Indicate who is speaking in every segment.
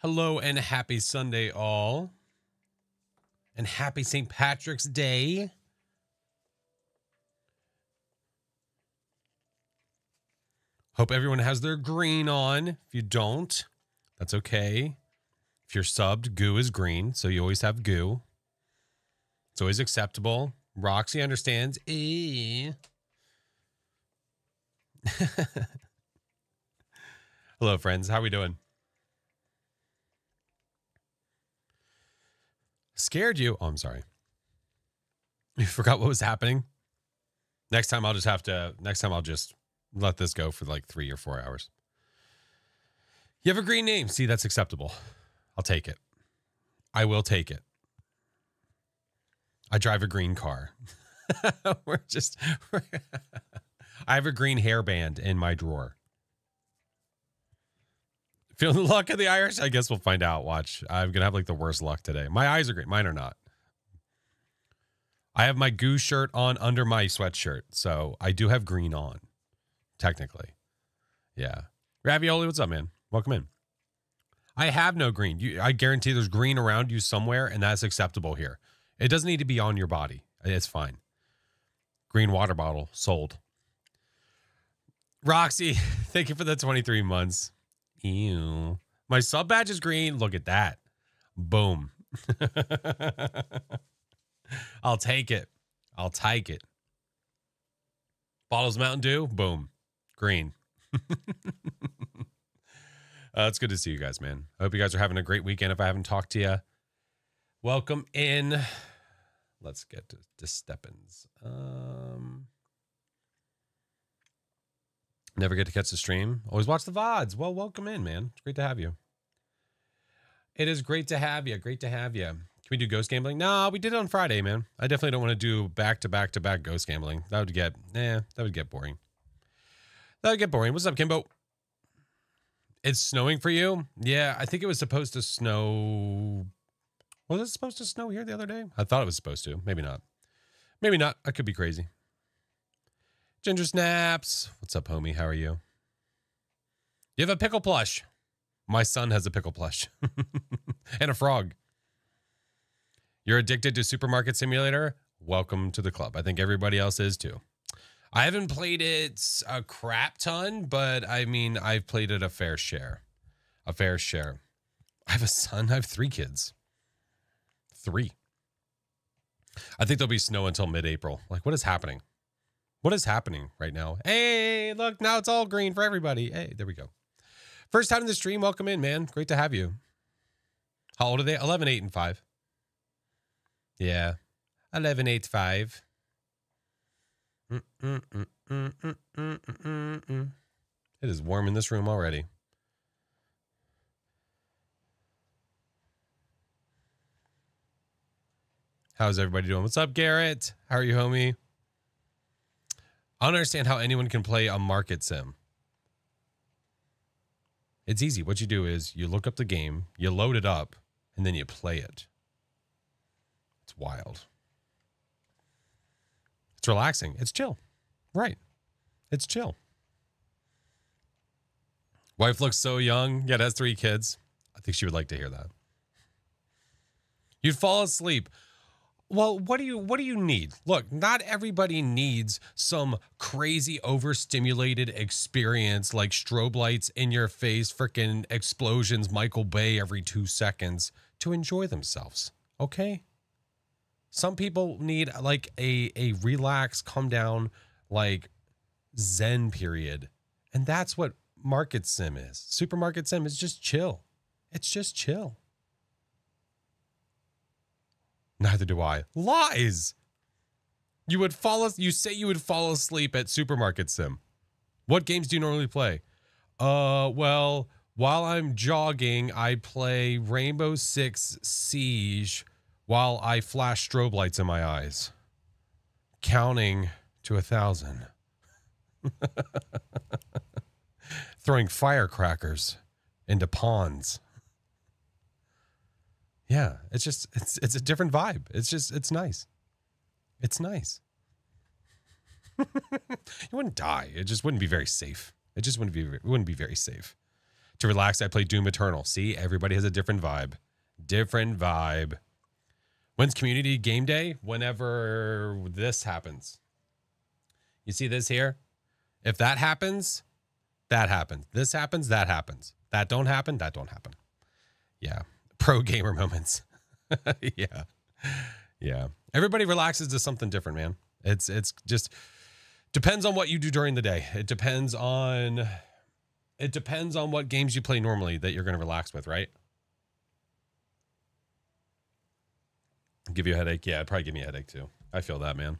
Speaker 1: Hello and happy Sunday, all. And happy St. Patrick's Day. Hope everyone has their green on. If you don't, that's okay. If you're subbed, goo is green, so you always have goo. It's always acceptable. Roxy understands. Eh. Hello, friends. How are we doing? Scared you? Oh, I'm sorry. You forgot what was happening. Next time, I'll just have to. Next time, I'll just let this go for like three or four hours. You have a green name. See, that's acceptable. I'll take it. I will take it. I drive a green car. we're just. We're I have a green hairband in my drawer. Feeling the luck of the Irish? I guess we'll find out. Watch. I'm going to have like the worst luck today. My eyes are green. Mine are not. I have my goose shirt on under my sweatshirt. So I do have green on, technically. Yeah. Ravioli, what's up, man? Welcome in. I have no green. You, I guarantee there's green around you somewhere, and that's acceptable here. It doesn't need to be on your body. It's fine. Green water bottle sold. Roxy, thank you for the 23 months. Ew. My sub badge is green. Look at that. Boom. I'll take it. I'll take it. Bottles Mountain Dew. Boom. Green. uh, it's good to see you guys, man. I hope you guys are having a great weekend. If I haven't talked to you, welcome in. Let's get to, to Steppins. Um, Never get to catch the stream. Always watch the VODs. Well, welcome in, man. It's great to have you. It is great to have you. Great to have you. Can we do ghost gambling? No, we did it on Friday, man. I definitely don't want to do back to back to back ghost gambling. That would get, eh, that would get boring. That would get boring. What's up, Kimbo? It's snowing for you? Yeah, I think it was supposed to snow. Was it supposed to snow here the other day? I thought it was supposed to. Maybe not. Maybe not. I could be crazy. Ginger Snaps. What's up, homie? How are you? You have a pickle plush. My son has a pickle plush and a frog. You're addicted to Supermarket Simulator? Welcome to the club. I think everybody else is too. I haven't played it a crap ton, but I mean, I've played it a fair share. A fair share. I have a son. I have three kids. Three. I think there'll be snow until mid April. Like, what is happening? What is happening right now? Hey, look, now it's all green for everybody. Hey, there we go. First time in the stream, welcome in, man. Great to have you. How old are they? 11, 8, and 5. Yeah. 11, 8, 5. Mm, mm, mm, it is warm in this room already. How's everybody doing? What's up, Garrett? How are you, homie? I don't understand how anyone can play a market sim. It's easy. What you do is you look up the game, you load it up, and then you play it. It's wild. It's relaxing. It's chill. Right. It's chill. Wife looks so young, yet has three kids. I think she would like to hear that. You'd fall asleep. Well, what do you what do you need? Look, not everybody needs some crazy overstimulated experience like strobe lights in your face, freaking explosions, Michael Bay every 2 seconds to enjoy themselves. Okay? Some people need like a a relax, calm down, like zen period. And that's what market sim is. Supermarket sim is just chill. It's just chill. Neither do I. Lies. You would fall. You say you would fall asleep at Supermarket Sim. What games do you normally play? Uh, well, while I'm jogging, I play Rainbow Six Siege while I flash strobe lights in my eyes, counting to a thousand, throwing firecrackers into ponds. Yeah, it's just it's it's a different vibe. It's just it's nice. It's nice. you wouldn't die. It just wouldn't be very safe. It just wouldn't be it wouldn't be very safe. To relax, I play Doom Eternal. See, everybody has a different vibe. Different vibe. When's community game day? Whenever this happens. You see this here? If that happens, that happens. This happens, that happens. That don't happen, that don't happen. Yeah. Pro gamer moments. yeah. Yeah. Everybody relaxes to something different, man. It's it's just depends on what you do during the day. It depends on it depends on what games you play normally that you're going to relax with, right? Give you a headache? Yeah, probably give me a headache too. I feel that, man.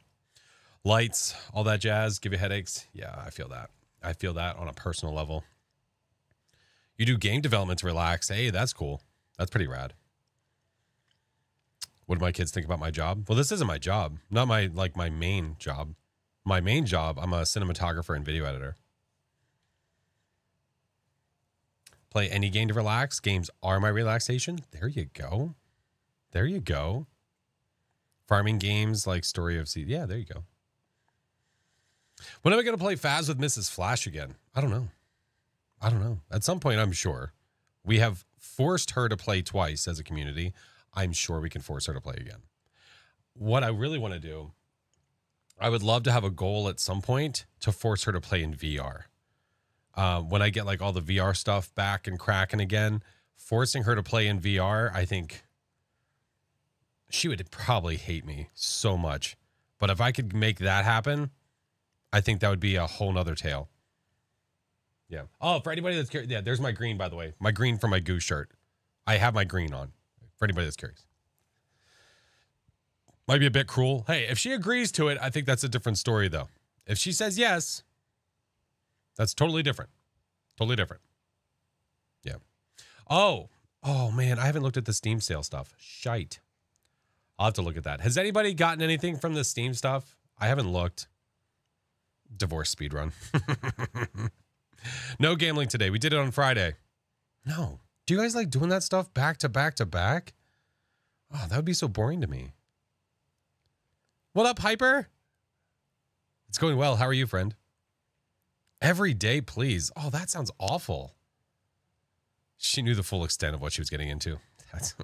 Speaker 1: Lights, all that jazz, give you headaches? Yeah, I feel that. I feel that on a personal level. You do game development to relax. Hey, that's cool. That's pretty rad. What do my kids think about my job? Well, this isn't my job. Not my like my main job. My main job, I'm a cinematographer and video editor. Play any game to relax. Games are my relaxation. There you go. There you go. Farming games like Story of Sea. Yeah, there you go. When am I going to play Faz with Mrs. Flash again? I don't know. I don't know. At some point, I'm sure. We have forced her to play twice as a community. I'm sure we can force her to play again. What I really want to do, I would love to have a goal at some point to force her to play in VR. Uh, when I get like all the VR stuff back and cracking again, forcing her to play in VR, I think she would probably hate me so much. But if I could make that happen, I think that would be a whole nother tale. Yeah. Oh, for anybody that's curious, yeah, there's my green, by the way. My green for my goose shirt. I have my green on for anybody that's curious. Might be a bit cruel. Hey, if she agrees to it, I think that's a different story, though. If she says yes, that's totally different. Totally different. Yeah. Oh, oh man, I haven't looked at the Steam sale stuff. Shite. I'll have to look at that. Has anybody gotten anything from the Steam stuff? I haven't looked. Divorce speed run. no gambling today. We did it on Friday. No. Do you guys like doing that stuff back to back to back? Oh, that would be so boring to me. What up, Hyper? It's going well. How are you, friend? Every day, please. Oh, that sounds awful. She knew the full extent of what she was getting into. That's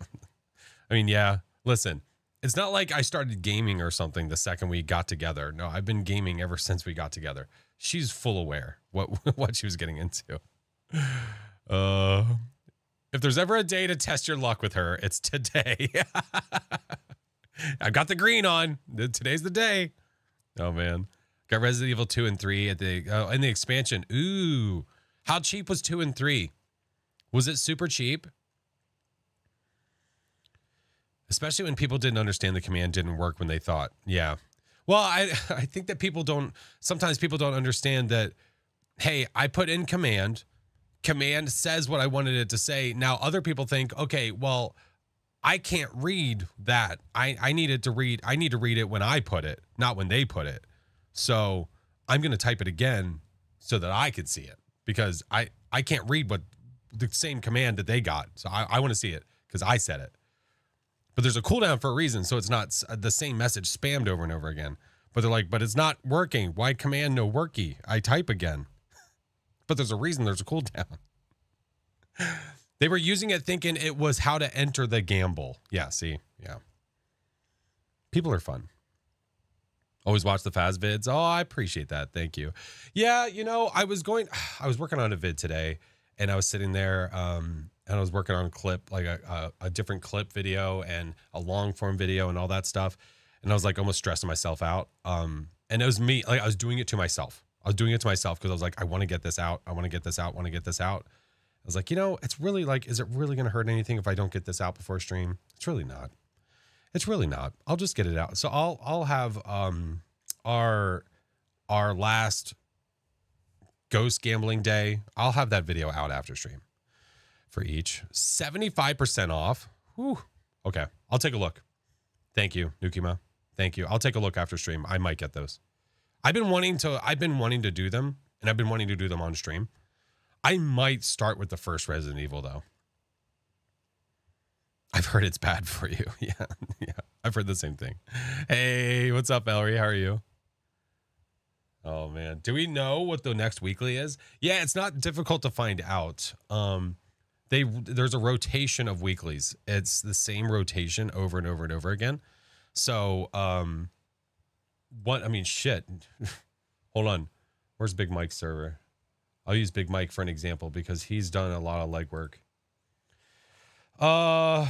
Speaker 1: I mean, yeah. Listen, it's not like I started gaming or something the second we got together. No, I've been gaming ever since we got together. She's full aware what what she was getting into. Uh, if there's ever a day to test your luck with her, it's today. I've got the green on. Today's the day. Oh man, got Resident Evil two and three at the uh, in the expansion. Ooh, how cheap was two and three? Was it super cheap? especially when people didn't understand the command didn't work when they thought. Yeah. Well, I I think that people don't sometimes people don't understand that hey, I put in command, command says what I wanted it to say. Now other people think, okay, well, I can't read that. I I needed to read I need to read it when I put it, not when they put it. So, I'm going to type it again so that I could see it because I I can't read what the same command that they got. So I, I want to see it because I said it. But there's a cooldown for a reason, so it's not uh, the same message spammed over and over again. But they're like, but it's not working. Why command no worky? I type again. but there's a reason there's a cooldown. they were using it thinking it was how to enter the gamble. Yeah, see? Yeah. People are fun. Always watch the Faz vids. Oh, I appreciate that. Thank you. Yeah, you know, I was going, I was working on a vid today and I was sitting there um, and I was working on a clip, like a, a, a, different clip video and a long form video and all that stuff. And I was like almost stressing myself out. Um, and it was me, like I was doing it to myself. I was doing it to myself because I was like, I want to get this out. I want to get this out. Want to get this out. I was like, you know, it's really like, is it really going to hurt anything if I don't get this out before stream? It's really not. It's really not. I'll just get it out. So I'll I'll have um our our last ghost gambling day. I'll have that video out after stream for each. 75% off. Whew. Okay. I'll take a look. Thank you, Nukima. Thank you. I'll take a look after stream. I might get those. I've been wanting to I've been wanting to do them and I've been wanting to do them on stream. I might start with the first Resident Evil though. I've heard it's bad for you. Yeah. Yeah. I've heard the same thing. Hey, what's up, Ellery? How are you? Oh man, do we know what the next weekly is? Yeah, it's not difficult to find out. Um, they there's a rotation of weeklies. It's the same rotation over and over and over again. So, um, what I mean, shit. Hold on, where's Big Mike's server? I'll use Big Mike for an example because he's done a lot of legwork. Uh,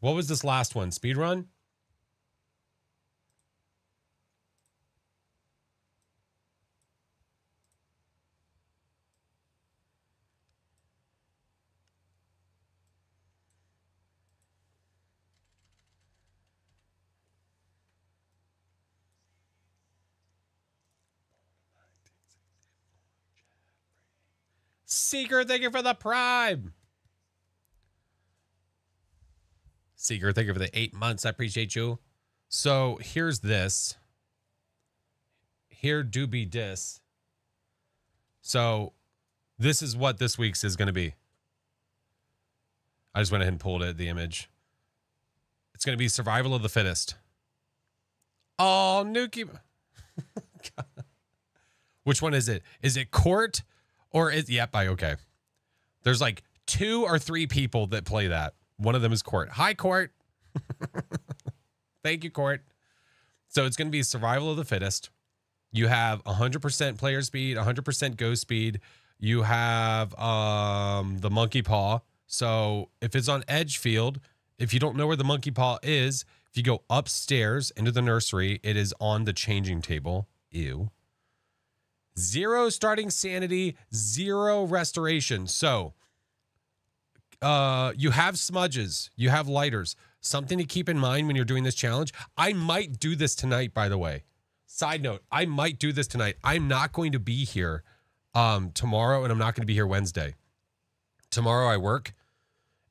Speaker 1: what was this last one? Speed run. Seeker, thank you for the prime. Seeker, thank you for the eight months. I appreciate you. So here's this. Here do be dis. So this is what this week's is going to be. I just went ahead and pulled it, the image. It's going to be survival of the fittest. Oh, Nuki. Which one is it? Is it court or is yep, I okay. There's like two or three people that play that. One of them is Court. Hi, Court. Thank you, Court. So it's going to be survival of the fittest. You have 100% player speed, 100% go speed. You have um, the monkey paw. So if it's on Edgefield, if you don't know where the monkey paw is, if you go upstairs into the nursery, it is on the changing table. Ew. Zero starting sanity, zero restoration. So uh, you have smudges, you have lighters. Something to keep in mind when you're doing this challenge. I might do this tonight, by the way. Side note, I might do this tonight. I'm not going to be here um, tomorrow, and I'm not going to be here Wednesday. Tomorrow I work,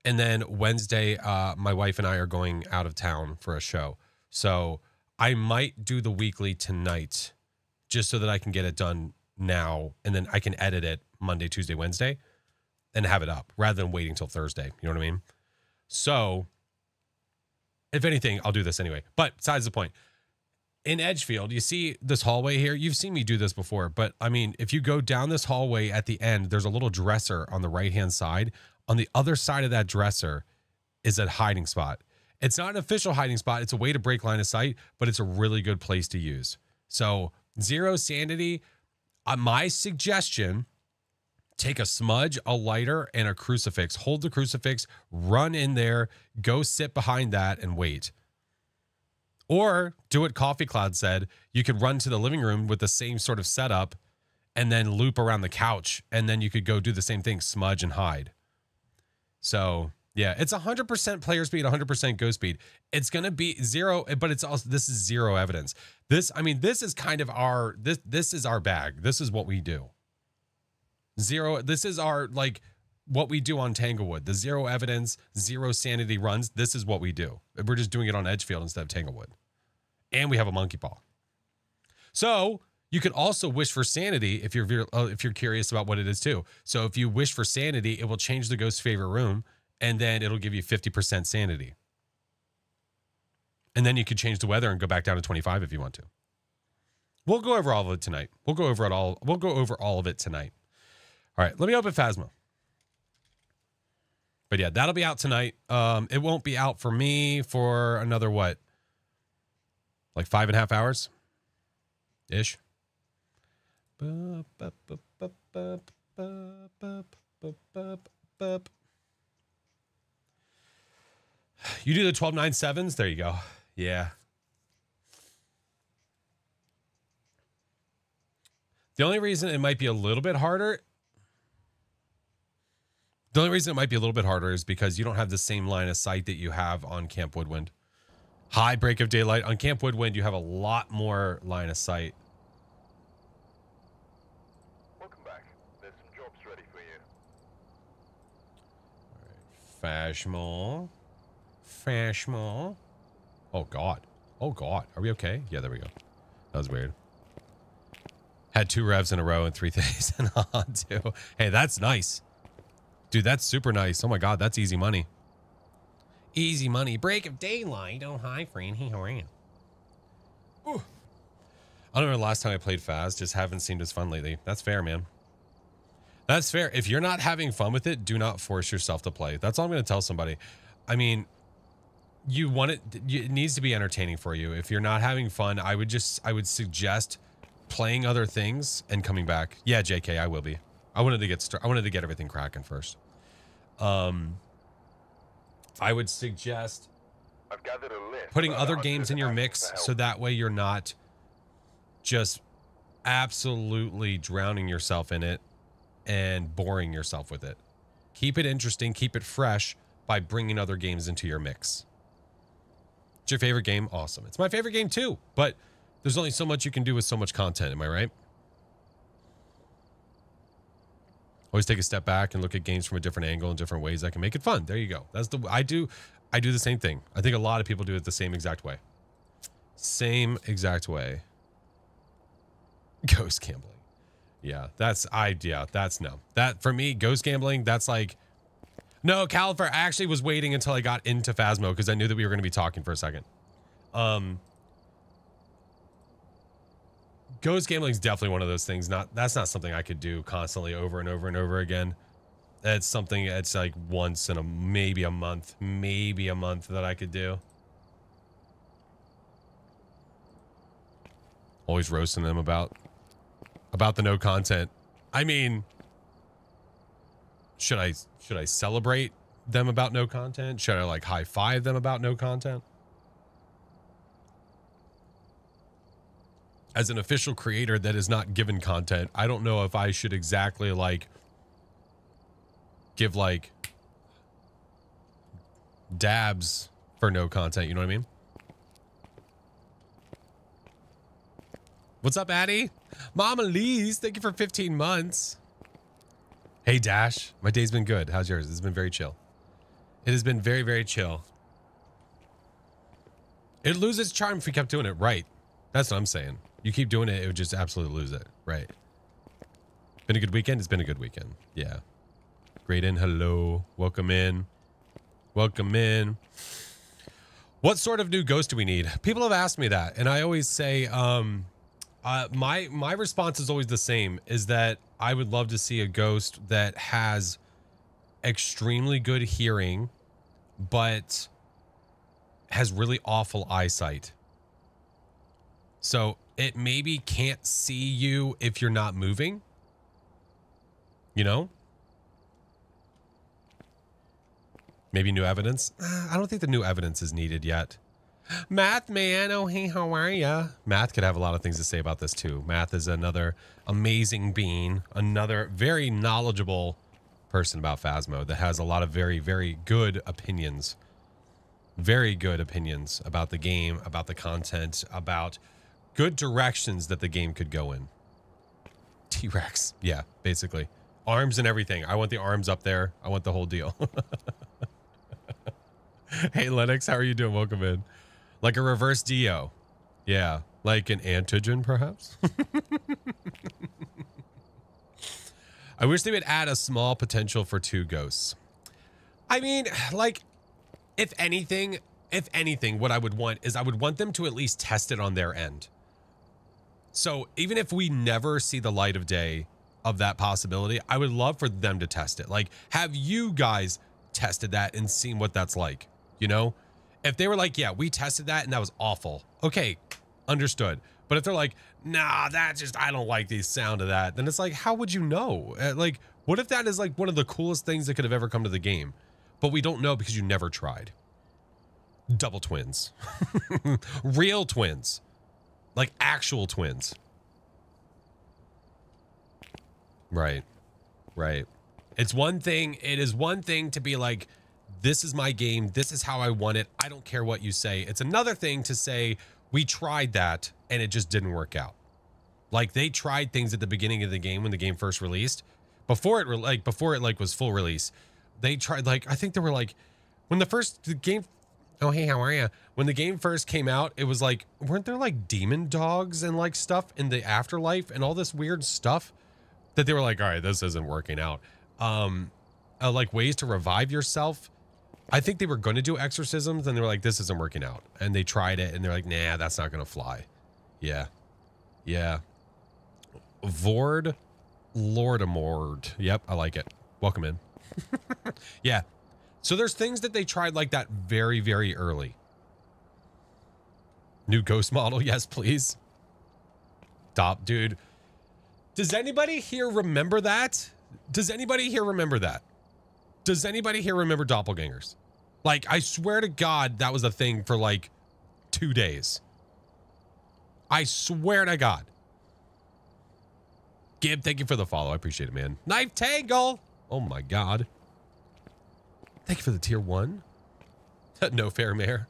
Speaker 1: and then Wednesday, uh, my wife and I are going out of town for a show. So I might do the weekly tonight, just so that I can get it done now, and then I can edit it Monday, Tuesday, Wednesday and have it up rather than waiting till Thursday. You know what I mean? So, if anything, I'll do this anyway. But besides the point, in Edgefield, you see this hallway here. You've seen me do this before, but I mean, if you go down this hallway at the end, there's a little dresser on the right hand side. On the other side of that dresser is a hiding spot. It's not an official hiding spot, it's a way to break line of sight, but it's a really good place to use. So, zero sanity. Uh, my suggestion take a smudge, a lighter, and a crucifix. Hold the crucifix, run in there, go sit behind that and wait. Or do what Coffee Cloud said. You could run to the living room with the same sort of setup and then loop around the couch. And then you could go do the same thing, smudge and hide. So yeah, it's 100% player speed, 100% go speed. It's going to be zero, but it's also, this is zero evidence. This, I mean, this is kind of our, this, this is our bag. This is what we do. Zero. This is our like what we do on Tanglewood. The zero evidence, zero sanity runs. This is what we do. We're just doing it on Edgefield instead of Tanglewood, and we have a monkey paw. So you can also wish for sanity if you're if you're curious about what it is too. So if you wish for sanity, it will change the ghost's favorite room, and then it'll give you fifty percent sanity. And then you could change the weather and go back down to twenty five if you want to. We'll go over all of it tonight. We'll go over it all. We'll go over all of it tonight. All right, let me open Phasmo. But yeah, that'll be out tonight. Um, it won't be out for me for another what? Like five and a half hours ish. You do the 12 9 sevens? There you go. Yeah. The only reason it might be a little bit harder the only reason it might be a little bit harder is because you don't have the same line of sight that you have on Camp Woodwind. High break of daylight. On Camp Woodwind, you have a lot more line of sight.
Speaker 2: Welcome back. There's some jobs ready for you.
Speaker 1: Fashmal. Fashmal. Oh, God. Oh, God. Are we okay? Yeah, there we go. That was weird. Had two revs in a row and three things and on, too. Hey, that's nice. Dude, that's super nice. Oh my god, that's easy money. Easy money. Break of daylight. Oh, hi, friend. Hey, how are you? Ooh. I don't know the last time I played Faz, just haven't seemed as fun lately. That's fair, man. That's fair. If you're not having fun with it, do not force yourself to play. That's all I'm going to tell somebody. I mean, you want it it needs to be entertaining for you. If you're not having fun, I would just I would suggest playing other things and coming back. Yeah, JK, I will be. I wanted to get start, I wanted to get everything cracking first. Um I would suggest
Speaker 2: I've gathered a list.
Speaker 1: putting other games in your mix so that way you're not just absolutely drowning yourself in it and boring yourself with it. Keep it interesting, keep it fresh by bringing other games into your mix. It's your favorite game? Awesome. It's my favorite game too, but there's only so much you can do with so much content, am I right? Always take a step back and look at games from a different angle and different ways that can make it fun. There you go. That's the I do I do the same thing. I think a lot of people do it the same exact way. Same exact way. Ghost gambling. Yeah, that's I yeah, that's no. That for me, ghost gambling, that's like no, Califer, I actually was waiting until I got into Phasmo because I knew that we were going to be talking for a second. Um Ghost gambling is definitely one of those things. Not that's not something I could do constantly over and over and over again. It's something it's like once in a maybe a month, maybe a month that I could do. Always roasting them about about the no content. I mean, should I should I celebrate them about no content? Should I like high five them about no content? As an official creator that is not given content, I don't know if I should exactly like give like dabs for no content, you know what I mean? What's up, Addie? Mama Lee's, thank you for 15 months. Hey, Dash. My day's been good. How's yours? It's been very chill. It has been very, very chill. It loses charm if we kept doing it right. That's what I'm saying. You keep doing it, it would just absolutely lose it. Right. Been a good weekend? It's been a good weekend. Yeah. Great in. Hello. Welcome in. Welcome in. What sort of new ghost do we need? People have asked me that, and I always say, um, uh, my my response is always the same: is that I would love to see a ghost that has extremely good hearing, but has really awful eyesight. So it maybe can't see you if you're not moving. You know? Maybe new evidence? I don't think the new evidence is needed yet. Math man, oh hey, how are ya? Math could have a lot of things to say about this too. Math is another amazing being, another very knowledgeable person about Phasmo that has a lot of very, very good opinions. Very good opinions about the game, about the content, about good directions that the game could go in. T Rex, yeah, basically. Arms and everything. I want the arms up there. I want the whole deal. hey, Lennox, how are you doing? Welcome in. Like a reverse Dio. Yeah. Like an antigen, perhaps? I wish they would add a small potential for two ghosts. I mean, like, if anything, if anything, what I would want is I would want them to at least test it on their end. So even if we never see the light of day of that possibility, I would love for them to test it. Like, have you guys tested that and seen what that's like? You know, if they were like, yeah, we tested that and that was awful. Okay, understood. But if they're like, nah, that just, I don't like the sound of that, then it's like, how would you know? Uh, Like, what if that is like one of the coolest things that could have ever come to the game? But we don't know because you never tried. Double twins, real twins, like actual twins. Right. Right. It's one thing, it is one thing to be like, this is my game. This is how I want it. I don't care what you say. It's another thing to say, we tried that and it just didn't work out. Like they tried things at the beginning of the game when the game first released. Before it like before it like was full release, they tried like I think they were like when the first the game Oh hey, how are you? When the game first came out, it was like weren't there like demon dogs and like stuff in the afterlife and all this weird stuff that they were like, all right, this isn't working out. Um, uh, like ways to revive yourself. I think they were going to do exorcisms and they were like, this isn't working out. And they tried it and they're like, nah, that's not going to fly. Yeah. Yeah. Vord Lordamord. Yep, I like it. Welcome in. yeah. So there's things that they tried like that very, very early. New ghost model, yes, please. Stop, dude. Does anybody here remember that? Does anybody here remember that? Does anybody here remember doppelgangers? Like, I swear to God, that was a thing for like two days. I swear to God. Gib, thank you for the follow. I appreciate it, man. Knife Tangle. Oh my God. Thank you for the tier one. no fair mayor.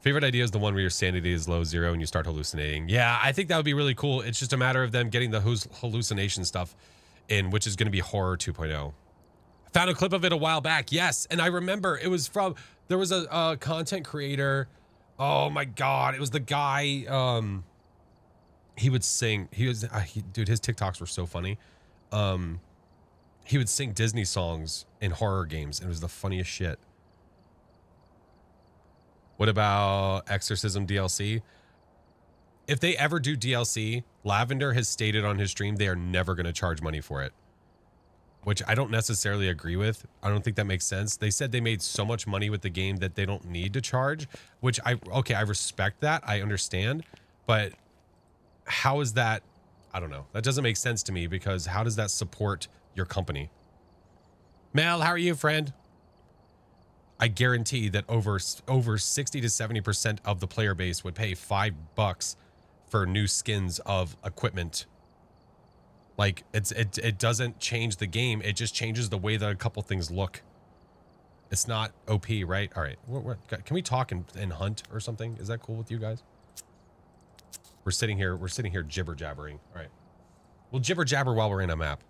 Speaker 1: Favorite idea is the one where your sanity is low zero and you start hallucinating. Yeah, I think that would be really cool. It's just a matter of them getting the hallucination stuff in, which is going to be horror 2.0. Found a clip of it a while back. Yes, and I remember it was from there was a, a content creator. Oh my god, it was the guy. Um, he would sing. He was uh, he, dude. His TikToks were so funny. Um, he would sing Disney songs in horror games. And it was the funniest shit. What about Exorcism DLC? If they ever do DLC, Lavender has stated on his stream they are never going to charge money for it. Which I don't necessarily agree with. I don't think that makes sense. They said they made so much money with the game that they don't need to charge, which I okay, I respect that. I understand. But how is that I don't know. That doesn't make sense to me because how does that support your company? Mel, how are you, friend? I guarantee that over over 60 to 70% of the player base would pay 5 bucks for new skins of equipment. Like it's it it doesn't change the game. It just changes the way that a couple things look. It's not OP, right? All right. Can we talk and, and hunt or something? Is that cool with you guys? We're sitting here. We're sitting here jibber jabbering. All right. We'll jibber jabber while we're in a map.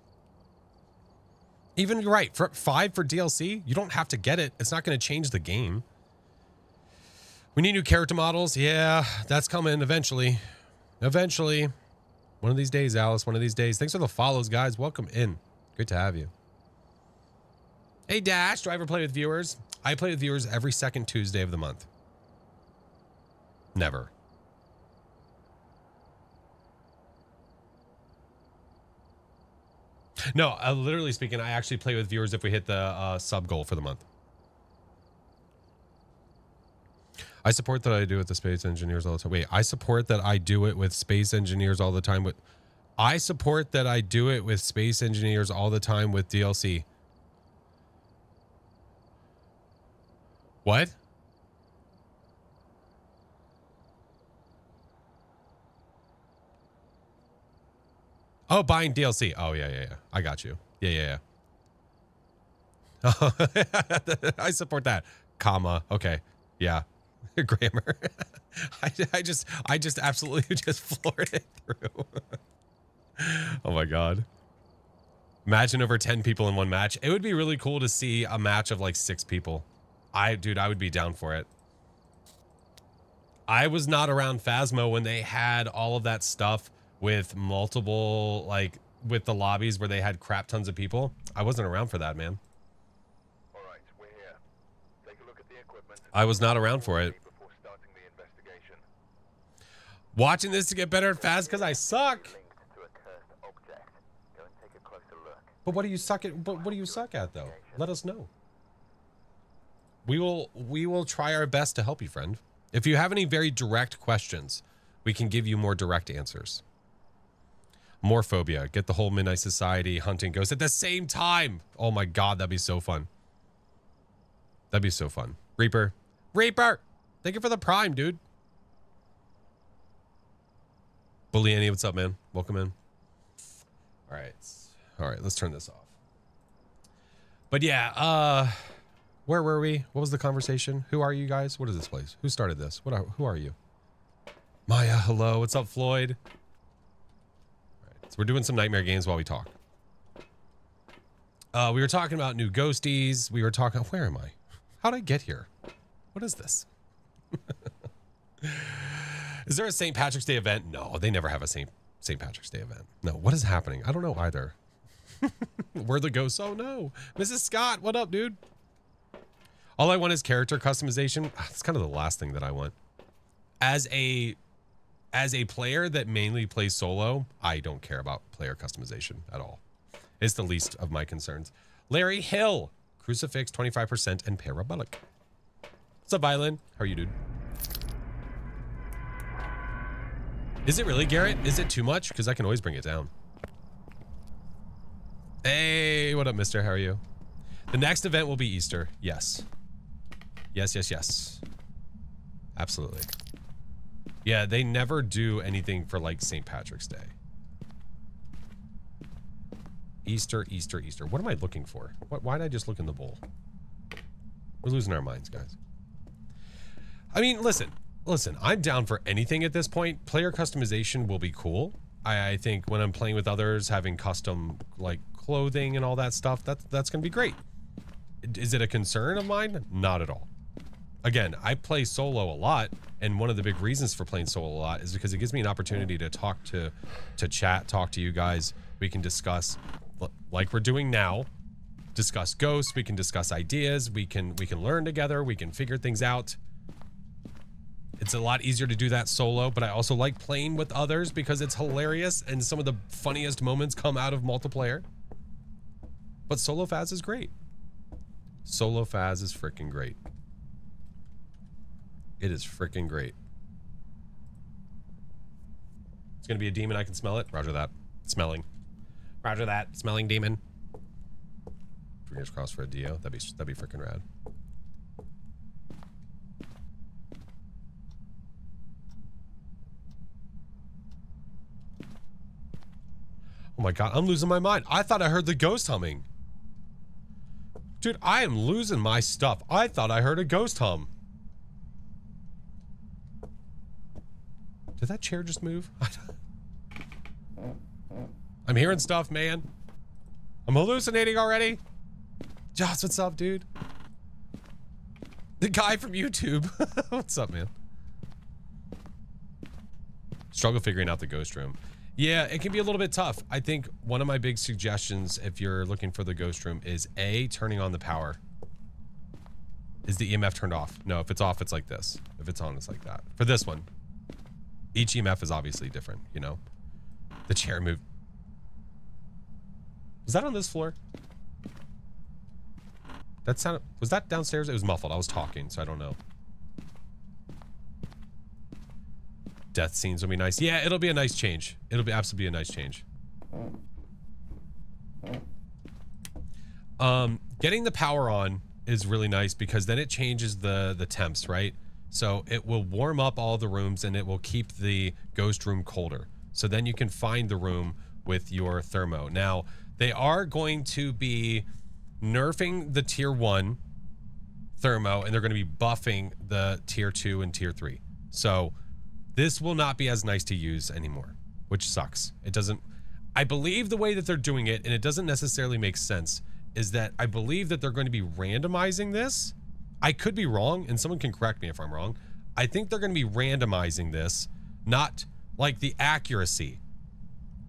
Speaker 1: Even you're right. For five for DLC, you don't have to get it. It's not going to change the game. We need new character models. Yeah, that's coming eventually. Eventually. One of these days, Alice. One of these days. Thanks for the follows, guys. Welcome in. Great to have you. Hey, Dash. Do I ever play with viewers? I play with viewers every second Tuesday of the month. Never. No, uh, literally speaking, I actually play with viewers if we hit the uh, sub goal for the month. I support that I do it with the space engineers all the time. Wait, I support that I do it with space engineers all the time. With I support that I do it with space engineers all the time with DLC. What? Oh, buying DLC. Oh, yeah, yeah, yeah. I got you. Yeah, yeah, yeah. I support that. Comma. Okay. Yeah. Grammar. I, I just, I just absolutely just floored it through. oh my God. Imagine over 10 people in one match. It would be really cool to see a match of like six people. I, dude, I would be down for it. I was not around Phasmo when they had all of that stuff with multiple like with the lobbies where they had crap tons of people. I wasn't around for that, man.
Speaker 2: All right, we're here. Take a look at the equipment.
Speaker 1: I was not around for it. Watching this to get better at fast because I suck. But what do you suck at? But what do you suck at though? Let us know. We will we will try our best to help you, friend. If you have any very direct questions, we can give you more direct answers. More phobia. Get the whole Midnight Society hunting ghosts at the same time. Oh my god, that'd be so fun. That'd be so fun. Reaper. Reaper! Thank you for the prime, dude. Bully what's up, man? Welcome in. All right. All right, let's turn this off. But yeah, uh where were we? What was the conversation? Who are you guys? What is this place? Who started this? What are who are you? Maya, hello. What's up, Floyd? All right. So we're doing some nightmare games while we talk. Uh, we were talking about new ghosties. We were talking. Where am I? How'd I get here? What is this? is there a St. Patrick's Day event? No, they never have a St. St. Patrick's Day event. No, what is happening? I don't know either. Where the ghosts? Oh no, Mrs. Scott, what up, dude? All I want is character customization. Ah, That's kind of the last thing that I want. As a as a player that mainly plays solo, I don't care about player customization at all. It's the least of my concerns. Larry Hill, Crucifix 25% and Parabolic. What's up, Violin? How are you, dude? Is it really, Garrett? Is it too much? Because I can always bring it down. Hey, what up, mister? How are you? The next event will be Easter. Yes. Yes, yes, yes. Absolutely. Yeah, they never do anything for like St. Patrick's Day. Easter, Easter, Easter. What am I looking for? What, why did I just look in the bowl? We're losing our minds, guys. I mean, listen, listen, I'm down for anything at this point. Player customization will be cool. I, I think when I'm playing with others, having custom like clothing and all that stuff, that's that's gonna be great. Is it a concern of mine? Not at all. Again, I play solo a lot, and one of the big reasons for playing solo a lot is because it gives me an opportunity to talk to, to chat, talk to you guys. We can discuss, like we're doing now, discuss ghosts. We can discuss ideas. We can we can learn together. We can figure things out. It's a lot easier to do that solo, but I also like playing with others because it's hilarious and some of the funniest moments come out of multiplayer. But solo Faz is great. Solo Faz is freaking great. It is freaking great. It's gonna be a demon. I can smell it. Roger that. Smelling. Roger that. Smelling demon. Fingers crossed for a Dio. That'd be that'd be freaking rad. Oh my god, I'm losing my mind. I thought I heard the ghost humming. Dude, I am losing my stuff. I thought I heard a ghost hum. Did that chair just move? I'm hearing stuff, man. I'm hallucinating already. Joss, what's up, dude? The guy from YouTube. what's up, man? Struggle figuring out the ghost room. Yeah, it can be a little bit tough. I think one of my big suggestions if you're looking for the ghost room is A, turning on the power. Is the EMF turned off? No, if it's off, it's like this. If it's on, it's like that. For this one, each EMF is obviously different, you know? The chair moved. Was that on this floor? That sound was that downstairs? It was muffled. I was talking, so I don't know. Death scenes will be nice. Yeah, it'll be a nice change. It'll be absolutely a nice change. Um, getting the power on is really nice because then it changes the the temps, right? So it will warm up all the rooms and it will keep the ghost room colder. So then you can find the room with your thermo. Now, they are going to be nerfing the tier one thermo and they're going to be buffing the tier two and tier three. So this will not be as nice to use anymore, which sucks. It doesn't, I believe the way that they're doing it, and it doesn't necessarily make sense, is that I believe that they're going to be randomizing this I could be wrong, and someone can correct me if I'm wrong. I think they're going to be randomizing this, not like the accuracy,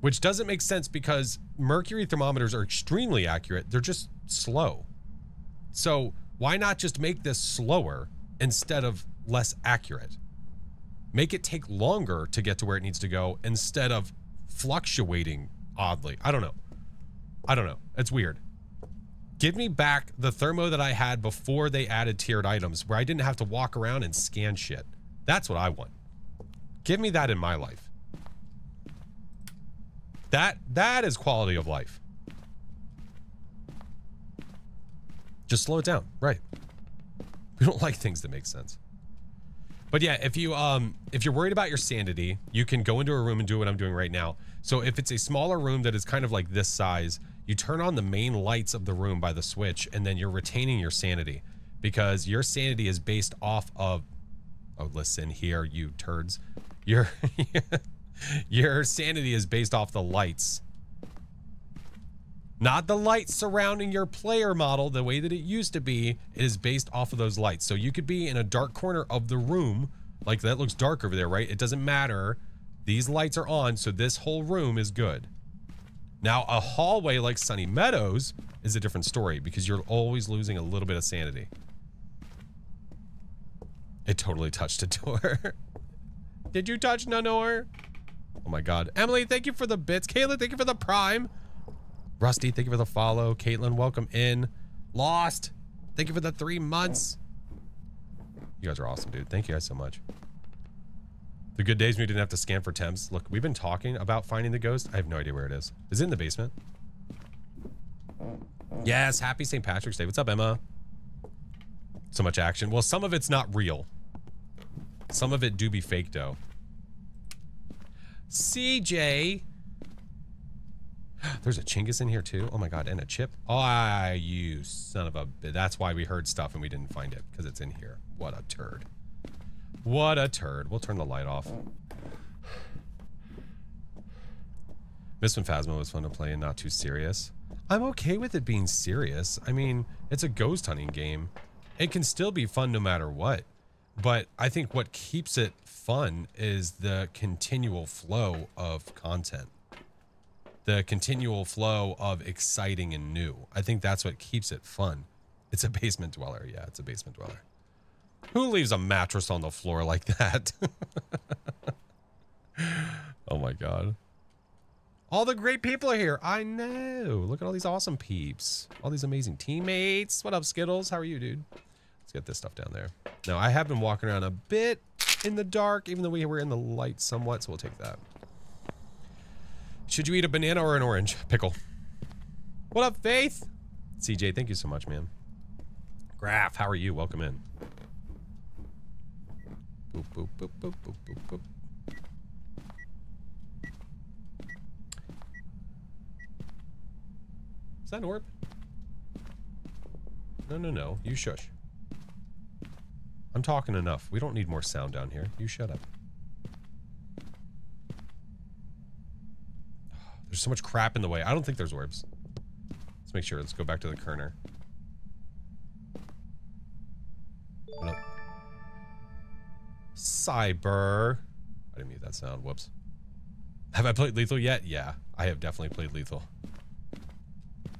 Speaker 1: which doesn't make sense because mercury thermometers are extremely accurate. They're just slow. So why not just make this slower instead of less accurate? Make it take longer to get to where it needs to go instead of fluctuating oddly. I don't know. I don't know. It's weird. Give me back the thermo that I had before they added tiered items where I didn't have to walk around and scan shit. That's what I want. Give me that in my life. That that is quality of life. Just slow it down. Right. We don't like things that make sense. But yeah, if you um if you're worried about your sanity, you can go into a room and do what I'm doing right now. So if it's a smaller room that is kind of like this size, you turn on the main lights of the room by the switch and then you're retaining your sanity because your sanity is based off of oh listen here you turds your your sanity is based off the lights not the lights surrounding your player model the way that it used to be it is based off of those lights so you could be in a dark corner of the room like that looks dark over there right it doesn't matter these lights are on so this whole room is good now, a hallway like Sunny Meadows is a different story because you're always losing a little bit of sanity. It totally touched a door. Did you touch Nanor? Oh my god. Emily, thank you for the bits. Kayla, thank you for the prime. Rusty, thank you for the follow. Caitlin, welcome in. Lost, thank you for the three months. You guys are awesome, dude. Thank you guys so much. The good days when we didn't have to scan for temps. Look, we've been talking about finding the ghost. I have no idea where it is. Is it in the basement? Yes, happy St. Patrick's Day. What's up, Emma? So much action. Well, some of it's not real. Some of it do be fake, though. CJ. There's a Chingus in here, too. Oh, my God. And a chip. Oh, you son of a... That's why we heard stuff and we didn't find it. Because it's in here. What a turd. What a turd. We'll turn the light off. Miss Phasma was fun to play and not too serious. I'm okay with it being serious. I mean, it's a ghost hunting game. It can still be fun no matter what. But I think what keeps it fun is the continual flow of content. The continual flow of exciting and new. I think that's what keeps it fun. It's a basement dweller. Yeah, it's a basement dweller. Who leaves a mattress on the floor like that? oh my god. All the great people are here. I know. Look at all these awesome peeps. All these amazing teammates. What up, Skittles? How are you, dude? Let's get this stuff down there. Now, I have been walking around a bit in the dark, even though we were in the light somewhat, so we'll take that. Should you eat a banana or an orange? Pickle. What up, Faith? CJ, thank you so much, man. Graph, how are you? Welcome in. Boop, boop, boop, boop, boop, boop, boop. Is that an orb? No, no, no. You shush. I'm talking enough. We don't need more sound down here. You shut up. There's so much crap in the way. I don't think there's orbs. Let's make sure. Let's go back to the kerner. Cyber. I didn't mute that sound. Whoops. Have I played Lethal yet? Yeah, I have definitely played Lethal.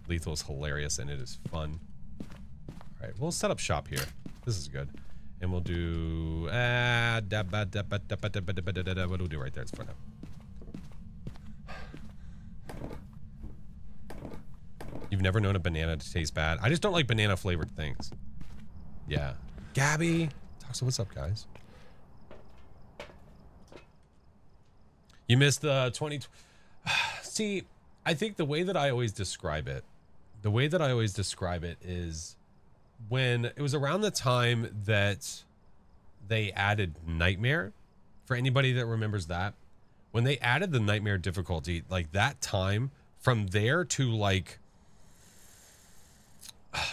Speaker 1: Lethal is hilarious and it is fun. All right, we'll set up shop here. This is good. And we'll do... Uh, what do we do right there? It's fun now. You've never known a banana to taste bad? I just don't like banana flavored things. Yeah. Gabby. So what's up, guys? You missed the 20... See, I think the way that I always describe it, the way that I always describe it is when it was around the time that they added Nightmare, for anybody that remembers that, when they added the Nightmare difficulty, like that time from there to like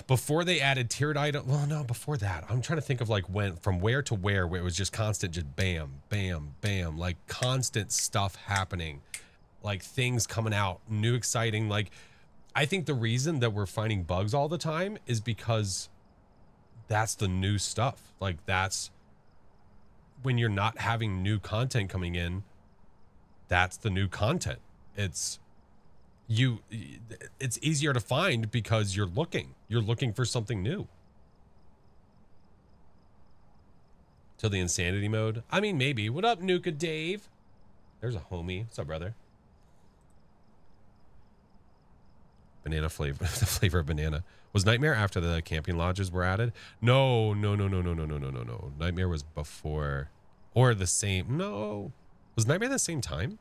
Speaker 1: before they added tiered item well no before that i'm trying to think of like when from where to where where it was just constant just bam bam bam like constant stuff happening like things coming out new exciting like i think the reason that we're finding bugs all the time is because that's the new stuff like that's when you're not having new content coming in that's the new content. It's you it's easier to find because you're looking. You're looking for something new. Till the insanity mode. I mean maybe. What up nuka dave? There's a homie. What's up brother? Banana flavor the flavor of banana. Was nightmare after the camping lodges were added? No no no no no no no no no no. Nightmare was before or the same. No. Was nightmare the same time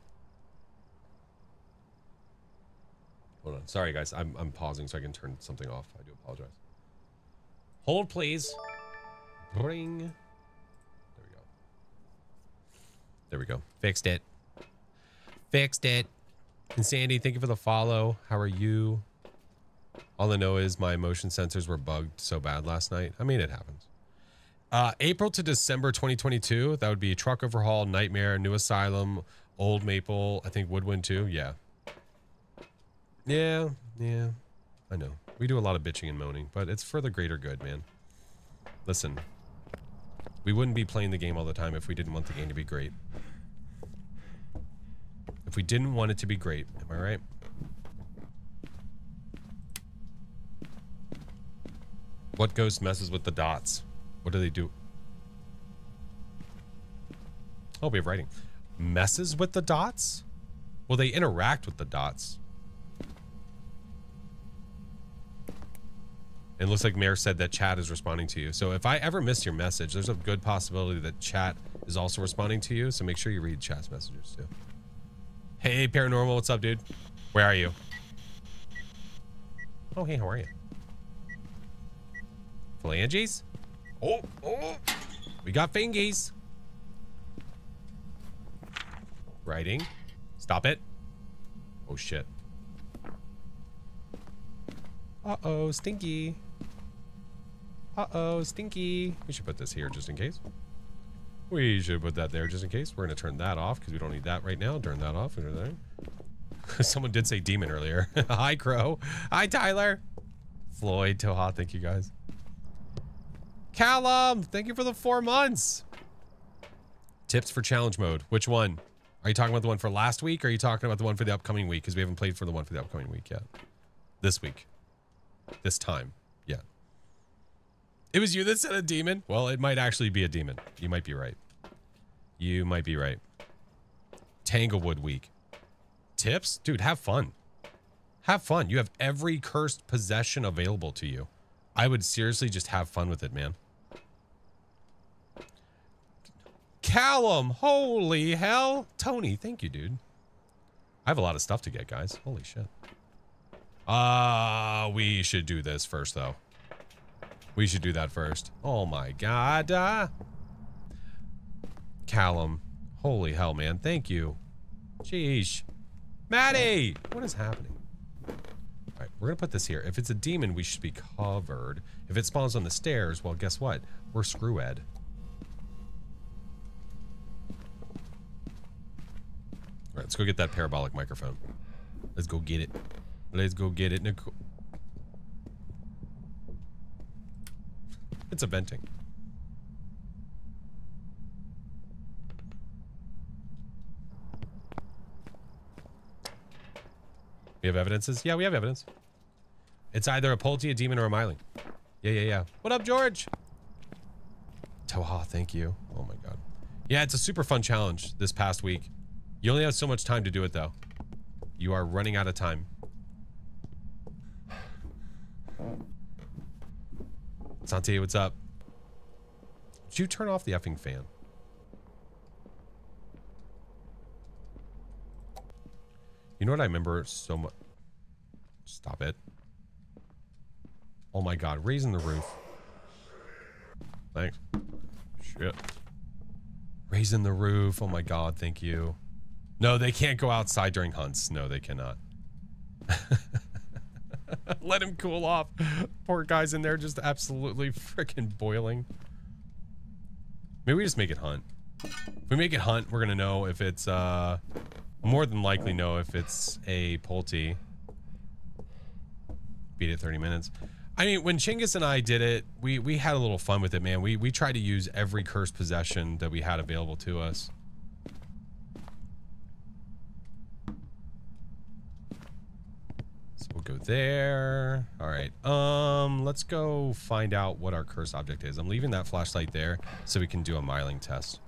Speaker 1: Hold on. Sorry, guys. I'm, I'm pausing so I can turn something off. I do apologize. Hold, please. Bring. There we go. There we go. Fixed it. Fixed it. And Sandy, thank you for the follow. How are you? All I know is my motion sensors were bugged so bad last night. I mean, it happens. Uh, April to December 2022. That would be Truck Overhaul, Nightmare, New Asylum, Old Maple. I think Woodwind too. Yeah. Yeah, yeah, I know. We do a lot of bitching and moaning, but it's for the greater good, man. Listen, we wouldn't be playing the game all the time if we didn't want the game to be great. If we didn't want it to be great, am I right? What ghost messes with the dots? What do they do? Oh, we have writing. Messes with the dots? Well, they interact with the dots. It looks like Mayor said that chat is responding to you. So if I ever miss your message, there's a good possibility that chat is also responding to you. So make sure you read chat's messages too. Hey, paranormal, what's up, dude? Where are you? Oh, hey, how are you? Phalanges? Oh, oh. We got fingies. Writing. Stop it. Oh, shit. Uh-oh, stinky. Uh-oh, stinky. We should put this here just in case. We should put that there just in case. We're going to turn that off because we don't need that right now. Turn that off. Someone did say demon earlier. Hi, Crow. Hi, Tyler. Floyd, Toha, thank you guys. Callum, thank you for the four months. Tips for challenge mode. Which one? Are you talking about the one for last week or are you talking about the one for the upcoming week? Because we haven't played for the one for the upcoming week yet. This week. This time. It was you that said a demon? Well, it might actually be a demon. You might be right. You might be right. Tanglewood week. Tips? Dude, have fun. Have fun. You have every cursed possession available to you. I would seriously just have fun with it, man. Callum, holy hell. Tony, thank you, dude. I have a lot of stuff to get, guys. Holy shit. Uh, we should do this first, though. We should do that first. Oh my god. Uh, Callum. Holy hell, man. Thank you. Sheesh. Maddie! What is happening? Alright, we're gonna put this here. If it's a demon, we should be covered. If it spawns on the stairs, well, guess what? We're screw-ed. Alright, let's go get that parabolic microphone. Let's go get it. Let's go get it, Nicole. It's a venting. We have evidences? Yeah, we have evidence. It's either a Polty, a demon, or a Myling. Yeah, yeah, yeah. What up, George? Toha, thank you. Oh my god. Yeah, it's a super fun challenge this past week. You only have so much time to do it, though. You are running out of time. Santi, what's up? Did you turn off the effing fan? You know what I remember so much? Stop it. Oh my god, raising the roof. Thanks. Shit. Raising the roof. Oh my god, thank you. No, they can't go outside during hunts. No, they cannot. Let him cool off. Poor guy's in there just absolutely freaking boiling. Maybe we just make it hunt. If we make it hunt, we're gonna know if it's uh more than likely know if it's a Polty. Beat it 30 minutes. I mean, when Chinggis and I did it, we we had a little fun with it, man. We we tried to use every cursed possession that we had available to us. We'll go there. All right. Um, let's go find out what our curse object is. I'm leaving that flashlight there so we can do a Myling test.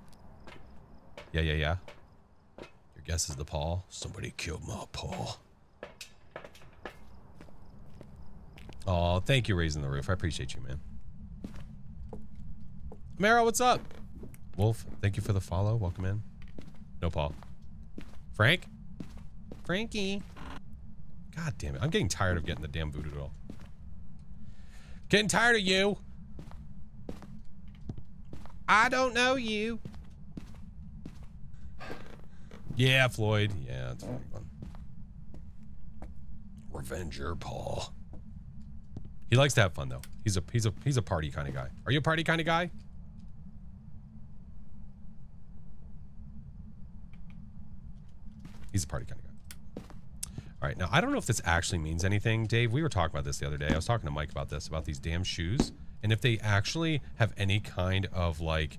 Speaker 1: Yeah, yeah, yeah. Your guess is the Paul. Somebody killed my Paul. Oh, thank you, raising the roof. I appreciate you, man. Mara, what's up? Wolf, thank you for the follow. Welcome in. No, Paul. Frank? Frankie. God damn it. I'm getting tired of getting the damn voodoo doll. Getting tired of you. I don't know you. Yeah, Floyd. Yeah, it's fun. Revenger Paul. He likes to have fun though. He's a he's a he's a party kind of guy. Are you a party kind of guy? He's a party kind of guy. All right, now I don't know if this actually means anything, Dave. We were talking about this the other day. I was talking to Mike about this, about these damn shoes, and if they actually have any kind of like,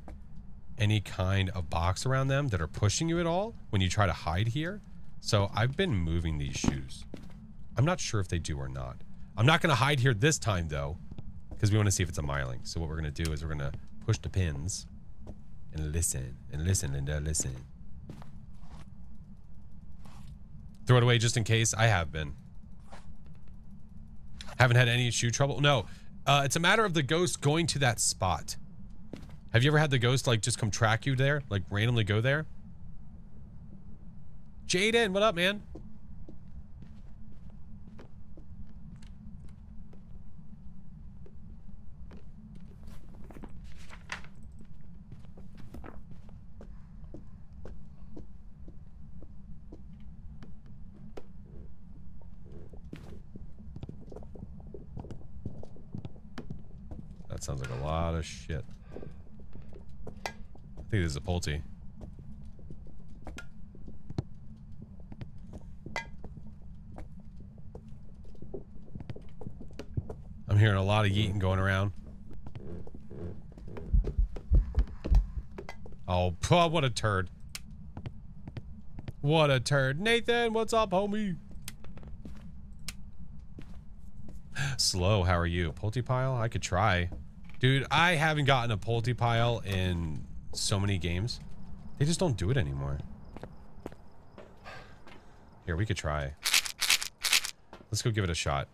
Speaker 1: any kind of box around them that are pushing you at all when you try to hide here. So I've been moving these shoes. I'm not sure if they do or not. I'm not going to hide here this time though, because we want to see if it's a myling. So what we're going to do is we're going to push the pins. and listen and listen, Linda. Listen. Throw it away just in case. I have been. Haven't had any shoe trouble. No, uh, it's a matter of the ghost going to that spot. Have you ever had the ghost like just come track you there, like randomly go there? Jaden, what up, man? Lot of shit. I think this is a Polty. I'm hearing a lot of yeeting going around. Oh, oh, what a turd. What a turd. Nathan, what's up, homie? Slow, how are you? Polty pile? I could try. Dude, I haven't gotten a Polty pile in so many games. They just don't do it anymore. Here, we could try. Let's go give it a shot.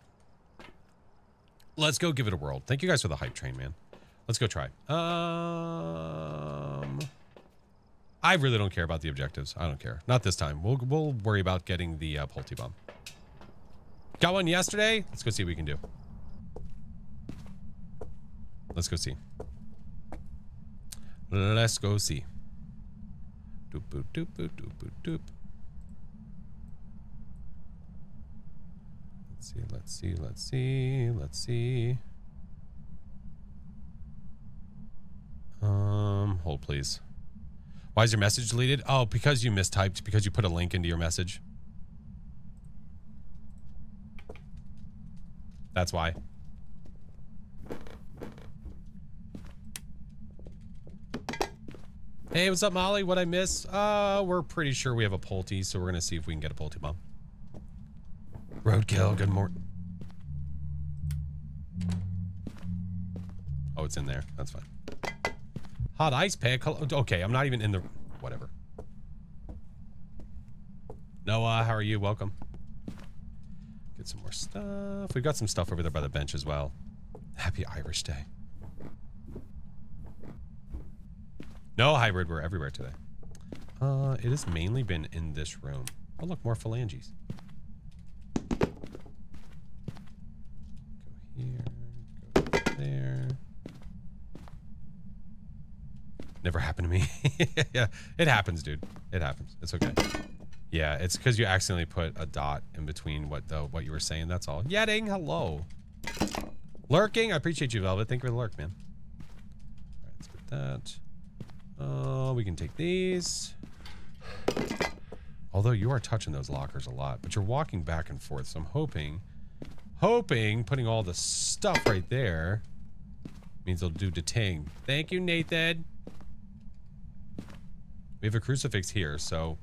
Speaker 1: Let's go give it a whirl. Thank you guys for the hype train, man. Let's go try. Um, I really don't care about the objectives. I don't care. Not this time. We'll we'll worry about getting the uh, Polty bomb. Got one yesterday. Let's go see what we can do. Let's go see. Let's go see. Doop boop doop boop doop boop doop. Let's see, let's see, let's see, let's see. Um, hold please. Why is your message deleted? Oh, because you mistyped, because you put a link into your message. That's why. Hey, what's up, Molly? What I miss? Uh, we're pretty sure we have a Polty, so we're gonna see if we can get a Polty bomb. Roadkill, good morning. Oh, it's in there. That's fine. Hot ice pack. Okay, I'm not even in the... Whatever. Noah, how are you? Welcome. Get some more stuff. We've got some stuff over there by the bench as well. Happy Irish Day. No hybrid. We're everywhere today. Uh, it has mainly been in this room. Oh, look, more phalanges. Go here. Go there. Never happened to me. yeah, it happens, dude. It happens. It's okay. Yeah, it's because you accidentally put a dot in between what the what you were saying. That's all. Yetting, hello. Lurking, I appreciate you, Velvet. Thank you for the lurk, man. All right, let's get that. Oh, we can take these. Although you are touching those lockers a lot, but you're walking back and forth. So I'm hoping, hoping putting all the stuff right there means they'll do detain. Thank you, Nathan. We have a crucifix here, so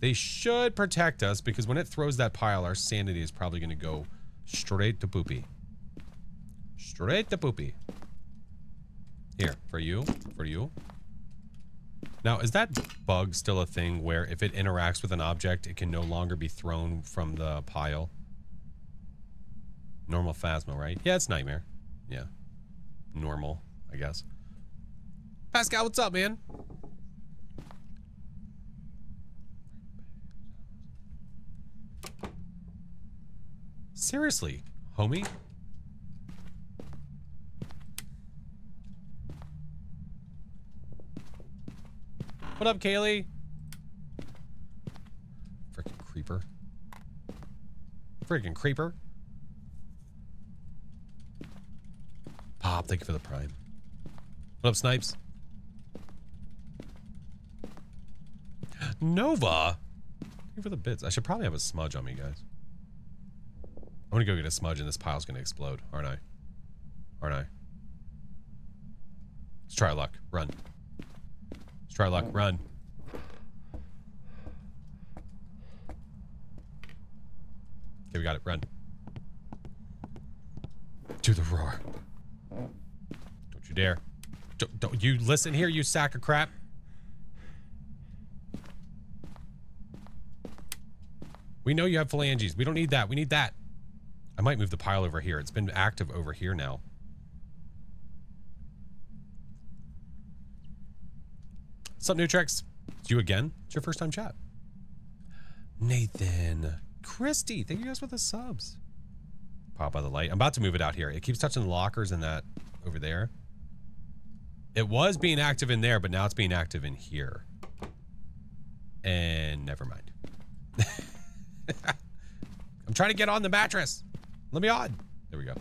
Speaker 1: they should protect us because when it throws that pile, our sanity is probably going to go straight to poopy. Straight to poopy. Here, for you, for you. Now, is that bug still a thing where if it interacts with an object, it can no longer be thrown from the pile? Normal Phasma, right? Yeah, it's Nightmare. Yeah. Normal, I guess. Pascal, what's up, man? Seriously, homie? What up, Kaylee? Freaking creeper. Freaking creeper. Pop, thank you for the prime. What up, Snipes? Nova! Thank you for the bits. I should probably have a smudge on me, guys. I'm gonna go get a smudge and this pile's gonna explode, aren't I? Aren't I? Let's try luck. Run. Try luck. Run. Okay, we got it. Run. To the roar. Don't you dare. Don't, don't you listen here, you sack of crap. We know you have phalanges. We don't need that. We need that. I might move the pile over here. It's been active over here now. What's up, Nutrex? It's you again? It's your first time chat. Nathan. Christy, thank you guys for the subs. Pop by the light. I'm about to move it out here. It keeps touching the lockers and that over there. It was being active in there, but now it's being active in here. And never mind. I'm trying to get on the mattress. Let me on. There we go.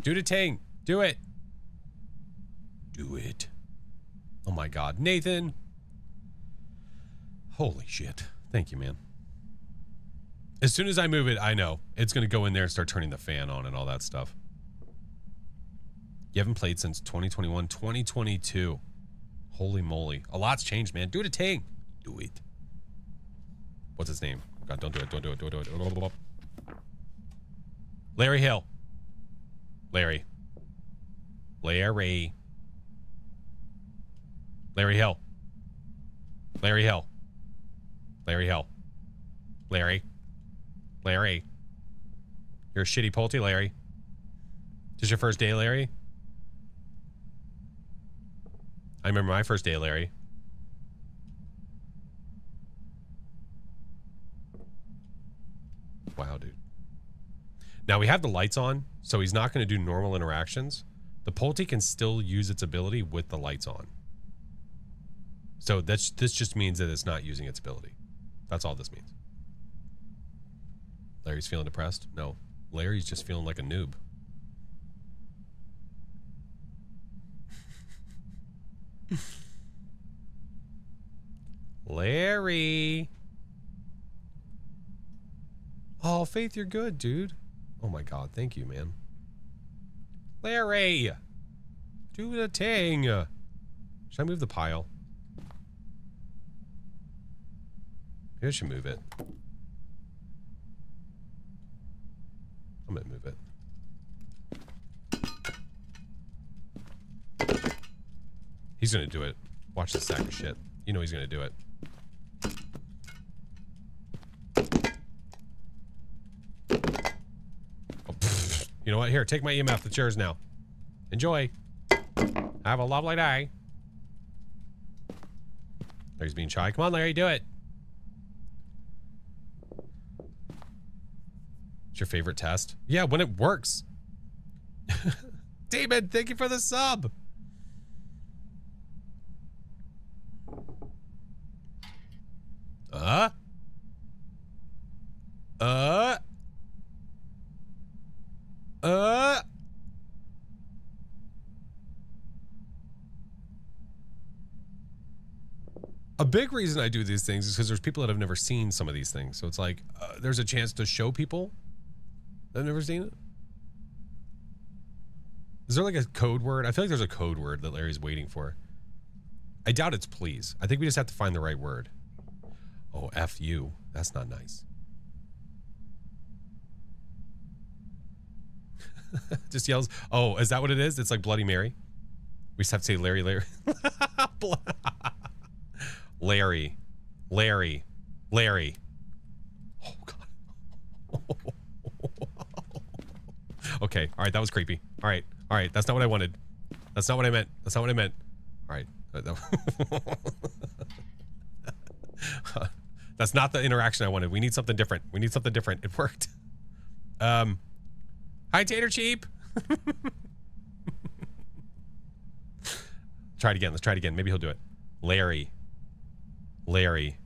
Speaker 1: Do the ting. Do it. Do it. Oh my god. Nathan. Holy shit. Thank you, man. As soon as I move it, I know. It's going to go in there and start turning the fan on and all that stuff. You haven't played since 2021, 2022. Holy moly. A lot's changed, man. Do it a ting. Do it. What's his name? God, don't do it. Don't do it. Don't do it. Larry Hill. Larry. Larry. Larry Hill. Larry Hill. Larry Hill. Larry. Larry. You're a shitty Polty, Larry. This is your first day, Larry? I remember my first day, Larry. Wow, dude. Now we have the lights on, so he's not going to do normal interactions. The Polty can still use its ability with the lights on. So that's this just means that it's not using its ability. That's all this means. Larry's feeling depressed? No. Larry's just feeling like a noob. Larry. Oh, Faith, you're good, dude. Oh my god, thank you, man. Larry! Do the thing! Should I move the pile? Maybe I should move it. I'm gonna move it. He's gonna do it. Watch the sack of shit. You know he's gonna do it. Oh, you know what? Here, take my EMF. It's yours now. Enjoy. Have a lovely day. Larry's being shy. Come on, Larry, do it. It's your favorite test? Yeah, when it works. David, thank you for the sub. Uh? Uh? Uh? A big reason I do these things is because there's people that have never seen some of these things. So it's like, uh, there's a chance to show people have never seen it. Is there like a code word? I feel like there's a code word that Larry's waiting for. I doubt it's please. I think we just have to find the right word. Oh, F you. That's not nice. just yells. Oh, is that what it is? It's like Bloody Mary. We just have to say Larry, Larry. Larry. Larry. Larry. Oh, God. Okay. All right. That was creepy. All right. All right. That's not what I wanted. That's not what I meant. That's not what I meant. All right. That's not the interaction I wanted. We need something different. We need something different. It worked. Um, hi, Tater Cheap. try it again. Let's try it again. Maybe he'll do it. Larry. Larry.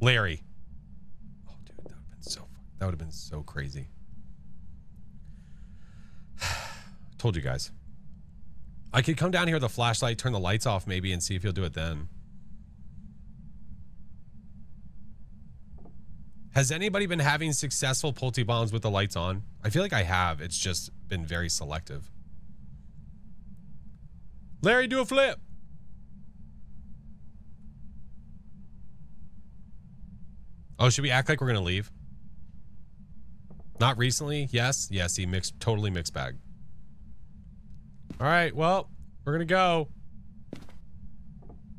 Speaker 1: Larry. Oh, dude, that would have been so. That would have been so crazy. Told you guys. I could come down here with a flashlight, turn the lights off maybe, and see if he'll do it then. Has anybody been having successful Polty bombs with the lights on? I feel like I have. It's just been very selective. Larry, do a flip. Oh, should we act like we're going to leave? Not recently? Yes. Yes, he mixed, totally mixed bag. All right, well, We're gonna go.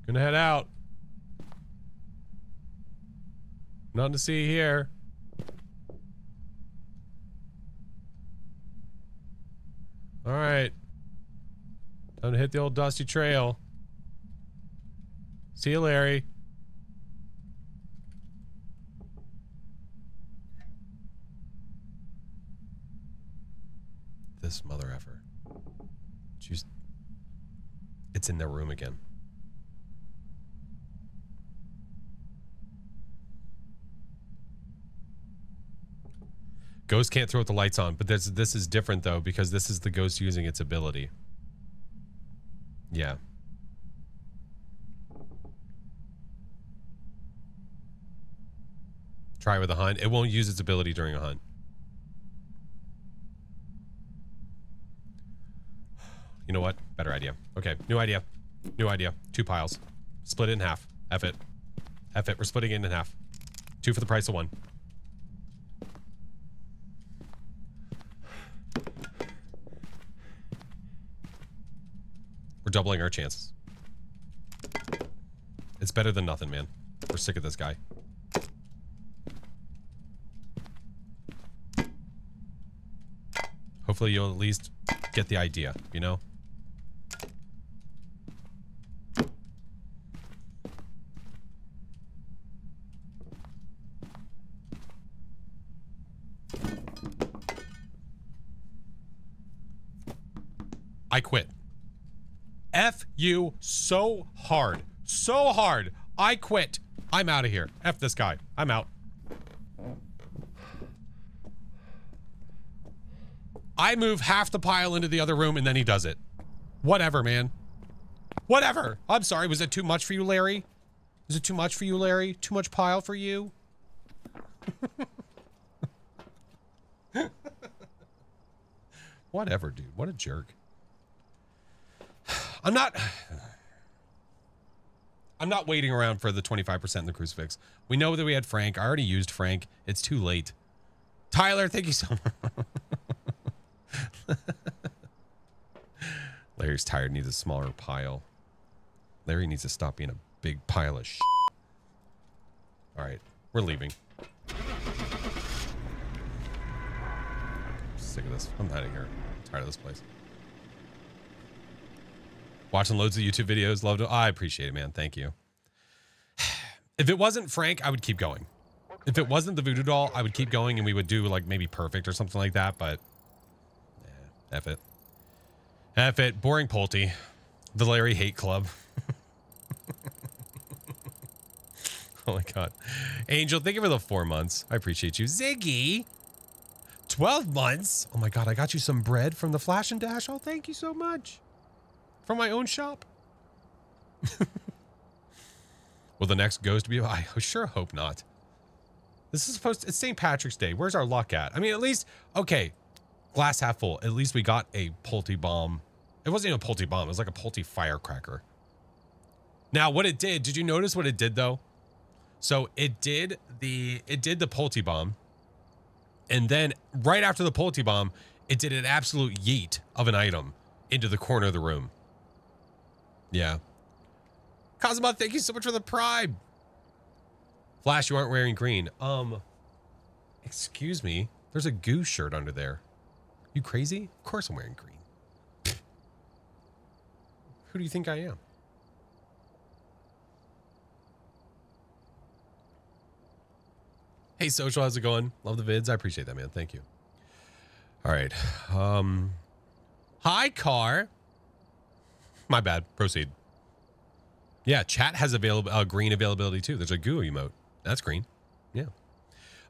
Speaker 1: Gonna head out. Nothing to see here. All right. Time to hit the old dusty trail. See you, Larry. This mother effer. She's. It's in their room again. Ghost can't throw the lights on, but this this is different though because this is the ghost using its ability. Yeah. Try with a hunt. It won't use its ability during a hunt. You know what? Better idea. Okay, new idea. New idea. Two piles. Split it in half. F it. F it. We're splitting it in half. Two for the price of one. We're doubling our chances. It's better than nothing, man. We're sick of this guy. Hopefully you'll at least get the idea, you know? I quit. F you so hard. So hard. I quit. I'm out of here. F this guy. I'm out. I move half the pile into the other room and then he does it. Whatever, man. Whatever. I'm sorry. Was it too much for you, Larry? Is it too much for you, Larry? Too much pile for you? Whatever, dude. What a jerk. I'm not. I'm not waiting around for the 25% in the crucifix. We know that we had Frank. I already used Frank. It's too late. Tyler, thank you so much. Larry's tired, needs a smaller pile. Larry needs to stop being a big pile of. All right, we're leaving. sick of this. I'm out of here. I'm tired of this place. Watching loads of YouTube videos. Loved it. I appreciate it, man. Thank you. If it wasn't Frank, I would keep going. If it wasn't the voodoo doll, I would keep going and we would do like maybe perfect or something like that, but yeah, F it. F it. Boring Polty. The Larry Hate Club. oh my god. Angel, thank you for the four months. I appreciate you. Ziggy. 12 months. Oh my god, I got you some bread from the Flash and Dash. Oh, thank you so much. From my own shop. Will the next ghost be? I sure hope not. This is supposed to, it's St. Patrick's Day. Where's our luck at? I mean, at least, okay, glass half full. At least we got a Polty bomb. It wasn't even a Polty bomb. It was like a Polty firecracker. Now, what it did, did you notice what it did though? So it did the, it did the Polty bomb. And then right after the Polty bomb, it did an absolute yeet of an item into the corner of the room. Yeah. Kazuma, thank you so much for the prime. Flash, you aren't wearing green. Um, excuse me. There's a goose shirt under there. You crazy? Of course I'm wearing green. Who do you think I am? Hey, social, how's it going? Love the vids. I appreciate that, man. Thank you. All right. Um, hi, car. My bad. Proceed. Yeah, chat has available uh, green availability too. There's a goo emote. That's green. Yeah.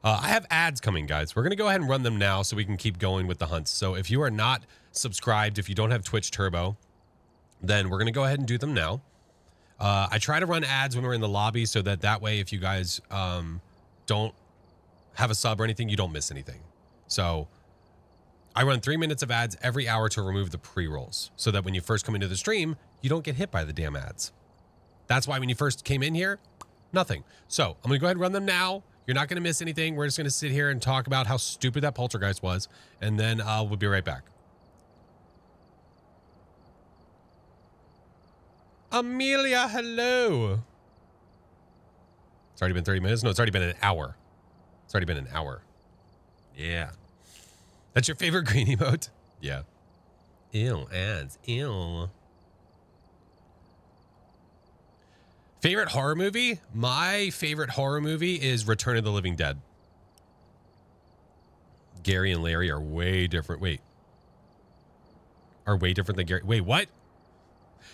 Speaker 1: Uh, I have ads coming, guys. We're going to go ahead and run them now so we can keep going with the hunts. So if you are not subscribed, if you don't have Twitch Turbo, then we're going to go ahead and do them now. Uh, I try to run ads when we're in the lobby so that that way, if you guys um, don't have a sub or anything, you don't miss anything. So I run three minutes of ads every hour to remove the pre rolls so that when you first come into the stream, you don't get hit by the damn ads. That's why when you first came in here, nothing. So I'm to go ahead and run them now. You're not to miss anything. We're just to sit here and talk about how stupid that poltergeist was, and then uh, we'll be right back. Amelia, hello. It's already been 30 minutes. No, it's already been an hour. It's already been an hour. Yeah. That's your favorite green emote? Yeah. Ew, ads. Ew. Favorite horror movie? My favorite horror movie is Return of the Living Dead. Gary and Larry are way different. Wait. Are way different than Gary. Wait, what?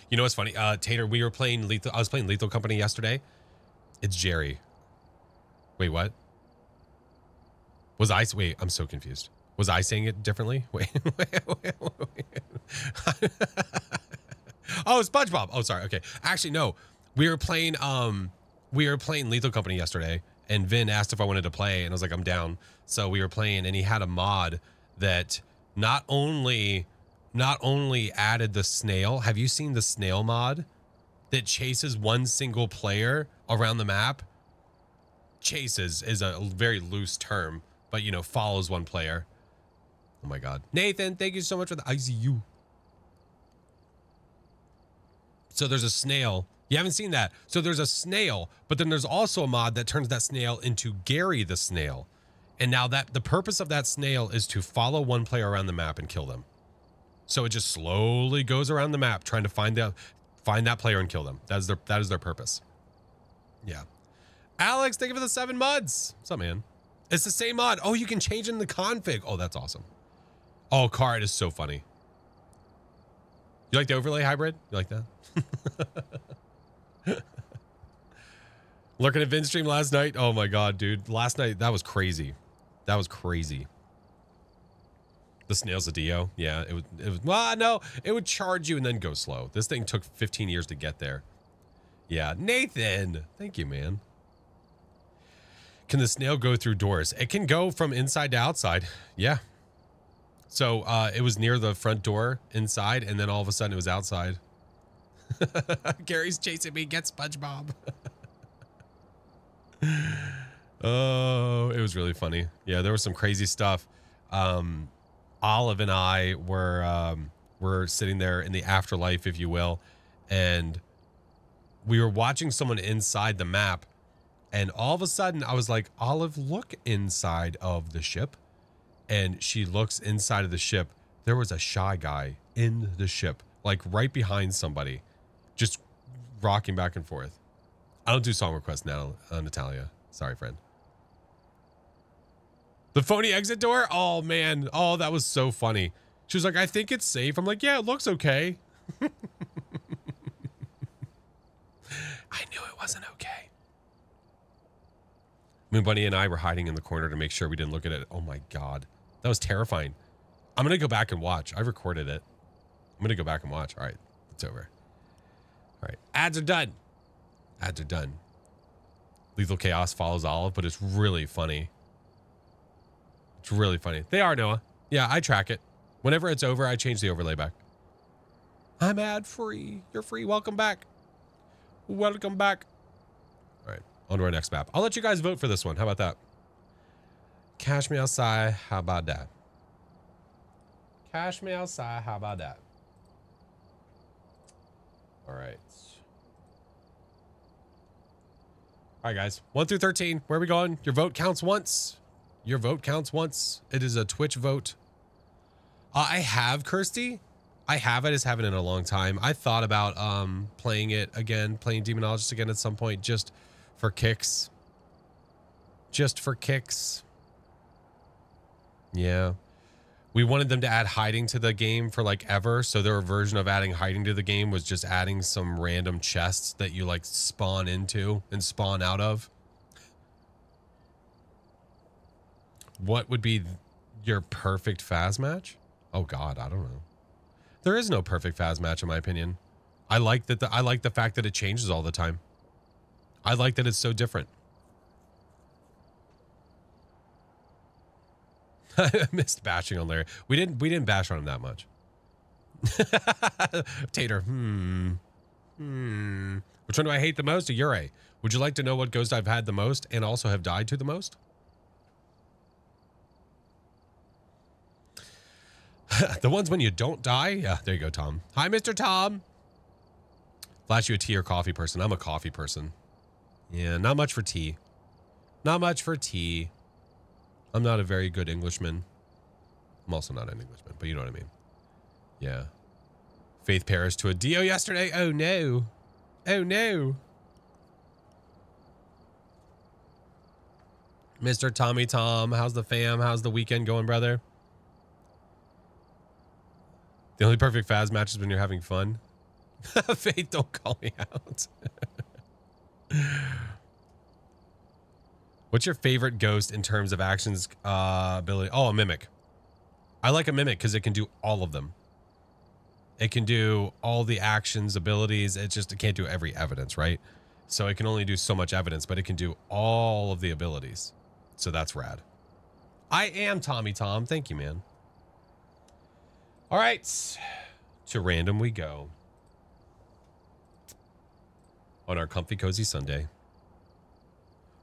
Speaker 1: You know what's funny? Uh Tater, we were playing Lethal I was playing Lethal Company yesterday. It's Jerry. Wait, what? Was I wait, I'm so confused. Was I saying it differently? Wait, wait, wait, wait. oh, SpongeBob. Oh, sorry. Okay. Actually, no. We were playing um we were playing Lethal Company yesterday and Vin asked if I wanted to play and I was like, I'm down. So we were playing and he had a mod that not only not only added the snail. Have you seen the snail mod that chases one single player around the map? Chases is a very loose term, but you know, follows one player. Oh my god. Nathan, thank you so much for the ICU. So there's a snail. You haven't seen that. So there's a snail, but then there's also a mod that turns that snail into Gary the snail. And now that the purpose of that snail is to follow one player around the map and kill them. So it just slowly goes around the map trying to find the find that player and kill them. That is their that is their purpose. Yeah. Alex, thank you for the seven mods. What's up, man? It's the same mod. Oh, you can change in the config. Oh, that's awesome. Oh, card is so funny. You like the overlay hybrid? You like that? Looking at Vin stream last night. Oh my god, dude. Last night that was crazy. That was crazy. The snail's a Dio. Yeah, it was it was well, no, it would charge you and then go slow. This thing took 15 years to get there. Yeah, Nathan. Thank you, man. Can the snail go through doors? It can go from inside to outside. Yeah. So uh, it was near the front door inside, and then all of a sudden it was outside. Gary's chasing me. Get SpongeBob. oh, it was really funny. Yeah, there was some crazy stuff. Um, Olive and I were um, were sitting there in the afterlife, if you will, and we were watching someone inside the map, and all of a sudden I was like, Olive, look inside of the ship, and she looks inside of the ship. There was a shy guy in the ship, like right behind somebody, just rocking back and forth. I don't do song requests now, uh, Natalia. Sorry, friend. The phony exit door? Oh, man. Oh, that was so funny. She was like, I think it's safe. I'm like, yeah, it looks okay. I knew it wasn't okay. Moon Bunny and I were hiding in the corner to make sure we didn't look at it. Oh my God. That was terrifying. I'm going to go back and watch. I recorded it. I'm going to go back and watch. All right. It's over. All right. Ads are done. Ads are done. Lethal Chaos follows Olive, but it's really funny. It's really funny. They are, Noah. Yeah, I track it. Whenever it's over, I change the overlay back. I'm ad free. You're free. Welcome back. Welcome back. All right. On to our next map. I'll let you guys vote for this one. How about that? Cash me outside. How about that? Cash me outside. How about that? All right. All right, guys. 1 through 13. Where are we going? Your vote counts once. Your vote counts once. It is a Twitch vote. Uh, I have Kirsty. I have. I just haven't in a long time. I thought about um playing it again, playing Demonologist again at some point, just for kicks. Just for kicks. Yeah. We wanted them to add hiding to the game for like ever. So their version of adding hiding to the game was just adding some random chests that you like spawn into and spawn out of. What would be your perfect Faz match? Oh God, I don't know. There is no perfect Faz match in my opinion. I like that the I like the fact that it changes all the time. I like that it's so different. I missed bashing on Larry. We didn't we didn't bash on him that much. Tater, hmm. Hmm. Which one do I hate the most? A Would you like to know what ghost I've had the most and also have died to the most? the ones when you don't die? Yeah, there you go, Tom. Hi, Mr. Tom. Flash you a tea or coffee person. I'm a coffee person. Yeah, not much for tea. Not much for tea. I'm not a very good Englishman. I'm also not an Englishman, but you know what I mean. Yeah. Faith Paris to a Dio yesterday. Oh no. Oh no. Mr. Tommy Tom, how's the fam? How's the weekend going, brother? The only perfect Faz match is when you're having fun. Faith, don't call me out. What's your favorite ghost in terms of actions uh, ability? Oh, a mimic. I like a mimic because it can do all of them. It can do all the actions, abilities. It just it can't do every evidence, right? So it can only do so much evidence, but it can do all of the abilities. So that's rad. I am Tommy Tom. Thank you, man. All right. To random we go. On our comfy cozy Sunday.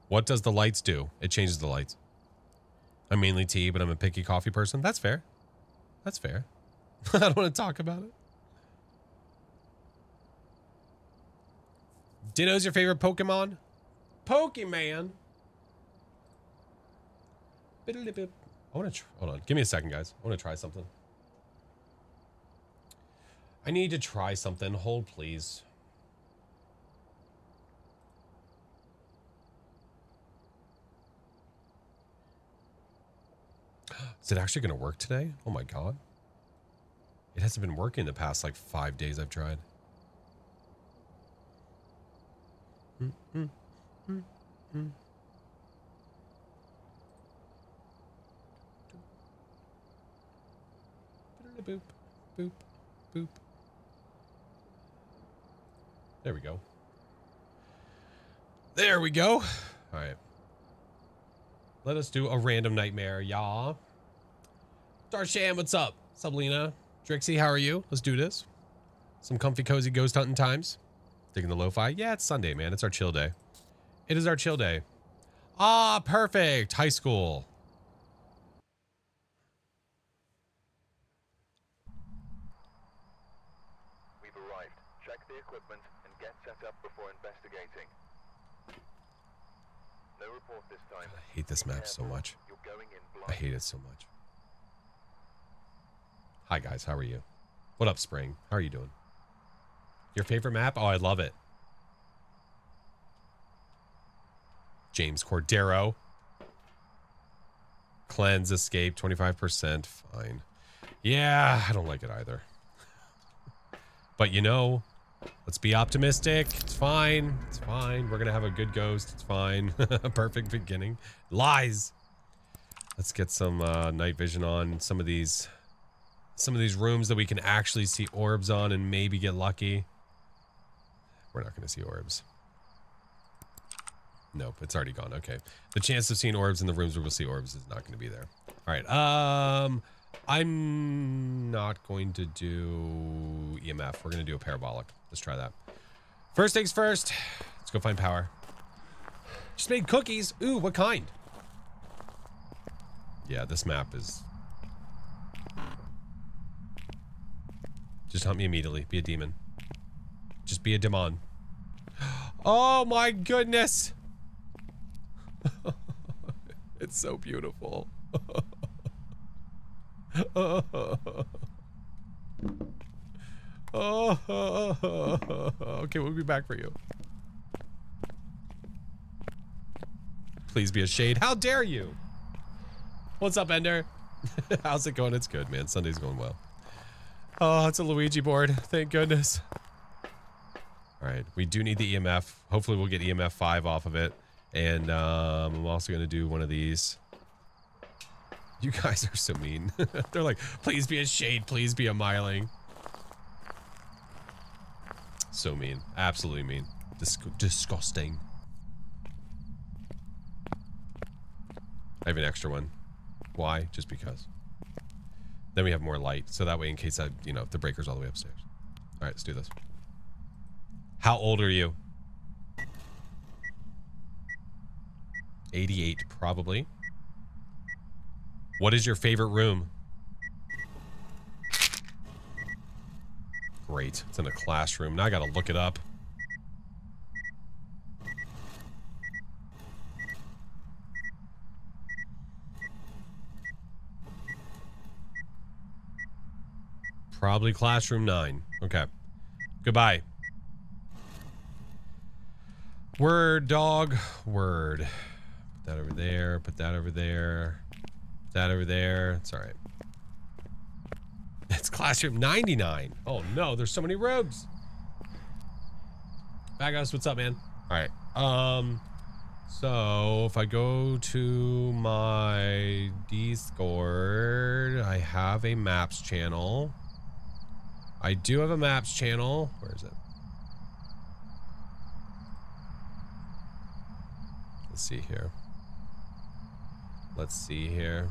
Speaker 1: What does the lights do? It changes the lights. I'm mainly tea, but I'm a picky coffee person. That's fair. That's fair. I don't want to talk about it. Ditto's your favorite Pokemon? Pokemon. I want to hold on. Give me a second, guys. I want to try something. I need to try something. Hold, please. Is it actually going to work today? Oh my god. It hasn't been working the past like five days I've tried. Boop, boop, boop. There we go. There we go. All right. Let us do a random nightmare, y'all. Darsham, what's up? Sublina. Drixie, how are you? Let's do this. Some comfy, cozy ghost hunting times. Digging the lo-fi. Yeah, it's Sunday, man. It's our chill day. It is our chill day. Ah, perfect. High school.
Speaker 2: We've arrived. Check the equipment and get set up before investigating. No report this time.
Speaker 1: I hate this map so much.
Speaker 2: You're going in
Speaker 1: I hate it so much. Hi, guys. How are you? What up, Spring? How are you doing? Your favorite map? Oh, I love it. James Cordero. Cleanse, escape, 25%. Fine. Yeah, I don't like it either. But you know, let's be optimistic. It's fine. It's fine. We're going to have a good ghost. It's fine. Perfect beginning. Lies. Let's get some uh, night vision on some of these some of these rooms that we can actually see orbs on and maybe get lucky. We're not going to see orbs. Nope, it's already gone. Okay. The chance of seeing orbs in the rooms where we'll see orbs is not going to be there. All right. Um I'm not going to do EMF. We're going to do a parabolic. Let's try that. First things first. Let's go find power. Just made cookies. Ooh, what kind? Yeah, this map is Just hunt me immediately. Be a demon. Just be a demon. Oh my goodness. it's so beautiful. okay, we'll be back for you. Please be a shade. How dare you? What's up, Ender? How's it going? It's good, man. Sunday's going well. Oh, it's a Luigi board. Thank goodness. All right, we do need the EMF. Hopefully, we'll get EMF 5 off of it. And um, I'm also going to do one of these. You guys are so mean. They're like, please be a shade. Please be a myling. So mean. Absolutely mean. Dis disgusting. I have an extra one. Why? Just because. Then we have more light. So that way, in case I, you know, the breaker's all the way upstairs. All right, let's do this. How old are you? 88, probably. What is your favorite room? Great. It's in a classroom. Now I gotta look it up. Probably classroom nine. Okay. Goodbye. Word, dog. Word. Put that over there. Put that over there. Put that over there. It's all right. It's classroom 99. Oh no, there's so many rooms. Bagos, what's up, man? All right. Um, so if I go to my Discord, I have a maps channel. I do have a maps channel. Where is it? Let's see here. Let's see here.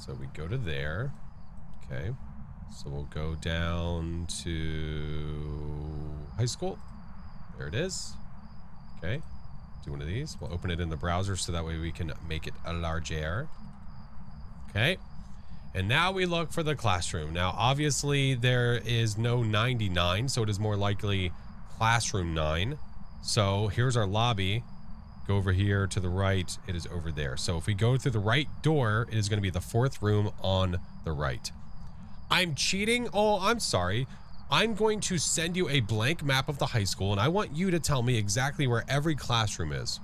Speaker 1: So we go to there. Okay. So we'll go down to high school. There it is. Okay. Do one of these. We'll open it in the browser so that way we can make it a larger. Okay. And now we look for the classroom. Now, obviously, there is no 99, so it is more likely classroom 9. So here's our lobby. Go over here to the right. It is over there. So if we go through the right door, it is going to be the fourth room on the right. I'm cheating? Oh, I'm sorry. I'm going to send you a blank map of the high school, and I want you to tell me exactly where every classroom is.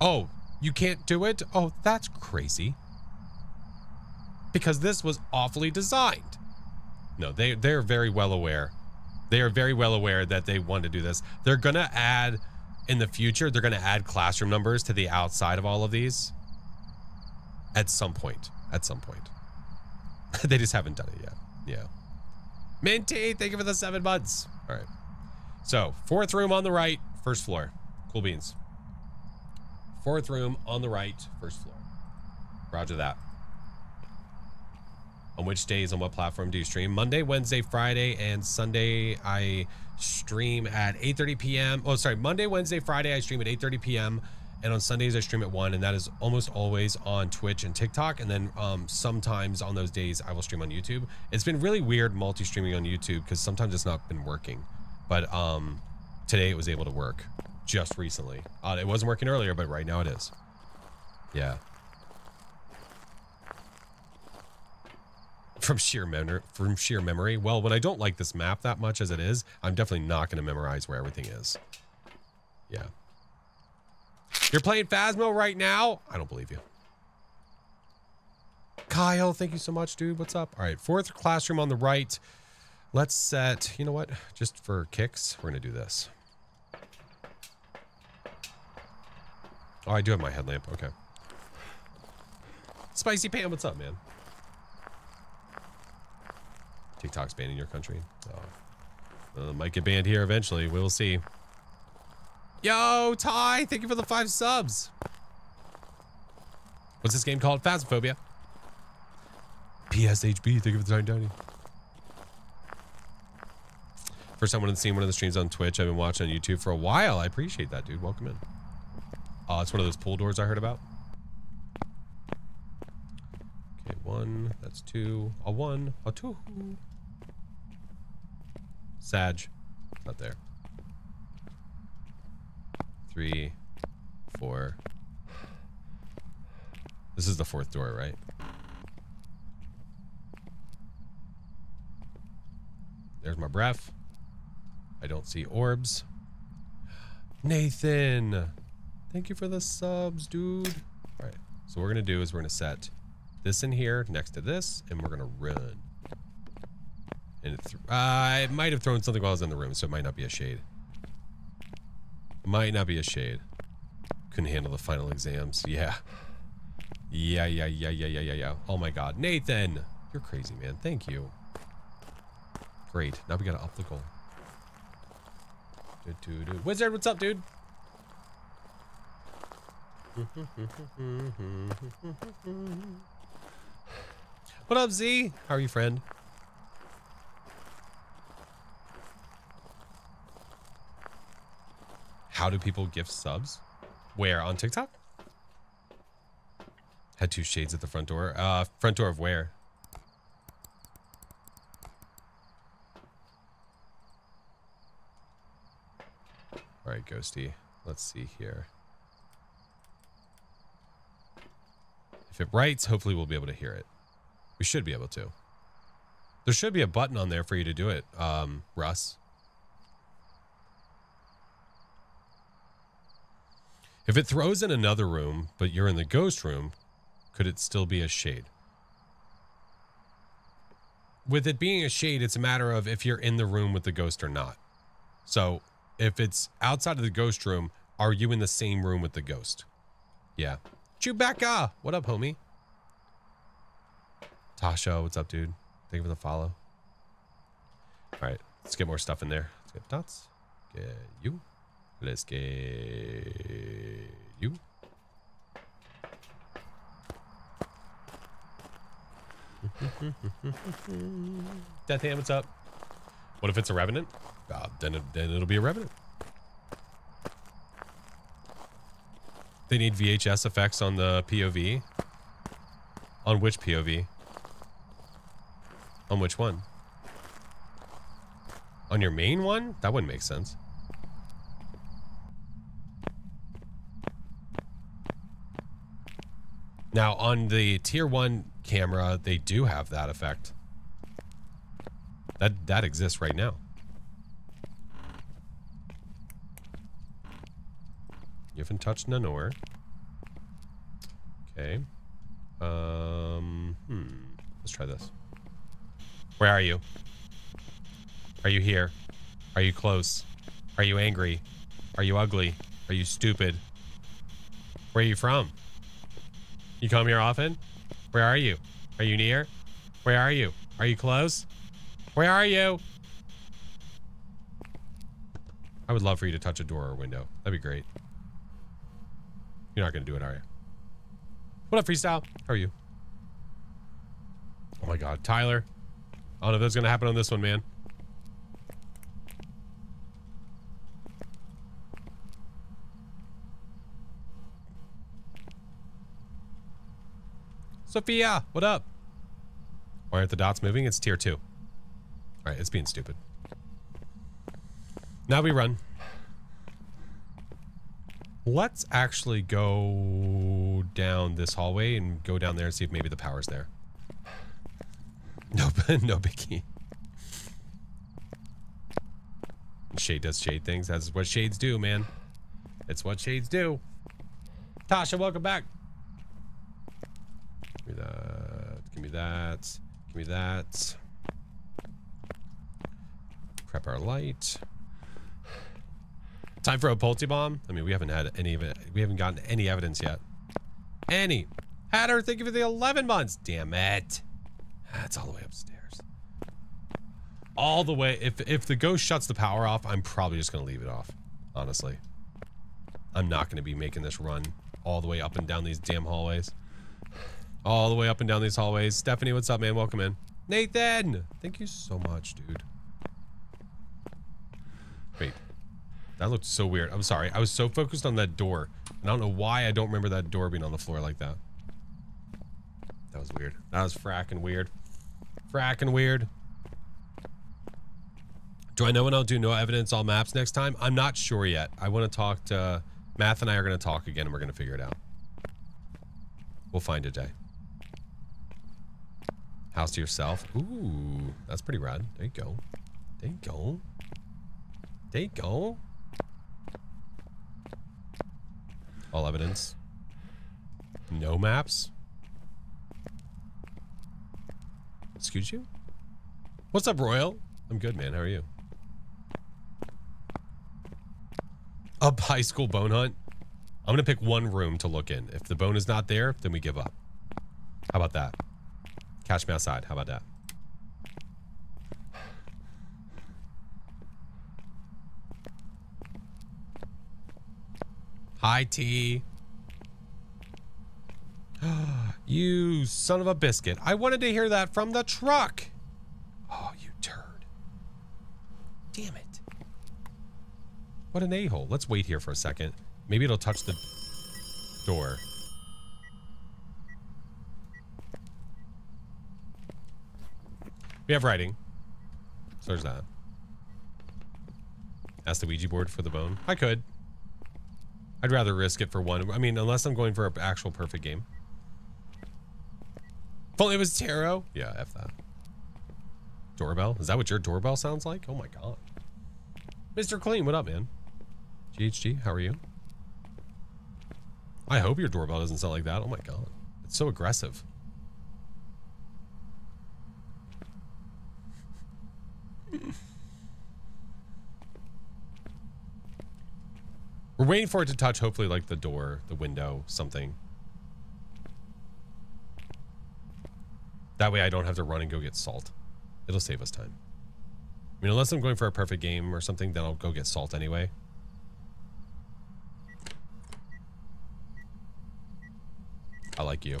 Speaker 1: Oh, you can't do it? Oh, that's crazy. Because this was awfully designed. No, they, they're very well aware. They are very well aware that they want to do this. They're going to add, in the future, they're going to add classroom numbers to the outside of all of these. At some point. At some point. they just haven't done it yet. Yeah. Minty, thank you for the seven months. All right. So, fourth room on the right, first floor. Cool beans. Fourth room on the right, first floor. Roger that. On which days on what platform do you stream? Monday, Wednesday, Friday, and Sunday I stream at 8.30 p.m. Oh, sorry. Monday, Wednesday, Friday I stream at 8.30 p.m. And on Sundays I stream at 1. And that is almost always on Twitch and TikTok. And then um, sometimes on those days I will stream on YouTube. It's been really weird multi-streaming on YouTube because sometimes it's not been working. But um, today it was able to work just recently. Uh, it wasn't working earlier, but right now it is. Yeah. From sheer memory, from sheer memory. Well, when I don't like this map that much as it is, I'm definitely not going to memorize where everything is. Yeah. You're playing Phasmo right now? I don't believe you. Kyle, thank you so much, dude. What's up? All right, fourth classroom on the right. Let's set, you know what? Just for kicks, we're going to do this. Oh, I do have my headlamp. Okay. Spicy Pam, what's up, man? TikTok's banned in your country. Oh. Uh, might get banned here eventually. We'll see. Yo, Ty, thank you for the five subs. What's this game called? Phasmophobia. PSHB, thank you for the tiny tiny. First time I've seen one of the streams on Twitch. I've been watching on YouTube for a while. I appreciate that, dude. Welcome in. Oh, it's one of those pool doors I heard about. Okay, one. That's two. A one. A two. Sag. Not there. Three. Four. This is the fourth door, right? There's my breath. I don't see orbs. Nathan! Thank you for the subs, dude. All right. So what we're to do is we're to set this in here next to this, and we're to run. And it, uh, I might have thrown something while I was in the room, so it might not be a shade. Might not be a shade. Couldn't handle the final exams. Yeah. Yeah, yeah, yeah, yeah, yeah, yeah, yeah. Oh my god. Nathan! You're crazy, man. Thank you. Great. Now we gotta up the goal. Do, do, do. Wizard, what's up, dude? what up, Z? How are you, friend? How do people gift subs? Where? On TikTok? Had two shades at the front door. Uh, front door of where? All right, Ghosty. Let's see here. It writes, hopefully we'll be able to hear it. We should be able to. There should be a button on there for you to do it, um, Russ. If it throws in another room, but you're in the ghost room, could it still be a shade? With it being a shade, it's a matter of if you're in the room with the ghost or not. So if it's outside of the ghost room, are you in the same room with the ghost? Yeah. Chewbacca! What up, homie? Tasha, what's up, dude? Thank you for the follow. All right, let's get more stuff in there. Let's get dots. Get you. Let's get you. Death Hand, what's up? What if it's a revenant? Uh, then, it, then it'll be a revenant. They need VHS effects on the POV. On which POV? On which one? On your main one? That wouldn't make sense. Now, on the tier one camera, they do have that effect. That that exists right now. You haven't touched Nanor. Okay. Um, hmm. Let's try this. Where are you? Are you here? Are you close? Are you angry? Are you ugly? Are you stupid? Where are you from? You come here often? Where are you? Are you near? Where are you? Are you close? Where are you? I would love for you to touch a door or window. That'd be great. You're not going to do it, are you? What up, Freestyle? How are you? Oh my god, Tyler. I don't know if that's going to happen on this one, man. Sophia, what up? Why aren't the dots moving? It's tier two. All right, it's being stupid. Now we run. Let's actually go down this hallway and go down there and see if maybe the power's there. Nope, no biggie. Shade does shade things. That's what shades do, man. It's what shades do. Tasha, welcome back. Give me that. Give me that. Give me that. Prep our light. Time for a Polty bomb. I mean, we haven't had any of it. We haven't gotten any evidence yet. Any. Hatter, thank you for the 11 months. Damn it. That's all the way upstairs. All the way. If, if the ghost shuts the power off, I'm probably just going to leave it off. Honestly. I'm not going to be making this run all the way up and down these damn hallways. All the way up and down these hallways. Stephanie, what's up, man? Welcome in. Nathan! Thank you so much, dude. Wait. That looked so weird. I'm sorry. I was so focused on that door. And I don't know why I don't remember that door being on the floor like that. That was weird. That was fracking weird. Fracking weird. Do I know when I'll do no evidence all maps next time? I'm not sure yet. I want to talk to... Math and I are going to talk again and we're going to figure it out. We'll find a day. House to yourself. Ooh, that's pretty rad. There you go. There you go. There you go. All evidence. No maps. Excuse you? What's up, Royal? I'm good, man. How are you? Up high school bone hunt. I'm going to pick one room to look in. If the bone is not there, then we give up. How about that? Catch me outside. How about that? Hi, T. you son of a biscuit. I wanted to hear that from the truck. Oh, you turd. Damn it. What an a-hole. Let's wait here for a second. Maybe it'll touch the door. We have writing. So there's that. Ask the Ouija board for the bone. I could. I'd rather risk it for one. I mean, unless I'm going for an actual perfect game. If only it was tarot. Yeah, F that. Doorbell? Is that what your doorbell sounds like? Oh my god. Mr. Clean, what up, man? GHG, how are you? I hope your doorbell doesn't sound like that. Oh my god. It's so aggressive. We're waiting for it to touch, hopefully, like the door, the window, something. That way I don't have to run and go get salt. It'll save us time. I mean, unless I'm going for a perfect game or something, then I'll go get salt anyway. I like you.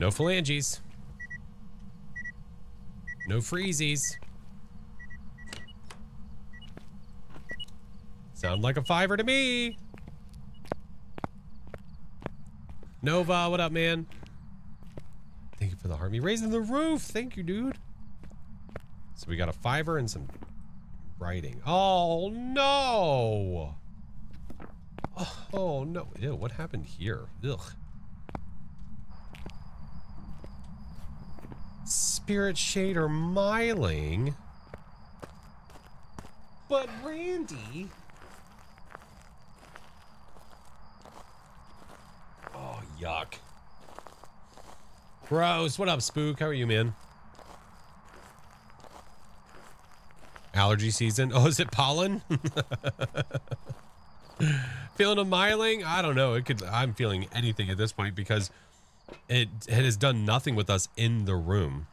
Speaker 1: No phalanges. No freezies. Sound like a fiver to me. Nova, what up, man? Thank you for the. Me raising the roof. Thank you, dude. So we got a fiver and some writing. Oh, no. Oh, oh no. Ew, what happened here? Ugh. Spirit Shade or Myling. But Randy. Oh, yuck. Gross. What up, Spook? How are you, man? Allergy season. Oh, is it pollen? feeling a myling? I don't know. It could. I'm feeling anything at this point because it, it has done nothing with us in the room.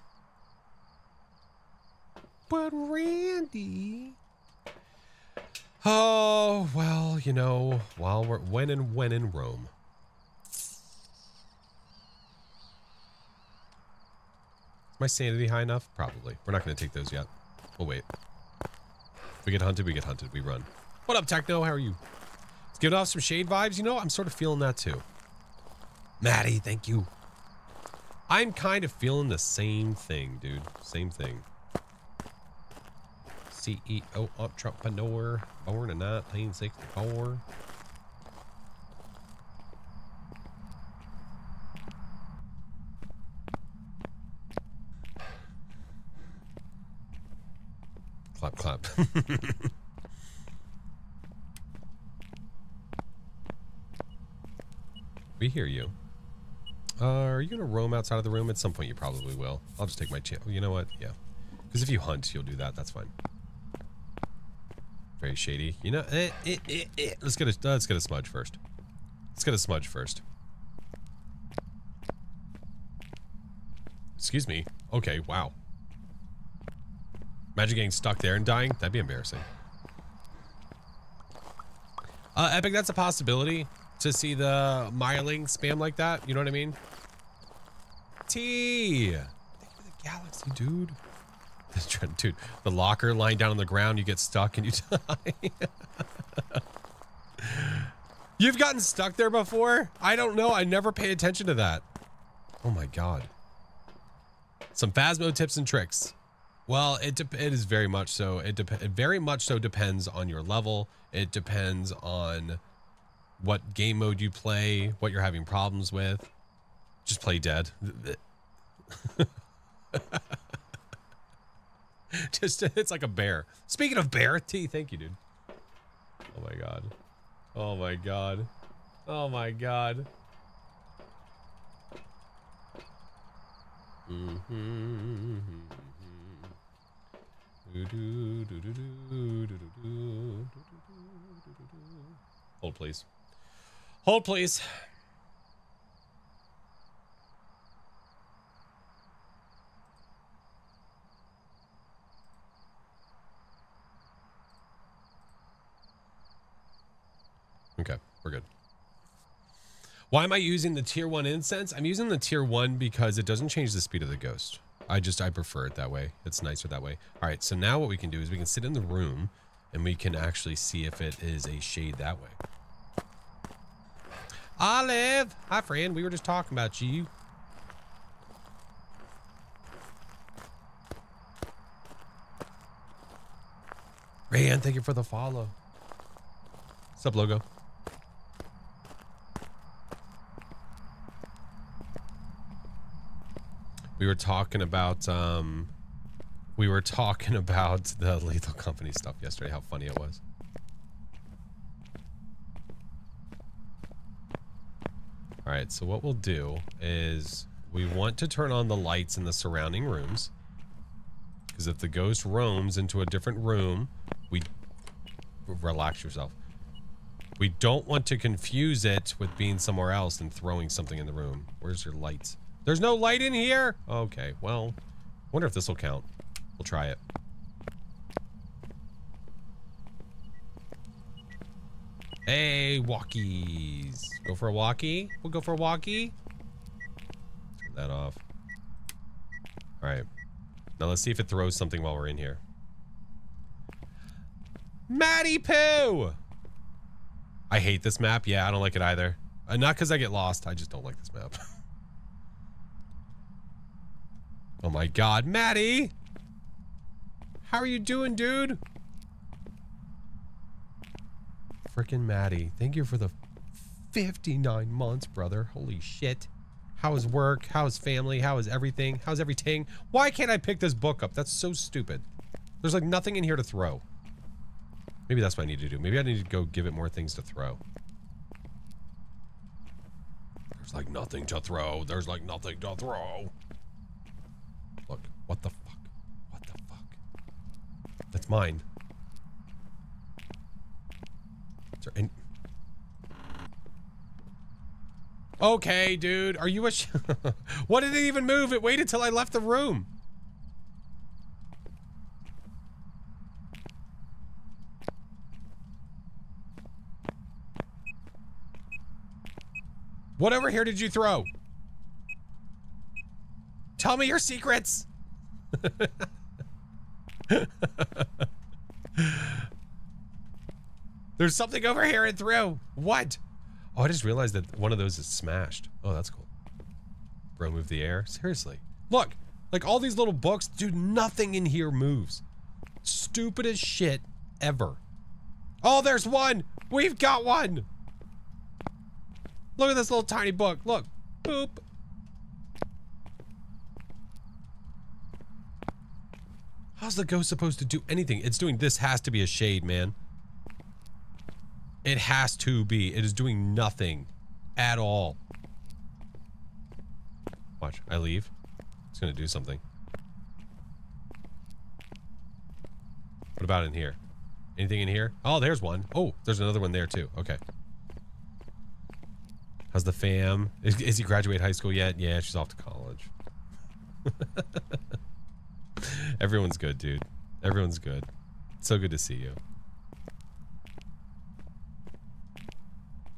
Speaker 1: But Randy. Oh well, you know, while we're when and when in Rome. Is my sanity high enough? Probably. We're not going to take those yet. We'll wait. If we get hunted, we get hunted. We run. What up, Techno? How are you? It's giving off some shade vibes. You know, I'm sort of feeling that too. Maddie, thank you. I'm kind of feeling the same thing, dude. Same thing. CEO entrepreneur, born in 1964. Clap, clap. we hear you. Uh, are you going to roam outside of the room? At some point you probably will. I'll just take my chance. You know what? Yeah. Because if you hunt, you'll do that. That's fine. Very shady. You know, eh, eh, eh, eh. let's get a let's get a smudge first. Let's get a smudge first. Excuse me. Okay, wow. Imagine getting stuck there and dying. That'd be embarrassing. Uh, Epic, that's a possibility to see the Myling spam like that. You know what I mean? T. Thank you for the galaxy, dude. Dude, the locker lying down on the ground, you get stuck and you die. You've gotten stuck there before? I don't know. I never pay attention to that. Oh my god. Some Phasmo tips and tricks. Well, it it is very much so. It, it very much so depends on your level. It depends on what game mode you play, what you're having problems with. Just play dead. Just it's like a bear. Speaking of bear, T, thank you, dude. Oh my god. Oh my god. Oh my god. Mm-hmm. Hold please. Hold please. Okay, we're good. Why am I using the tier one incense? I'm using the tier one because it doesn't change the speed of the ghost. I just, I prefer it that way. It's nicer that way. All right, so now what we can do is we can sit in the room and we can actually see if it is a shade that way. Olive! Hi, friend. We were just talking about you. Rayan, thank you for the follow. Sub logo. We were talking about um we were talking about the lethal company stuff yesterday, how funny it was. All right, so what we'll do is we want to turn on the lights in the surrounding rooms. Because if the ghost roams into a different room, we relax yourself. We don't want to confuse it with being somewhere else and throwing something in the room. Where's your lights? There's no light in here? Okay, well, wonder if this will count. We'll try it. Hey, walkies. Go for a walkie? We'll go for a walkie. Turn that off. All right. Now let's see if it throws something while we're in here. Matty Poo! I hate this map. Yeah, I don't like it either. Uh, not because I get lost. I just don't like this map. oh my god, Maddie! How are you doing, dude? Freaking Maddie. Thank you for the 59 months, brother. Holy shit. How is work? How is family? How is everything? How's everything? Why can't I pick this book up? That's so stupid. There's like nothing in here to throw. Maybe that's what I need to do. Maybe I need to go give it more things to throw. There's like nothing to throw. There's like nothing to throw. What the fuck? What the fuck? That's mine. Is there any... Okay, dude. Are you a... what did it even move? It waited till I left the room. What over here did you throw? Tell me your secrets. There's something over here and through. What? Oh, I just realized that one of those is smashed. Oh, that's cool. Bro, move the air. Seriously. Look, like all these little books, dude, nothing in here moves. Stupidest shit ever. Oh, there's one. We've got one. Look at this little tiny book. Look. Boop. How's the ghost supposed to do anything? It's doing this has to be a shade, man. It has to be. It is doing nothing at all. Watch. I leave. It's going to do something. What about in here? Anything in here? Oh, there's one. Oh, there's another one there too. Okay. How's the fam? Is, is he graduate high school yet? Yeah, she's off to college. Everyone's good, dude. Everyone's good. so good to see you.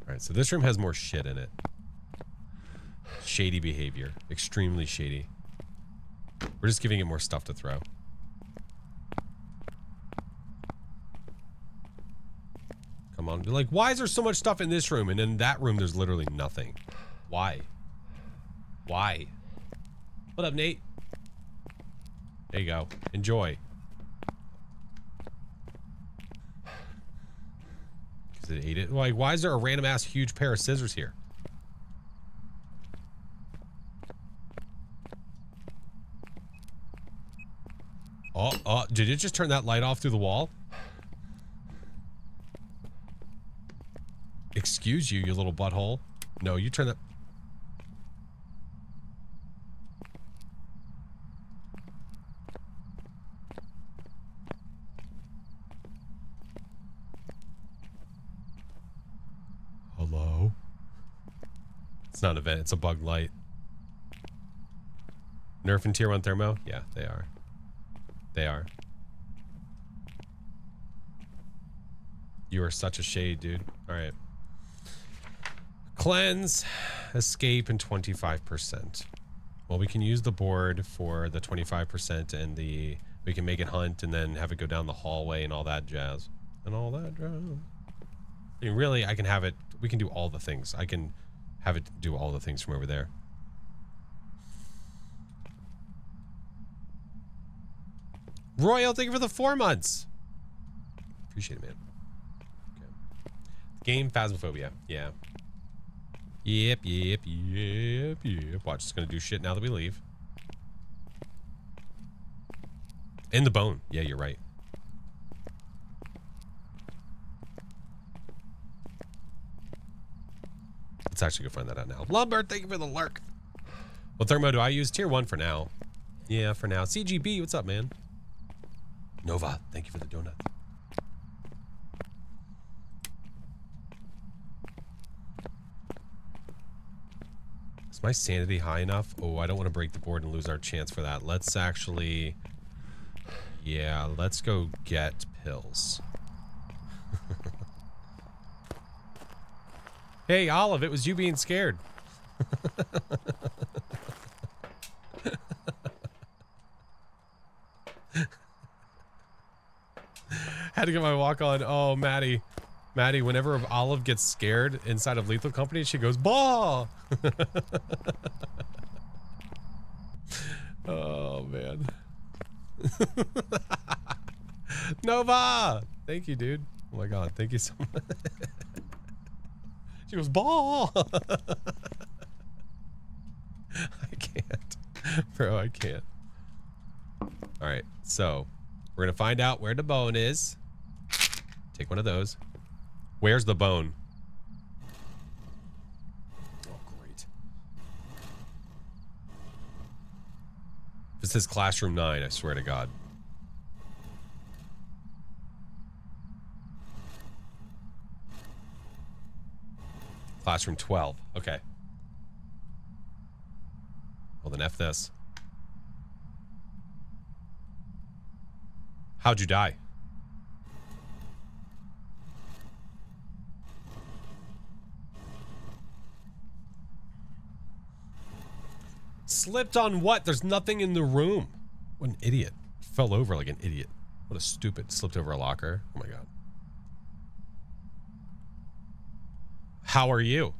Speaker 1: Alright, so this room has more shit in it. Shady behavior. Extremely shady. We're just giving it more stuff to throw. Come on. Like, why is there so much stuff in this room and in that room there's literally nothing? Why? Why? What up, Nate? There you go. Enjoy. Because it ate it. Like, why is there a random ass huge pair of scissors here? Oh, oh, did it just turn that light off through the wall? Excuse you, you little butthole. No, you turn that... Hello? It's not an event, it's a bug light. Nerf and tier 1 thermo? Yeah, they are. They are. You are such a shade, dude. Alright. Cleanse, escape, and 25%. Well, we can use the board for the 25% and the... We can make it hunt and then have it go down the hallway and all that jazz. And all that jazz. I mean, really, I can have it... We can do all the things. I can have it do all the things from over there. Royal, thank you for the four months. Appreciate it, man. Okay. Game Phasmophobia. Yeah. Yep, yep, yep, yep. Watch, it's gonna do shit now that we leave. In the bone. Yeah, you're right. Let's actually go find that out now. Lumber, thank you for the lurk. What thermo do I use? Tier 1 for now. Yeah, for now. CGB, what's up, man? Nova, thank you for the donut. Is my sanity high enough? Oh, I don't want to break the board and lose our chance for that. Let's actually... Yeah, let's go get pills. Hey, Olive, it was you being scared. Had to get my walk on. Oh, Maddie. Maddie, whenever Olive gets scared inside of Lethal Company, she goes, Bah! oh, man. Nova! Thank you, dude. Oh my god, thank you so much. She goes, ball! I can't. Bro, I can't. Alright, so we're gonna find out where the bone is. Take one of those. Where's the bone? Oh, great. This is classroom nine, I swear to God. Classroom 12. Okay. Well, then F this. How'd you die? Slipped on what? There's nothing in the room. What an idiot. Fell over like an idiot. What a stupid. Slipped over a locker. Oh my god. How are you?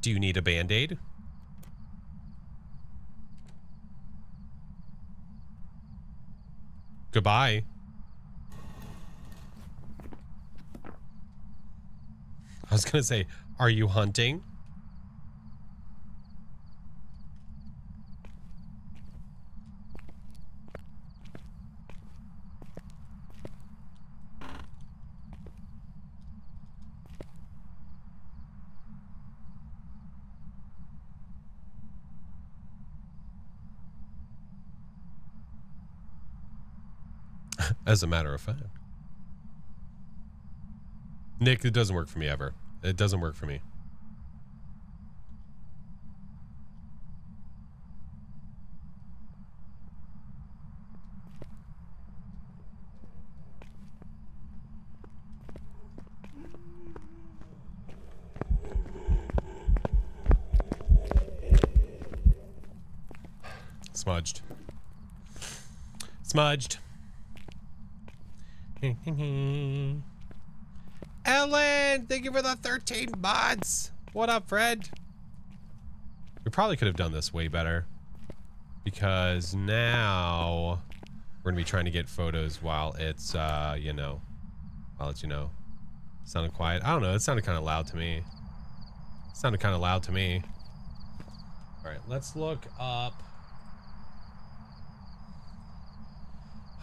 Speaker 1: Do you need a band-aid? Goodbye. I was gonna say, are you hunting? As a matter of fact. Nick, it doesn't work for me ever. It doesn't work for me. Smudged. Smudged. Ellen, thank you for the 13 mods. What up, Fred? We probably could have done this way better. Because now we're going to be trying to get photos while it's, uh, you know, while it's, you know, sounded quiet. I don't know. It sounded kind of loud to me. It sounded kind of loud to me. All right, let's look up.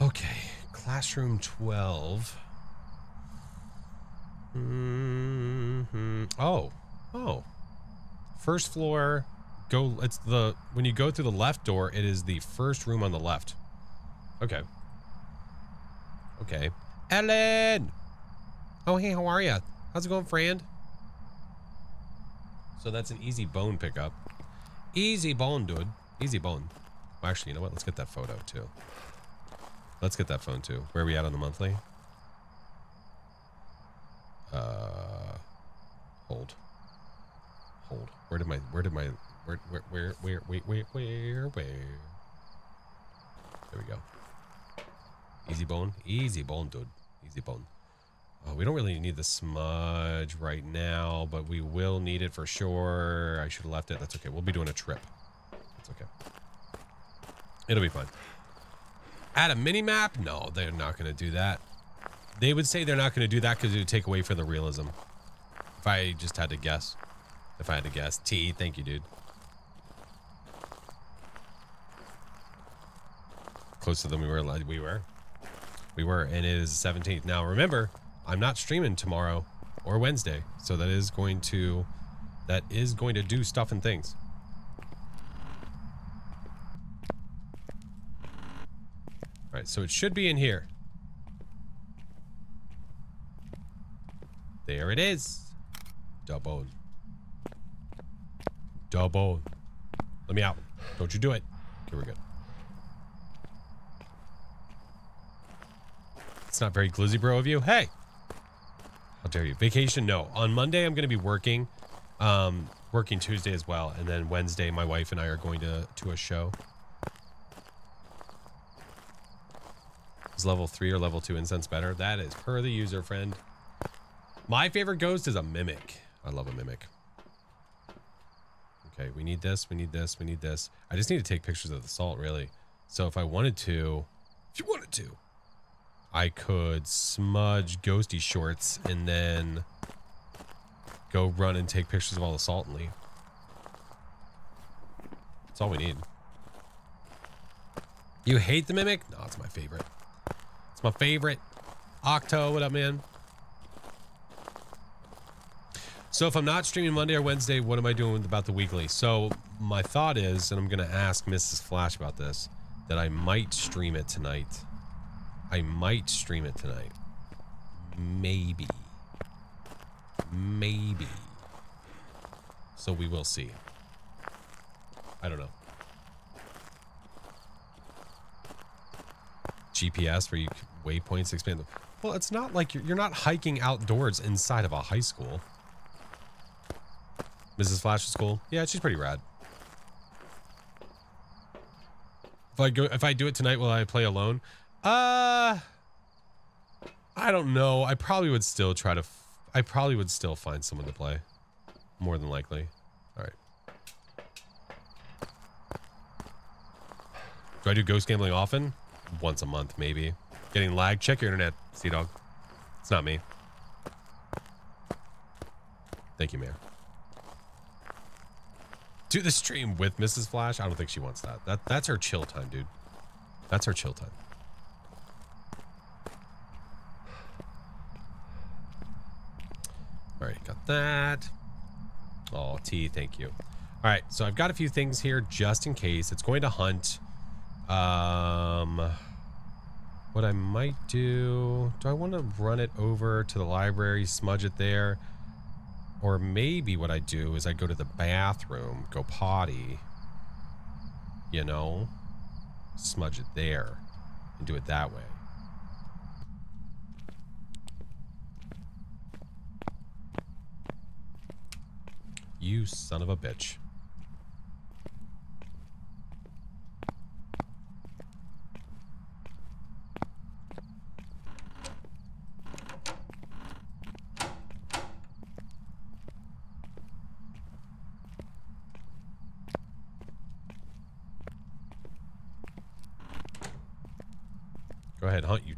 Speaker 1: Okay, classroom 12. Mm-hmm. Oh, oh. First floor. Go. It's the when you go through the left door. It is the first room on the left. Okay. Okay. Ellen. Oh hey, how are you? How's it going, friend? So that's an easy bone pickup. Easy bone, dude. Easy bone. Well, actually, you know what? Let's get that photo too. Let's get that phone too. Where are we at on the monthly? Uh, hold, hold. Where did my, where did my, where, where, where, where, where, where, where, where? There we go. Easy bone, easy bone, dude. Easy bone. Oh, we don't really need the smudge right now, but we will need it for sure. I should have left it. That's okay. We'll be doing a trip. That's okay. It'll be fun. Add a mini map? No, they're not going to do that. They would say they're not going to do that because it would take away from the realism. If I just had to guess. If I had to guess. T, thank you, dude. Closer than we were. We were. We were, and it is the 17th. Now, remember, I'm not streaming tomorrow or Wednesday, so that is going to that is going to do stuff and things. All right, so it should be in here. There it is. Double. Double. Let me out. Don't you do it. Okay, we're good. It's not very glizzy bro of you. Hey. How dare you? Vacation? No. On Monday, I'm going to be working. Um, working Tuesday as well. And then Wednesday, my wife and I are going to, to a show. Is level 3 or level 2 incense better? That is per the user, friend. My favorite ghost is a mimic. I love a mimic. Okay, we need this, we need this, we need this. I just need to take pictures of the salt, really. So if I wanted to, if you wanted to, I could smudge ghosty shorts and then go run and take pictures of all the salt and leave. That's all we need. You hate the mimic? No, it's my favorite. It's my favorite. Octo, what up, man? So if I'm not streaming Monday or Wednesday, what am I doing about the weekly? So my thought is, and I'm going to ask Mrs. Flash about this, that I might stream it tonight. I might stream it tonight. Maybe. Maybe. So we will see. I don't know. GPS where you waypoints expand. Well, it's not like you're, you're not hiking outdoors inside of a high school. Mrs. Flash's school. Yeah, she's pretty rad. If I go, if I do it tonight, will I play alone? Uh, I don't know. I probably would still try to. I probably would still find someone to play. More than likely. All right. Do I do ghost gambling often? Once a month, maybe. Getting lag? Check your internet, Sea Dog. It's not me. Thank you, Mayor. Do the stream with Mrs. Flash? I don't think she wants that. That that's her chill time, dude. That's her chill time. All right, got that. Oh, T, thank you. All right, so I've got a few things here just in case. It's going to hunt. Um, what I might do, do I want to run it over to the library, smudge it there? Or maybe what I do is I go to the bathroom, go potty, you know, smudge it there and do it that way. You son of a bitch.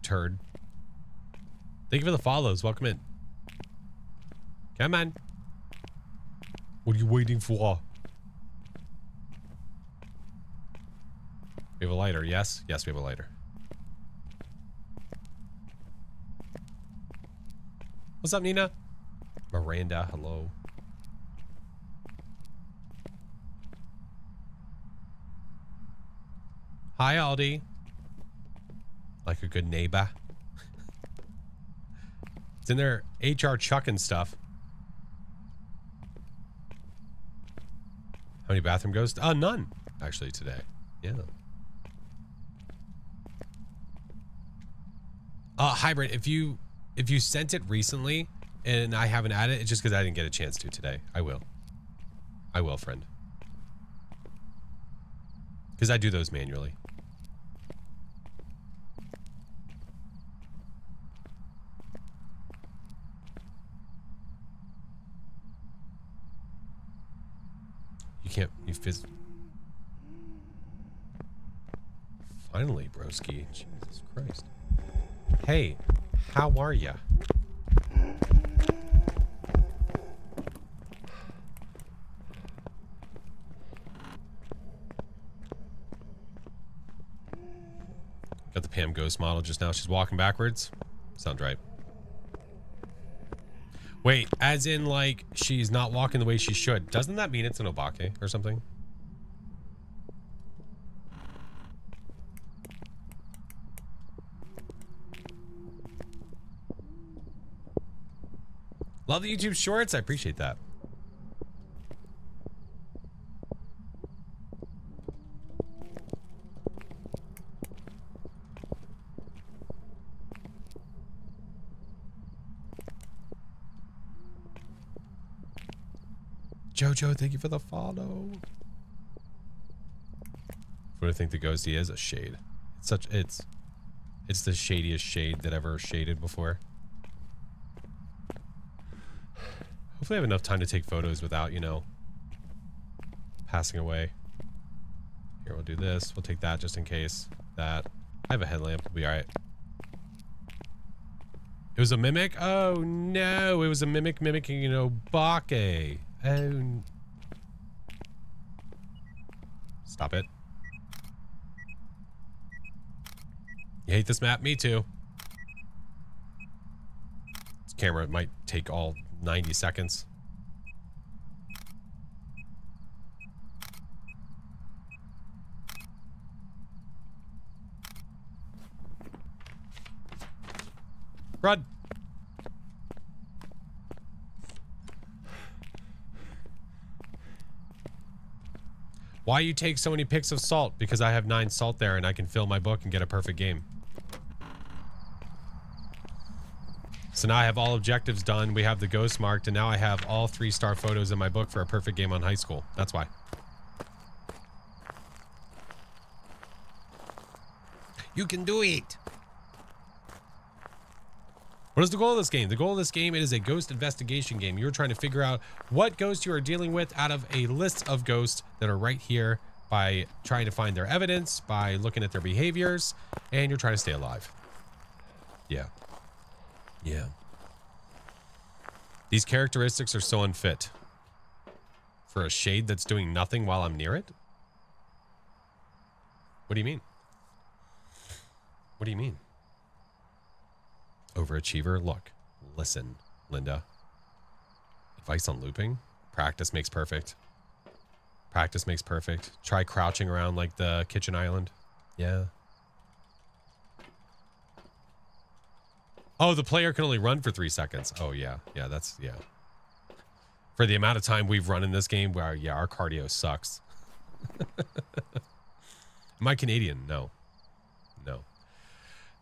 Speaker 1: Turd. Thank you for the follows. Welcome in. Come on. What are you waiting for? We have a lighter, yes? Yes, we have a lighter. What's up, Nina? Miranda, hello. Hi, Aldi. Like a good neighbor. it's in there HR chucking stuff. How many bathroom ghosts? Uh, none, actually, today. Yeah. Uh, hybrid, if you if you sent it recently and I haven't added it, it's just because I didn't get a chance to today. I will. I will, friend. Because I do those manually. You can't, you Finally, broski. Jesus Christ. Hey, how are ya? Got the Pam Ghost model just now. She's walking backwards. Sounds right. Wait, as in like she's not walking the way she should. Doesn't that mean it's an Obake or something? Love the YouTube shorts. I appreciate that. Jojo, thank you for the follow. What do I think the ghosty is? A shade. It's such it's it's the shadiest shade that ever shaded before. Hopefully I have enough time to take photos without, you know, passing away. Here, we'll do this. We'll take that just in case. That. I have a headlamp. We'll be alright. It was a mimic? Oh, no. It was a mimic mimicking, you know, Bake. Oh. Stop it. You hate this map? Me too. This camera might take all 90 seconds. Run! Why you take so many picks of salt? Because I have nine salt there and I can fill my book and get a perfect game. So now I have all objectives done. We have the ghost marked, and now I have all three star photos in my book for a perfect game on high school. That's why. You can do it. What is the goal of this game? The goal of this game it is a ghost investigation game. You're trying to figure out what ghost you are dealing with out of a list of ghosts that are right here by trying to find their evidence, by looking at their behaviors, and you're trying to stay alive. Yeah. Yeah. These characteristics are so unfit. For a shade that's doing nothing while I'm near it? What do you mean? What do you mean? Overachiever? Look, listen, Linda. Advice on looping? Practice makes perfect. Practice makes perfect. Try crouching around like the kitchen island. Yeah. Oh, the player can only run for three seconds. Oh, yeah. Yeah, that's, yeah. For the amount of time we've run in this game, where, yeah, our cardio sucks. Am I Canadian? No. No.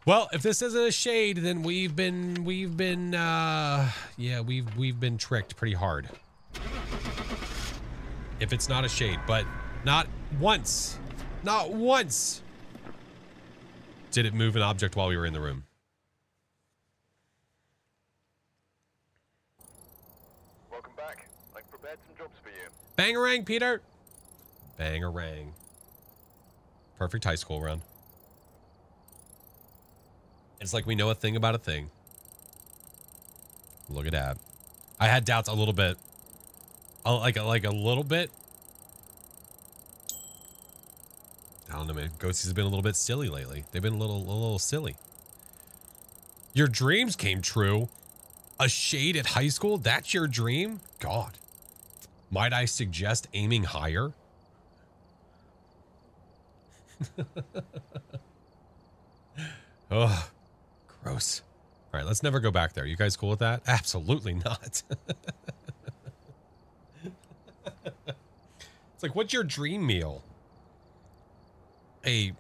Speaker 1: Well, if this isn't a shade, then we've been, we've been, uh, yeah, we've, we've been tricked pretty hard. If it's not a shade, but not once, not once did it move an object while we were in the room.
Speaker 2: Welcome back. I've prepared some jobs for you.
Speaker 1: Bangarang, Peter. Bangarang. Perfect high school run. It's like we know a thing about a thing. Look at that. I had doubts a little bit. Like, a, like a little bit. I don't know, man. Ghosties have been a little bit silly lately. They've been a little, a little silly. Your dreams came true. A shade at high school? That's your dream? God. Might I suggest aiming higher? oh, gross. All right, let's never go back there. You guys cool with that? Absolutely not. it's like, what's your dream meal? A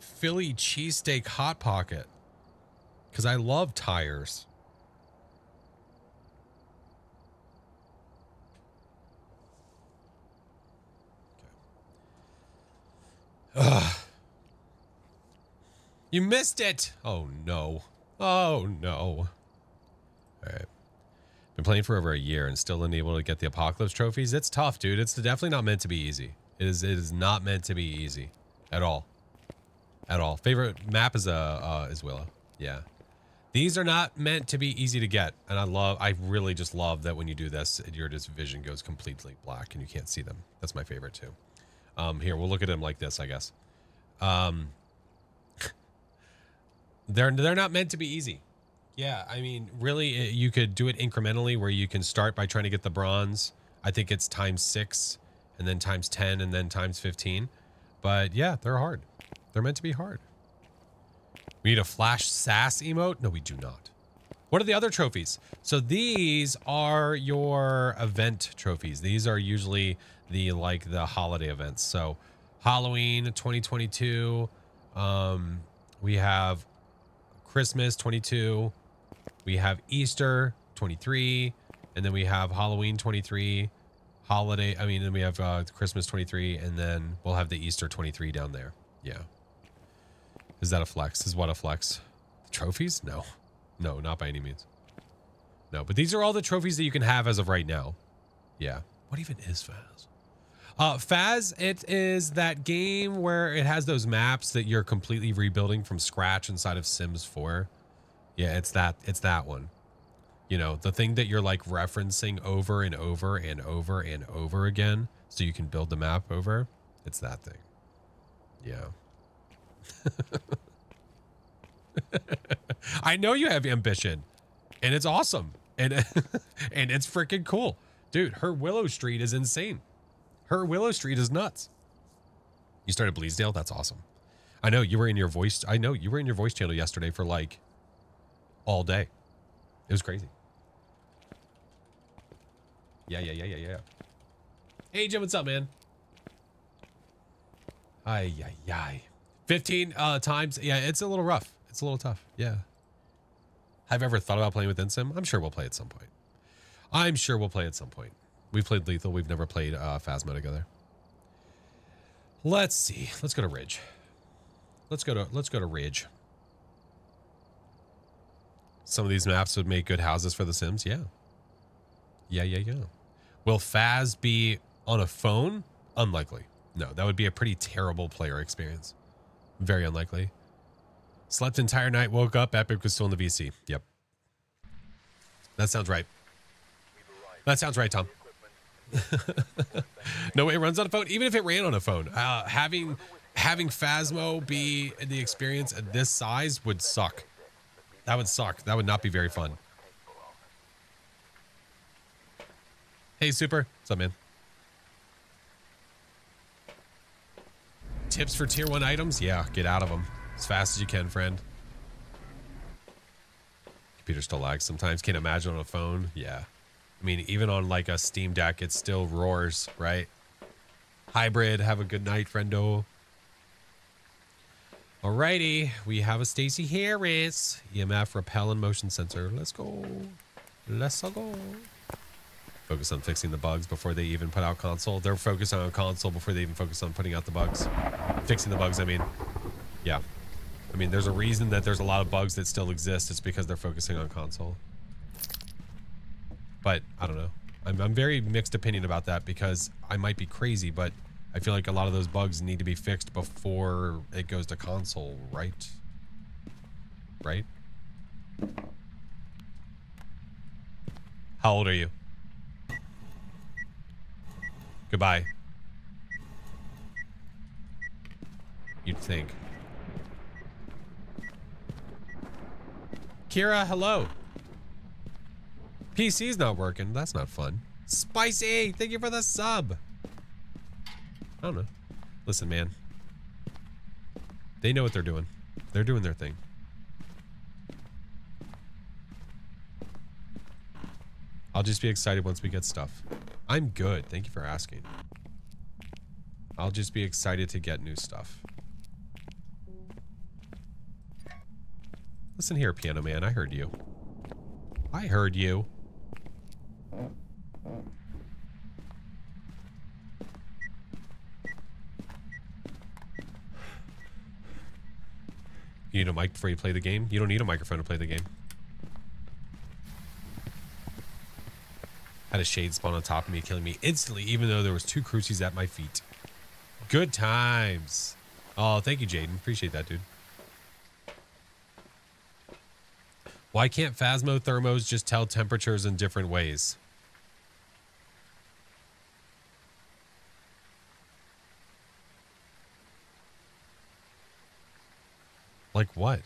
Speaker 1: Philly cheesesteak hot pocket. Because I love tires. Ugh. You missed it. Oh no. Oh no. All right. Been playing for over a year and still unable to get the apocalypse trophies. It's tough, dude. It's definitely not meant to be easy. It is. It is not meant to be easy at all. at all. Favorite map is a uh, is Willow. Yeah. These are not meant to be easy to get, and I love. I really just love that when you do this, your just vision goes completely black and you can't see them. That's my favorite too. Um, here we'll look at them like this, I guess. Um, they're they're not meant to be easy. Yeah, I mean, really, it, you could do it incrementally, where you can start by trying to get the bronze. I think it's times six, and then times ten, and then times fifteen. But yeah, they're hard. They're meant to be hard. We need a flash sass emote? No, we do not. What are the other trophies? So these are your event trophies. These are usually the like the holiday events. So Halloween 2022. Um, we have Christmas 22. We have Easter 23. And then we have Halloween 23. Holiday. I mean, then we have uh, Christmas 23. And then we'll have the Easter 23 down there. Yeah. Is that a flex? Is what a flex? Trophies? No. No, not by any means. No, but these are all the trophies that you can have as of right now. Yeah. What even is Faz? Uh, Faz, it is that game where it has those maps that you're completely rebuilding from scratch inside of Sims 4. Yeah, it's that. It's that one. You know, the thing that you're like referencing over and over and over and over again so you can build the map over. It's that thing. Yeah. I know you have ambition and it's awesome and and it's freaking cool. Dude, her Willow Street is insane. Her Willow Street is nuts. You started Bleasdale? That's awesome. I know you were in your voice. I know you were in your voice channel yesterday for like all day. It was crazy. Yeah, yeah, yeah, yeah, yeah. Hey, Jim, what's up, man? Ay, ay, ay. 15 uh, times. Yeah, it's a little rough. It's a little tough. Yeah. Have you ever thought about playing with InSim? I'm sure we'll play at some point. I'm sure we'll play at some point. We've played Lethal. We've never played uh, Phasmo together. Let's see. Let's go to Ridge. Let's go to let's go to Ridge. Some of these maps would make good houses for the Sims. Yeah. Yeah, yeah, yeah. Will Faz be on a phone? Unlikely. No, that would be a pretty terrible player experience. Very unlikely. Slept entire night, woke up, Epic was still in the VC. Yep. That sounds right. That sounds right, Tom. no way it runs on a phone. Even if it ran on a phone, uh, having having Phasmo be the experience at this size would suck. That would suck. That would not be very fun. Hey, Super. What's up, man? Tips for tier one items? Yeah, get out of them as fast as you can, friend. Computer still lags sometimes. Can't imagine on a phone. Yeah. I mean, even on like a Steam Deck, it still roars, right? Hybrid, have a good night, friendo. Alrighty, we have a Stacy Harris. EMF, repel, and motion sensor. Let's go. Let's go. Focus on fixing the bugs before they even put out console. They're focused on console before they even focus on putting out the bugs. Fixing the bugs, I mean. Yeah. I mean, there's a reason that there's a lot of bugs that still exist. It's because they're focusing on console. But I don't know. I'm, I'm very mixed opinion about that because I might be crazy, but I feel like a lot of those bugs need to be fixed before it goes to console, right? Right? How old are you? Goodbye. You'd think. Kira, hello. PC's not working. That's not fun. Spicy, thank you for the sub. I don't know. Listen, man. They know what they're doing. They're doing their thing. I'll just be excited once we get stuff. I'm good. Thank you for asking. I'll just be excited to get new stuff. Listen here, Piano Man. I heard you. I heard you. You need a mic before you play the game? You don't need a microphone to play the game. Had a shade spawn on top of me, killing me instantly, even though there was two crucies at my feet. Good times. Oh, thank you, Jaden. Appreciate that, dude. Why can't Phasmo thermos just tell temperatures in different ways? Like what?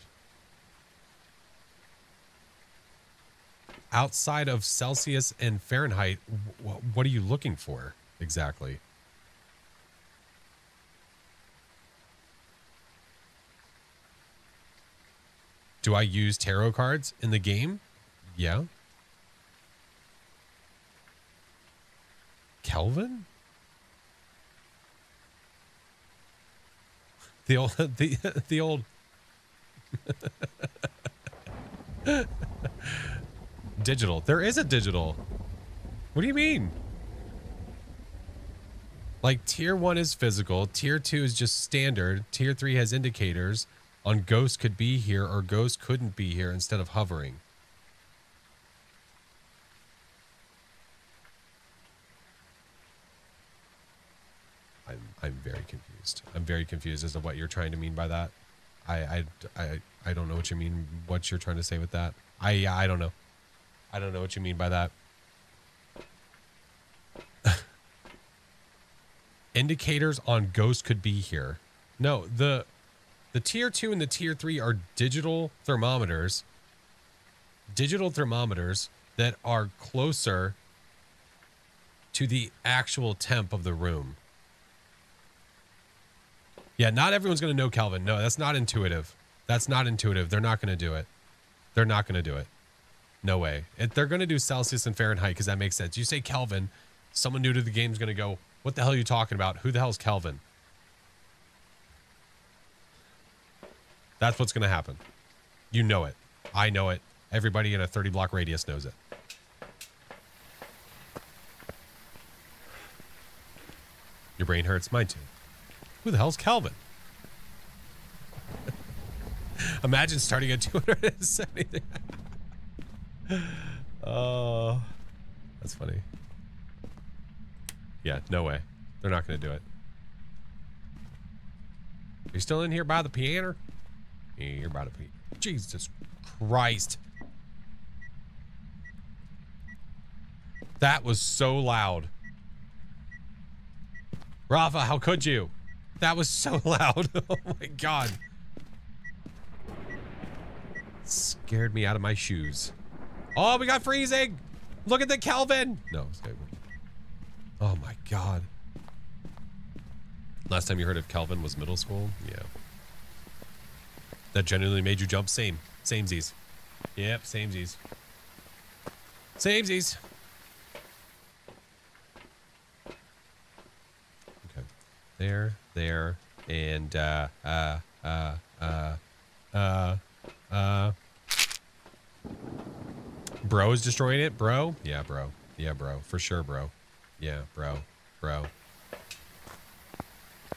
Speaker 1: Outside of Celsius and Fahrenheit, wh- what are you looking for exactly? Do I use tarot cards in the game? Yeah. Kelvin? The old the the old digital. There is a digital. What do you mean? Like tier 1 is physical, tier 2 is just standard, tier 3 has indicators on ghost could be here or ghost couldn't be here instead of hovering. I'm I'm very confused. I'm very confused as to what you're trying to mean by that. I I I, don't know what you mean. What you're trying to say with that? I I don't know. I don't know what you mean by that. Indicators on ghost could be here. No, the the tier 2 and the tier 3 are digital thermometers. Digital thermometers that are closer to the actual temp of the room. Yeah, not everyone's going to know Kelvin. No, that's not intuitive. That's not intuitive. They're not going to do it. They're not going to do it. No way. If they're going to do Celsius and Fahrenheit because that makes sense. You say Kelvin, someone new to the game is going to go, What the hell are you talking about? Who the hell's Kelvin? That's what's going to happen. You know it. I know it. Everybody in a 30 block radius knows it. Your brain hurts. Mine too. Who the hell's Calvin? Imagine starting at 270. oh, that's funny. Yeah, no way. They're not going to do it. Are you still in here by the piano? Yeah, you're by the piano. Jesus Christ. That was so loud. Rafa, how could you? That was so loud. oh my god. Scared me out of my shoes. Oh, we got freezing. Look at the Kelvin. No. Oh my god. Last time you heard of Kelvin was middle school? Yeah. That genuinely made you jump? Same. Samesies. Yep, samesies. Samesies. Okay. There, there, and uh, uh, uh, uh, uh, uh. Bro is destroying it, bro? Yeah, bro. Yeah, bro. For sure, bro. Yeah, bro. Bro.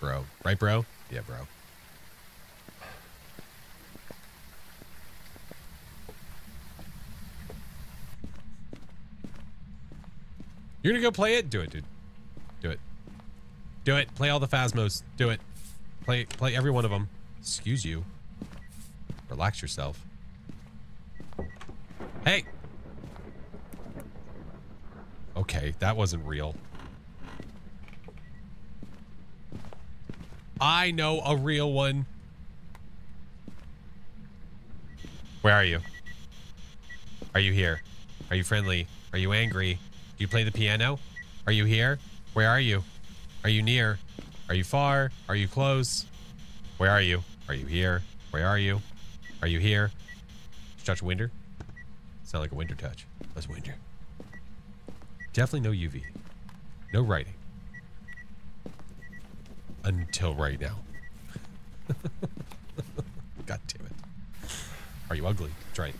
Speaker 1: Bro. Right, bro? Yeah, bro. You're gonna go play it? Do it, dude. Do it. Play all the Phasmos. Do it. Play play every one of them. Excuse you. Relax yourself. Hey. Okay, that wasn't real. I know a real one. Where are you? Are you here? Are you friendly? Are you angry? Do you play the piano? Are you here? Where are you? Are you near? Are you far? Are you close? Where are you? Are you here? Where are you? Are you here? Touch Winder? Sound like a winter touch. That's Winder. Definitely no UV. No writing. Until right now. God damn it. Are you ugly? That's right.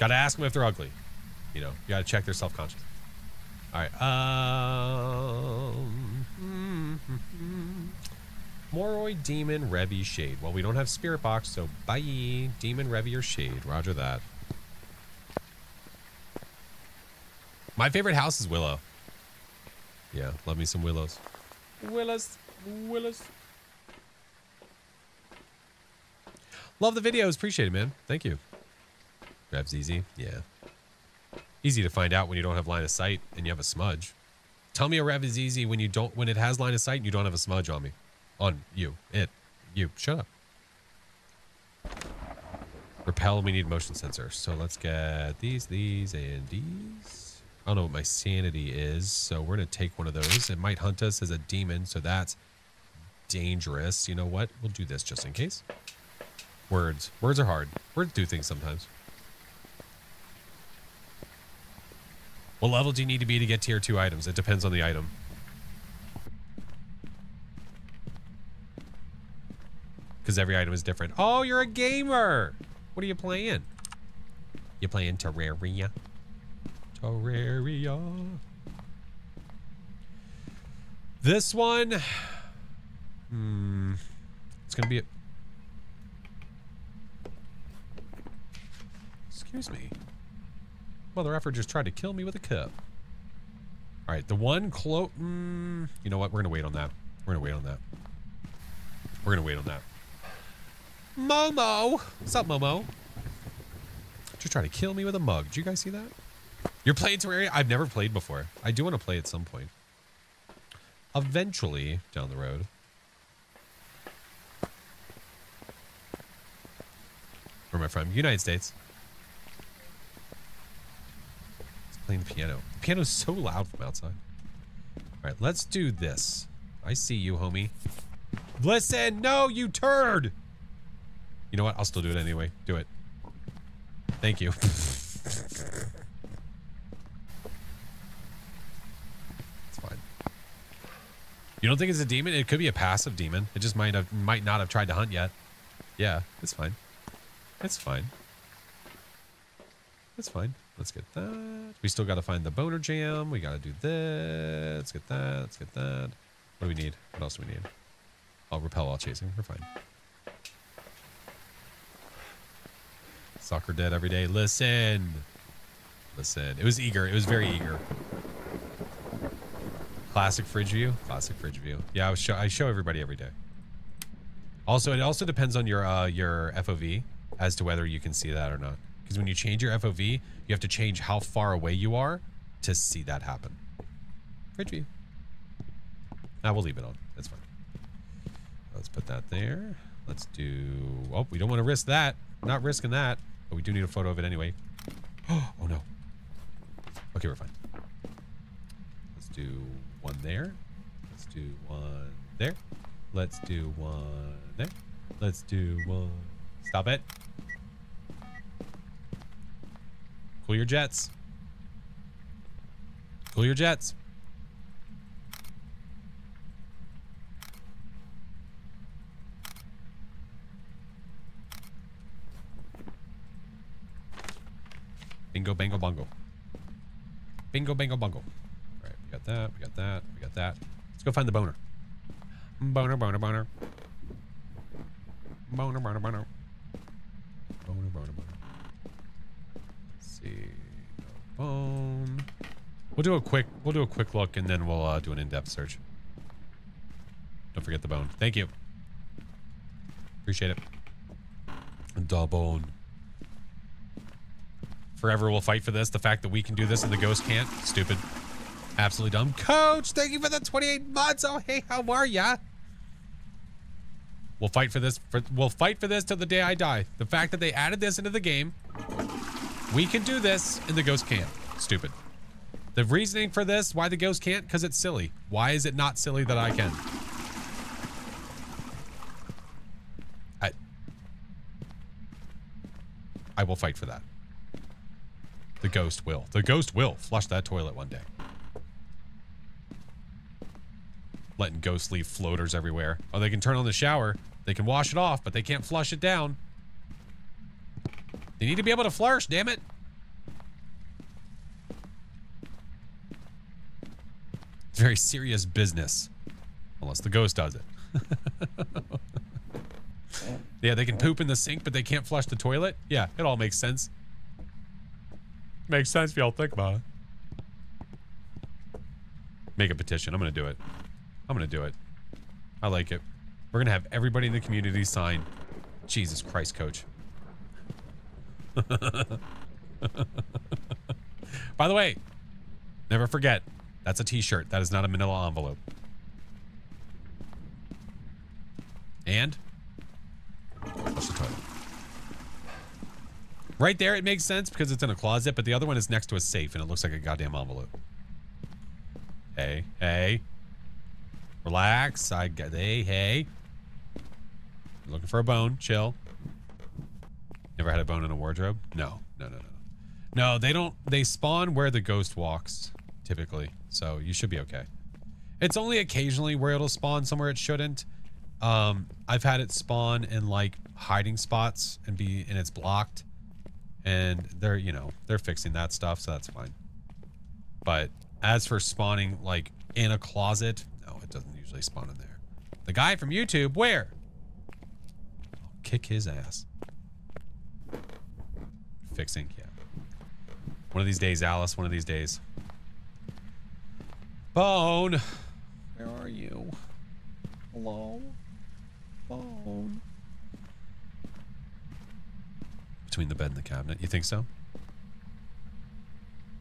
Speaker 1: Gotta ask them if they're ugly. You know, you gotta check their self-conscious. All right. Um, Mm-hmm. Moroi, Demon, Revy, Shade. Well, we don't have Spirit Box, so bye. Demon, Revy, or Shade. Roger that. My favorite house is Willow. Yeah, love me some Willows. Willows. Willows. Love the videos. Appreciate it, man. Thank you. Grabs easy. Yeah. Easy to find out when you don't have line of sight and you have a smudge. Tell me a rev is easy when you don't when it has line of sight and you don't have a smudge on me. On you. It. You. Shut up. Repel, we need motion sensor. So let's get these, these, and these. I don't know what my sanity is, so we're going to take one of those. It might hunt us as a demon, so that's dangerous. You know what? We'll do this just in case. Words. Words are hard. Words do things sometimes. What level do you need to be to get tier 2 items? It depends on the item. Because every item is different. Oh, you're a gamer! What are you playing? You playing Terraria? Terraria. This one... Hmm... It's gonna be a... Excuse me. Mother effer just tried to kill me with a cup. All right, the one clo- mm, You know what? We're gonna wait on that. We're gonna wait on that. We're gonna wait on that. Momo! What's up, Momo? Just try to kill me with a mug. Did you guys see that? You're playing Terraria? I've never played before. I do want to play at some point. Eventually, down the road. Where am I from? United States. He's playing the piano. The piano's so loud from outside. All right, let's do this. I see you, homie. Listen, no, you turd! You know what? I'll still do it anyway. Do it. Thank you. it's fine. You don't think it's a demon? It could be a passive demon. It just might have might not have tried to hunt yet. Yeah, it's fine. It's fine. It's fine. Let's get that. We still got to find the boner jam. We got to do this. Let's get that. Let's get that. What do we need? What else do we need? I'll repel while chasing. We're fine. Soccer dead every day. Listen. Listen. It was eager. It was very eager. Classic fridge view. Classic fridge view. Yeah, I, show, I show everybody every day. Also, it also depends on your uh, your FOV as to whether you can see that or not. Because when you change your FOV, you have to change how far away you are to see that happen. Fridge view. Now we'll leave it on. That's fine. Let's put that there. Let's do... Oh, we don't want to risk that. Not risking that. But we do need a photo of it anyway. Oh, no. Okay, we're fine. Let's do one there. Let's do one there. Let's do one there. Let's do one. Stop it. Cool your jets. Cool your jets. Bingo, bango, bongo. Bingo, bango, bongo. All right, we got that. We got that. We got that. Let's go find the boner. Boner, boner, boner. Boner, boner, boner. Boner, boner, boner. See. We'll do a quick. We'll do a quick look, and then we'll uh, do an in-depth search. Don't forget the bone. Thank you. Appreciate it. Da bone. Forever we'll fight for this. The fact that we can do this and the ghost can't. Stupid. Absolutely dumb. Coach, thank you for the 28 months. Oh, hey, how are ya? We'll fight for this. For, we'll fight for this till the day I die. The fact that they added this into the game, we can do this and the ghost can't. Stupid. The reasoning for this, why the ghost can't, because it's silly. Why is it not silly that I can? I, I will fight for that. The ghost will. The ghost will flush that toilet one day. Letting ghosts leave floaters everywhere. Oh, they can turn on the shower. They can wash it off, but they can't flush it down. They need to be able to flush, damn it. It's very serious business. Unless the ghost does it. yeah, they can poop in the sink, but they can't flush the toilet. Yeah, it all makes sense. Makes sense if y'all think about it. Make a petition. I'm going to do it. I'm going to do it. I like it. We're going to have everybody in the community sign. Jesus Christ, coach. By the way, never forget, that's a t-shirt. That is not a manila envelope. And flush the toilet. Right there, it makes sense because it's in a closet, but the other one is next to a safe and it looks like a goddamn envelope. Hey, hey. Relax. I got, hey, hey. Looking for a bone. Chill. Never had a bone in a wardrobe? No, no, no, no. No, they don't, they spawn where the ghost walks, typically. So you should be okay. It's only occasionally where it'll spawn somewhere it shouldn't. Um, I've had it spawn in like hiding spots and be, and it's blocked. And they're, you know, they're fixing that stuff, so that's fine. But as for spawning like in a closet, no, it doesn't usually spawn in there. The guy from YouTube, where? I'll kick his ass. Fixing, yeah. One of these days, Alice, one of these days. Bone! Where are you? Hello? Bone. Between the bed and the cabinet. You think so?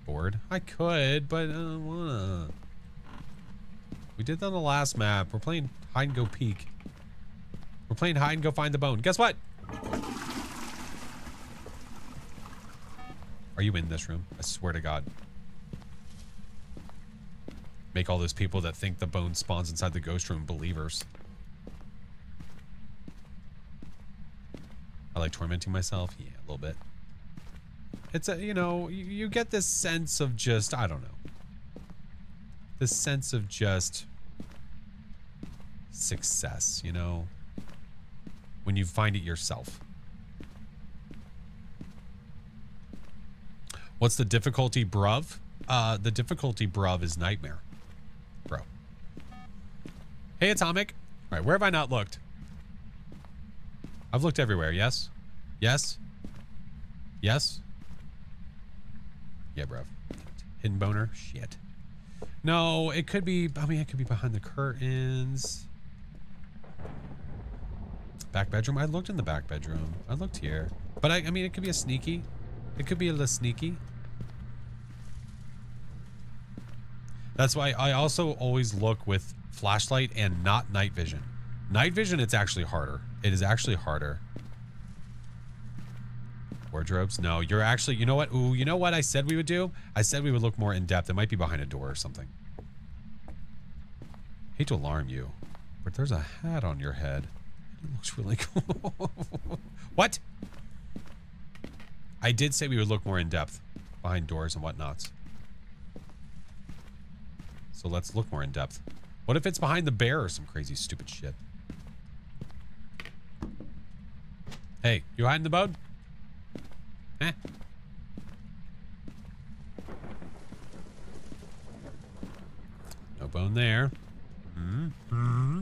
Speaker 1: Bored? I could, but I don't wanna. We did that on the last map. We're playing hide and go peek. We're playing hide and go find the bone. Guess what? Are you in this room? I swear to God. Make all those people that think the bone spawns inside the ghost room believers. I like tormenting myself. Yeah, a little bit. It's a, you know, you, you get this sense of just, I don't know. This sense of just success, you know? When you find it yourself. What's the difficulty, bruv? Uh, the difficulty, bruv, is nightmare. Bro. Hey, Atomic. All right, where have I not looked? I've looked everywhere, yes? Yes? Yes? Yeah, bruv. Hidden boner? Shit. No, it could be, I mean, it could be behind the curtains. Back bedroom? I looked in the back bedroom. I looked here. But I, I mean, it could be a sneaky. It could be a little sneaky. That's why I also always look with flashlight and not night vision. Night vision, it's actually harder. It is actually harder. Wardrobes? No, you're actually, you know what? Ooh, you know what I said we would do? I said we would look more in depth. It might be behind a door or something. Hate to alarm you, but there's a hat on your head. It looks really cool. what? I did say we would look more in depth behind doors and whatnots. So let's look more in depth. What if it's behind the bear or some crazy stupid shit? Hey, you hiding the boat? Eh. No bone there. Mm hmm.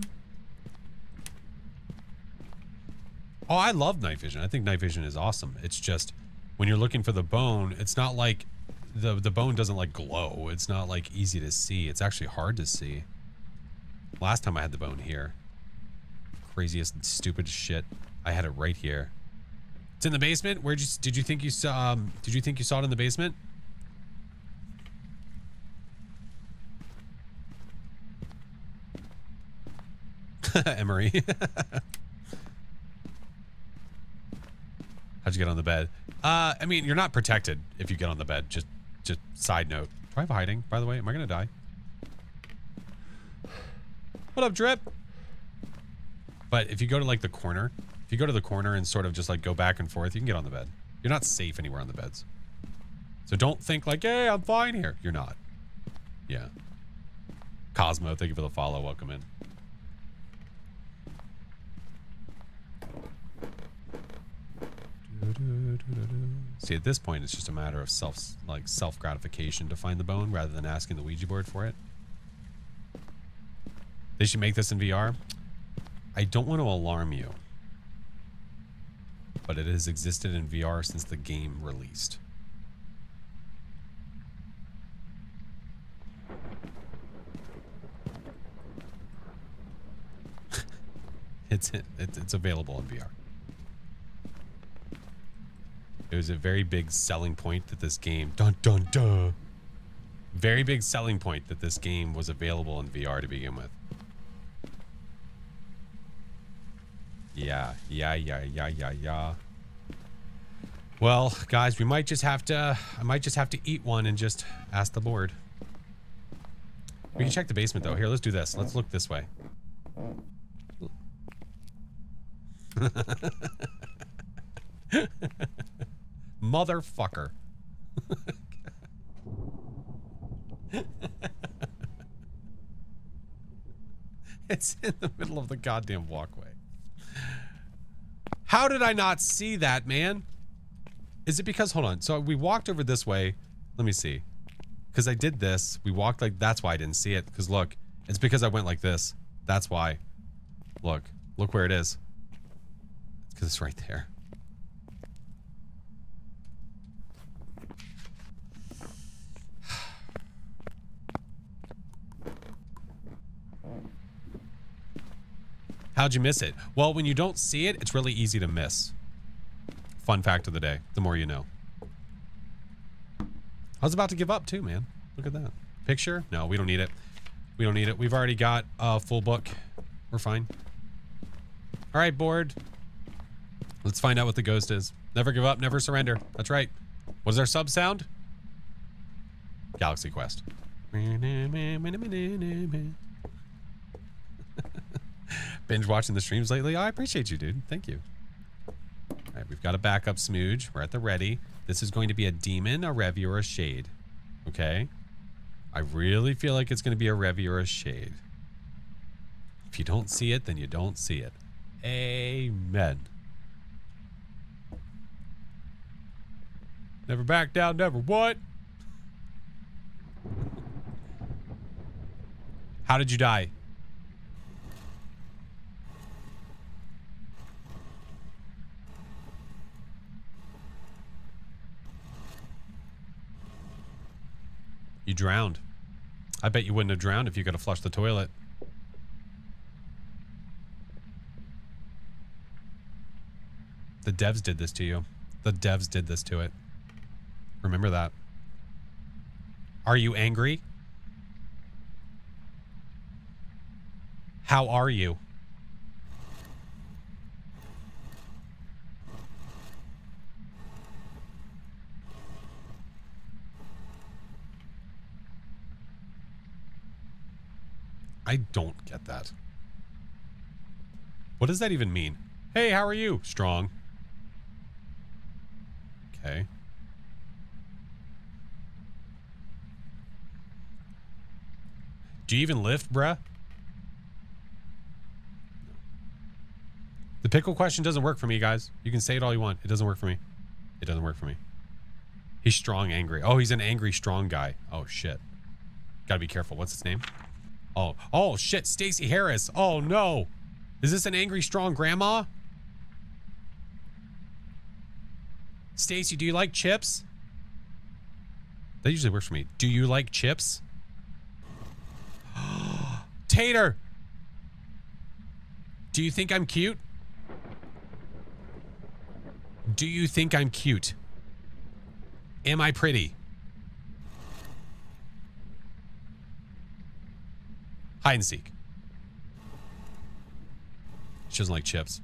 Speaker 1: Oh, I love night vision. I think night vision is awesome. It's just when you're looking for the bone, it's not like the the bone doesn't like glow. It's not like easy to see. It's actually hard to see. Last time I had the bone here. Craziest stupid shit. I had it right here. It's in the basement. Where did you did you think you saw um did you think you saw it in the basement? Emery. How'd you get on the bed? Uh, I mean, you're not protected if you get on the bed. Just, just side note. Do I have hiding, by the way? Am I gonna die? What up, Drip? But if you go to like the corner, if you go to the corner and sort of just like go back and forth, you can get on the bed. You're not safe anywhere on the beds. So don't think like, hey, I'm fine here. You're not. Yeah. Cosmo, thank you for the follow. Welcome in. See, at this point, it's just a matter of self, like self gratification to find the bone rather than asking the Ouija board for it. They should make this in VR. I don't want to alarm you, but it has existed in VR since the game released. it's, it's it's available in VR. It was a very big selling point that this game dun dun dun. Very big selling point that this game was available in VR to begin with. Yeah, yeah, yeah, yeah, yeah, yeah. Well, guys, we might just have to I might just have to eat one and just ask the board. We can check the basement though. Here, let's do this. Let's look this way. Motherfucker. it's in the middle of the goddamn walkway. How did I not see that, man? Is it because, hold on. So we walked over this way. Let me see. Because I did this. We walked like, that's why I didn't see it. Because look, it's because I went like this. That's why. Look, look where it is. Because it's right there. How'd you miss it? Well, when you don't see it, it's really easy to miss. Fun fact of the day. The more you know. I was about to give up too, man. Look at that. Picture? No, we don't need it. We don't need it. We've already got a full book. We're fine. All right, board. Let's find out what the ghost is. Never give up, never surrender. That's right. What does our sub sound? Galaxy Quest. Binge watching the streams lately. Oh, I appreciate you, dude. Thank you. All right, we've got a backup smooge. We're at the ready. This is going to be a demon, a Revy, or a shade. Okay? I really feel like it's going to be a Revy or a shade. If you don't see it, then you don't see it. Amen. Never back down, never what? How did you die? You drowned. I bet you wouldn't have drowned if you could have flushed the toilet. The devs did this to you. The devs did this to it. Remember that. Are you angry? How are you? I don't get that. What does that even mean? Hey, how are you? Strong. Okay. Do you even lift, bruh? The pickle question doesn't work for me, guys. You can say it all you want. It doesn't work for me. It doesn't work for me. He's strong, angry. Oh, he's an angry, strong guy. Oh, shit. Gotta be careful. What's his name? Oh, oh shit, Stacy Harris. Oh no. Is this an angry strong grandma? Stacy, do you like chips? That usually works for me. Do you like chips? Tater. Do you think I'm cute? Do you think I'm cute? Am I pretty? Hide and seek. She doesn't like chips.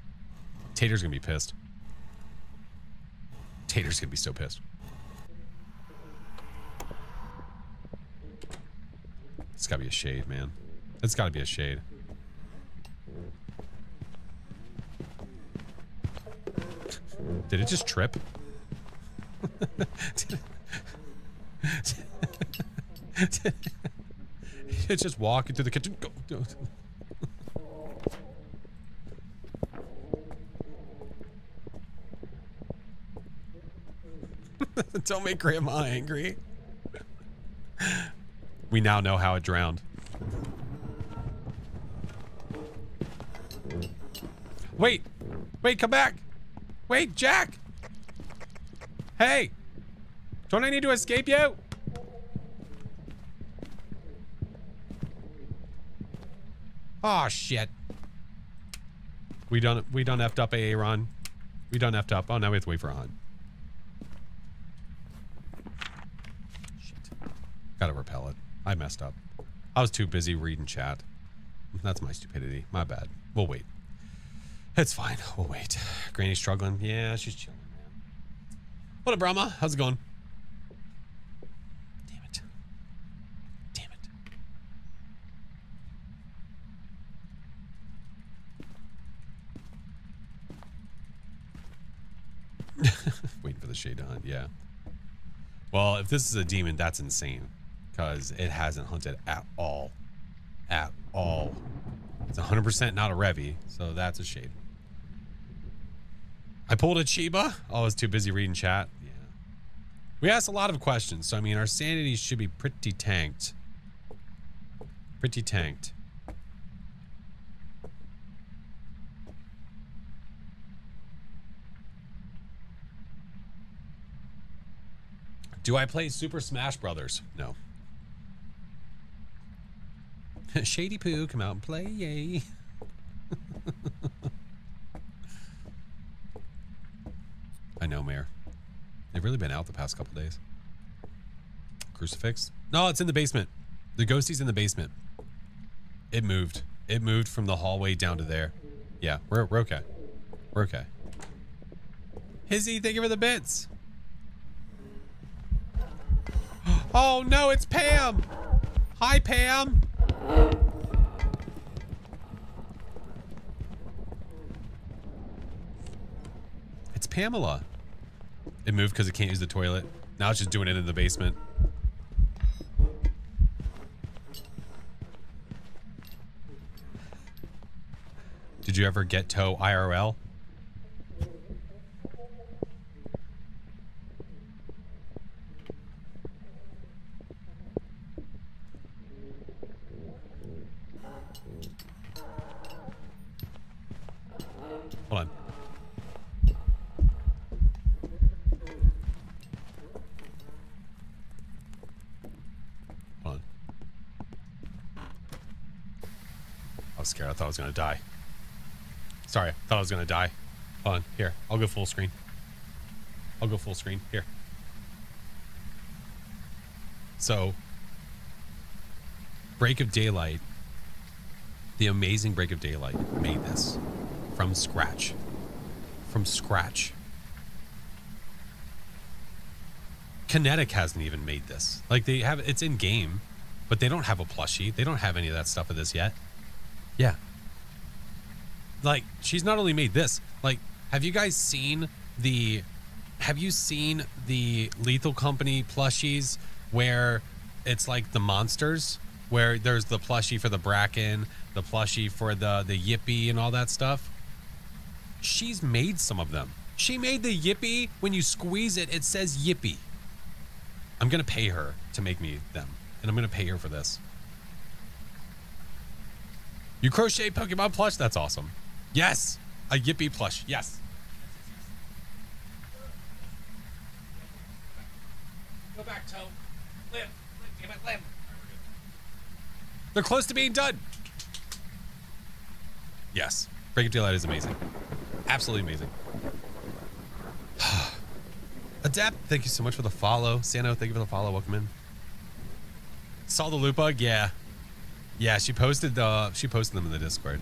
Speaker 1: Tater's gonna be pissed. Tater's gonna be so pissed. It's gotta be a shade, man. It's gotta be a shade. Did it just trip? it's just walking through the kitchen. Go, go. Don't make grandma angry. We now know how it drowned. Wait! Wait, come back! Wait, Jack! Hey! Don't I need to escape you? Oh shit. We done we done effed up Aaron. We done effed up. Oh now we have to wait for on. Shit. Gotta repel it. I messed up. I was too busy reading chat. That's my stupidity. My bad. We'll wait. It's fine. We'll wait. Granny's struggling. Yeah, she's chilling, man. What up, Brahma? How's it going? Waiting for the shade to hunt. Yeah. Well, if this is a demon, that's insane. Because it hasn't hunted at all. At all. It's 100% not a Revi, so that's a shade. I pulled a Chiba. Oh, I was too busy reading chat. Yeah. We asked a lot of questions, so I mean, our sanity should be pretty tanked. Pretty tanked. Do I play Super Smash Brothers? No. Shady Poo, come out and play, yay. I know, Mayor. They've really been out the past couple days. Crucifix? No, it's in the basement. The ghostie's in the basement. It moved. It moved from the hallway down to there. Yeah, we're, we're okay. We're okay. Hizzy, thank you for the bits. Oh no, it's Pam. Hi, Pam. It's Pamela. It moved because it can't use the toilet. Now it's just doing it in the basement. Did you ever get toe IRL? Hold on. Hold on. I was scared. I thought I was going to die. Sorry. I thought I was going to die. Hold on. Here. I'll go full screen. I'll go full screen. Here. So, Break of Daylight, the amazing Break of Daylight made this from scratch. From scratch. Kinetic hasn't even made this. Like they have it's in game, but they don't have a plushie. They don't have any of that stuff of this yet. Yeah. Like she's not only made this, like have you guys seen the have you seen the Lethal Company plushies where it's like the monsters where there's the plushie for the Bracken, the plushie for the the Yippee and all that stuff? She's made some of them. She made the Yippee. When you squeeze it, it says Yippee. I'm going to pay her to make me them. And I'm going to pay her for this. You crochet Pokemon plush? That's awesome. Yes. A Yippee plush. Yes. Go back, Toe. Live. Damn it, live. They're close to being done. Yes. Break of Daylight is amazing. Absolutely amazing. Adapt, thank you so much for the follow. Sano, thank you for the follow. Welcome in. Saw the loot bug? Yeah. Yeah, she posted the she posted them in the Discord.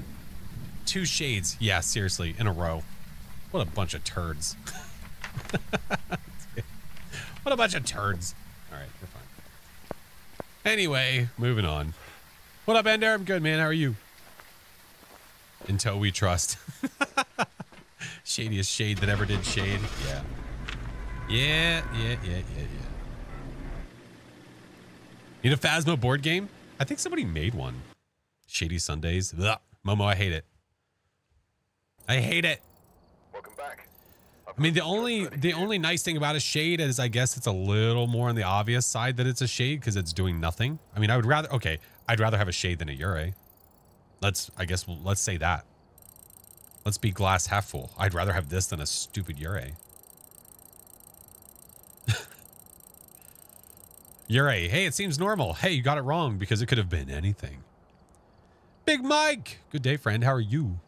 Speaker 1: Two shades. Yeah, seriously, in a row. What a bunch of turds. what a bunch of turds. All right, we're fine. Anyway, moving on. What up, Ender? I'm good, man. How are you? Until we trust. Shadiest shade that ever did shade. Yeah. Yeah, yeah, yeah, yeah, yeah. Need a Phasmo board game? I think somebody made one. Shady Sundays. Ugh. Momo, I hate it. I hate it.
Speaker 2: Welcome back.
Speaker 1: I mean, the only the only nice thing about a shade is I guess it's a little more on the obvious side that it's a shade because it's doing nothing. I mean, I would rather okay, I'd rather have a shade than a Yurei. Let's I guess we'll, let's say that. Let's be glass half full. I'd rather have this than a stupid Yurei. Yurei, hey, it seems normal. Hey, you got it wrong because it could have been anything. Big Mike, good day, friend. How are you?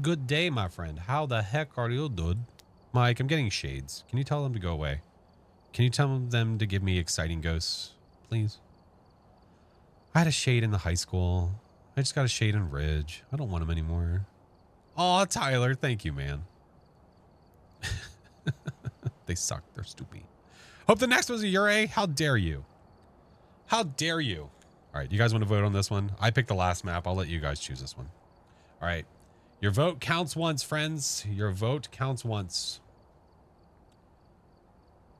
Speaker 1: Good day, my friend. How the heck are you, dude? Mike, I'm getting shades. Can you tell them to go away? Can you tell them to give me exciting ghosts? please. I had a shade in the high school. I just got a shade in Ridge. I don't want them anymore. Oh, Tyler, thank you, man. they suck. They're stupid. Hope the next one's a Yurei. How dare you? How dare you? All right, you guys want to vote on this one? I picked the last map. I'll let you guys choose this one. All right. Your vote counts once, friends. Your vote counts once.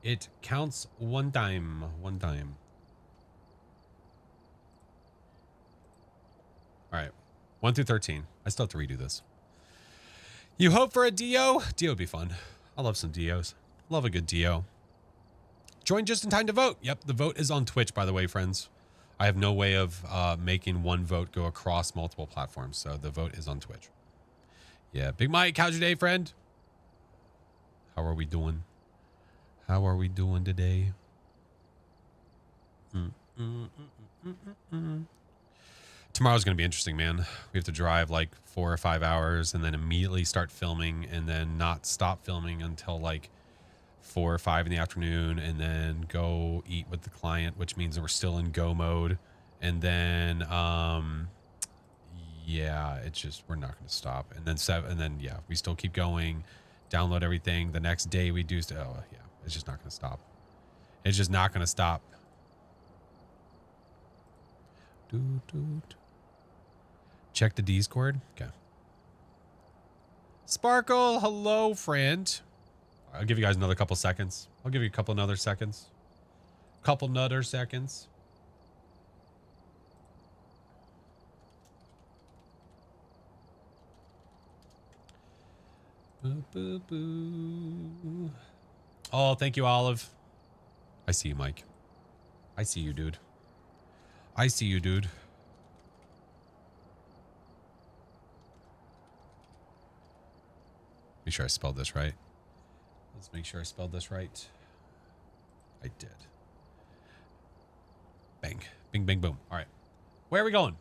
Speaker 1: It counts one time. One time. All right. 1 through 13. I still have to redo this. You hope for a Dio? Dio would be fun. I love some Dios. Love a good Dio. Join just in time to vote. Yep, the vote is on Twitch, by the way, friends. I have no way of uh, making one vote go across multiple platforms, so the vote is on Twitch. Yeah, Big Mike, how's your day, friend? How are we doing? How are we doing today? Mm, mm, mm, Tomorrow's going to be interesting, man. We have to drive like four or five hours and then immediately start filming and then not stop filming until like four or five in the afternoon and then go eat with the client, which means we're still in go mode. And then, um, yeah, it's just, we're not going to stop. And then seven, and then, yeah, we still keep going, download everything. The next day we do, st- oh, yeah, it's just not going to stop. It's just not going to stop. Doo, doo, doo. Check the Discord. Okay. Sparkle, hello, friend. I'll give you guys another couple seconds. I'll give you a couple another seconds. Couple nutter seconds. Boo, boo, boo. Oh, thank you, Olive. I see you, Mike. I see you, dude. I see you, dude. Make sure I spelled this right. Let's make sure I spelled this right. I did. Bang. Bing, bing, boom. All right. Where are we going?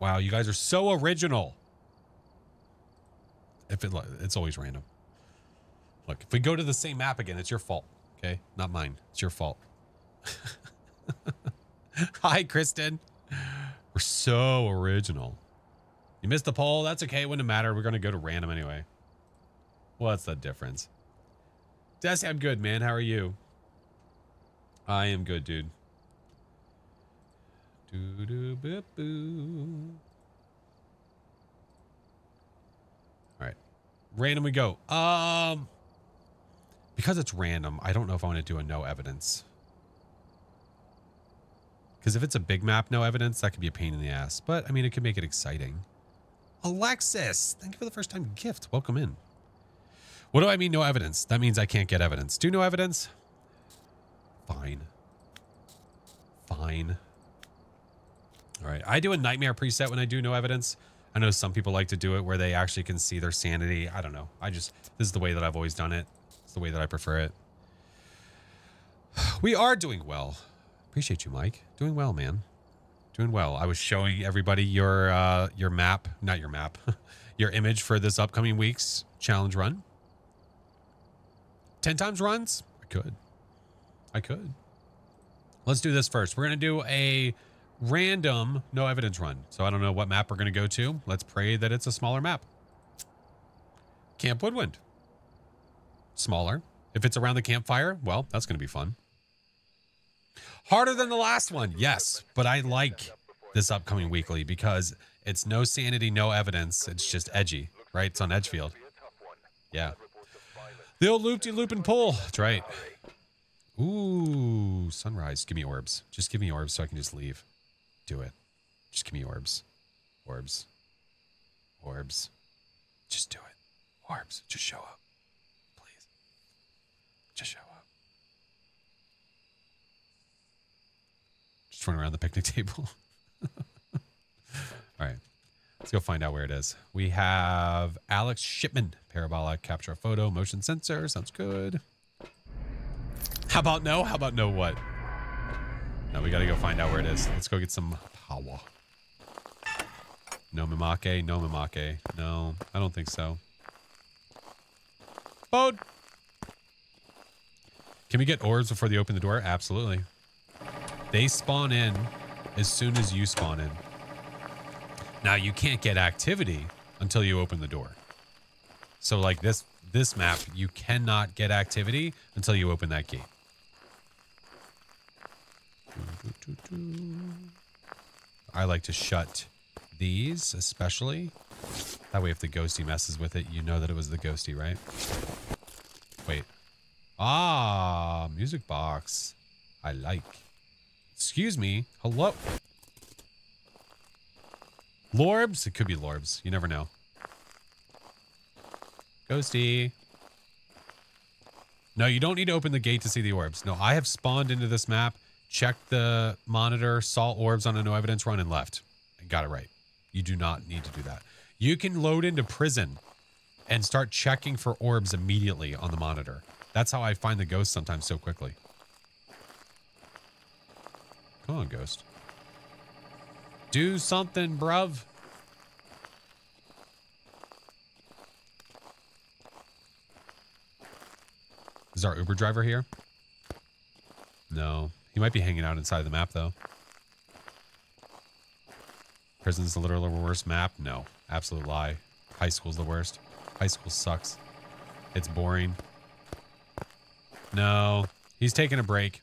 Speaker 1: Wow, you guys are so original. If it, it's always random. Look, if we go to the same map again, it's your fault. Okay, not mine. It's your fault. Hi, Kristen. We're so original. You missed the poll. That's okay. It wouldn't matter. We're going to go to random anyway. What's the difference? Desi, I'm good, man. How are you? I am good, dude. Doo -doo -boo -boo. All right. Random we go. Um because it's random, I don't know if I want to do a no evidence. Because if it's a big map, no evidence, that could be a pain in the ass. But I mean, it could make it exciting. Alexis, thank you for the first time gift. Welcome in. What do I mean no evidence? That means I can't get evidence. Do no evidence? Fine. Fine. All right. I do a nightmare preset when I do no evidence. I know some people like to do it where they actually can see their sanity. I don't know. I just, this is the way that I've always done it. It's the way that I prefer it. We are doing well. Appreciate you, Mike. Doing well, man. Doing well. I was showing everybody your uh, your map, not your map, your image for this upcoming week's challenge run. 10 times runs? I could. I could. Let's do this first. We're going to do a random no evidence run. So I don't know what map we're going to go to. Let's pray that it's a smaller map. Camp Woodwind. Smaller. If it's around the campfire, well, that's going to be fun. Harder than the last one, yes. But I like this upcoming weekly because it's no sanity, no evidence. It's just edgy, right? It's on Edgefield. Yeah. The old loop de loop and pull. That's right. Ooh, sunrise. Give me orbs. Just give me orbs so I can just leave. Do it. Just give me orbs. Orbs. Orbs. Just do it. Orbs. Just show up. Please. Just show up. Just run around the picnic table. All right. Let's go find out where it is. We have Alex Shipman, parabolic capture a photo, motion sensor. Sounds good. How about no? How about no what? No, we got to go find out where it is. Let's go get some power. No Mimic, no Mimic. No, I don't think so. Bode. Can we get orbs before they open the door? Absolutely. They spawn in as soon as you spawn in. Now you can't get activity until you open the door. So like this this map, you cannot get activity until you open that gate. I like to shut these especially. That way if the ghosty messes with it, you know that it was the ghosty, right? Wait. Ah, music box. I like. Excuse me. Hello. Lorbs? It could be Lorbs. You never know. Ghosty. No, you don't need to open the gate to see the orbs. No, I have spawned into this map, checked the monitor, saw orbs on a no evidence run, and left. And got it right. You do not need to do that. You can load into prison and start checking for orbs immediately on the monitor. That's how I find the ghost sometimes so quickly. Come on, ghost. Do something, bruv. Is our Uber driver here? No. He might be hanging out inside the map, though. Prison's the literal worst map? No. Absolute lie. High school's the worst. High school sucks. It's boring. No. He's taking a break.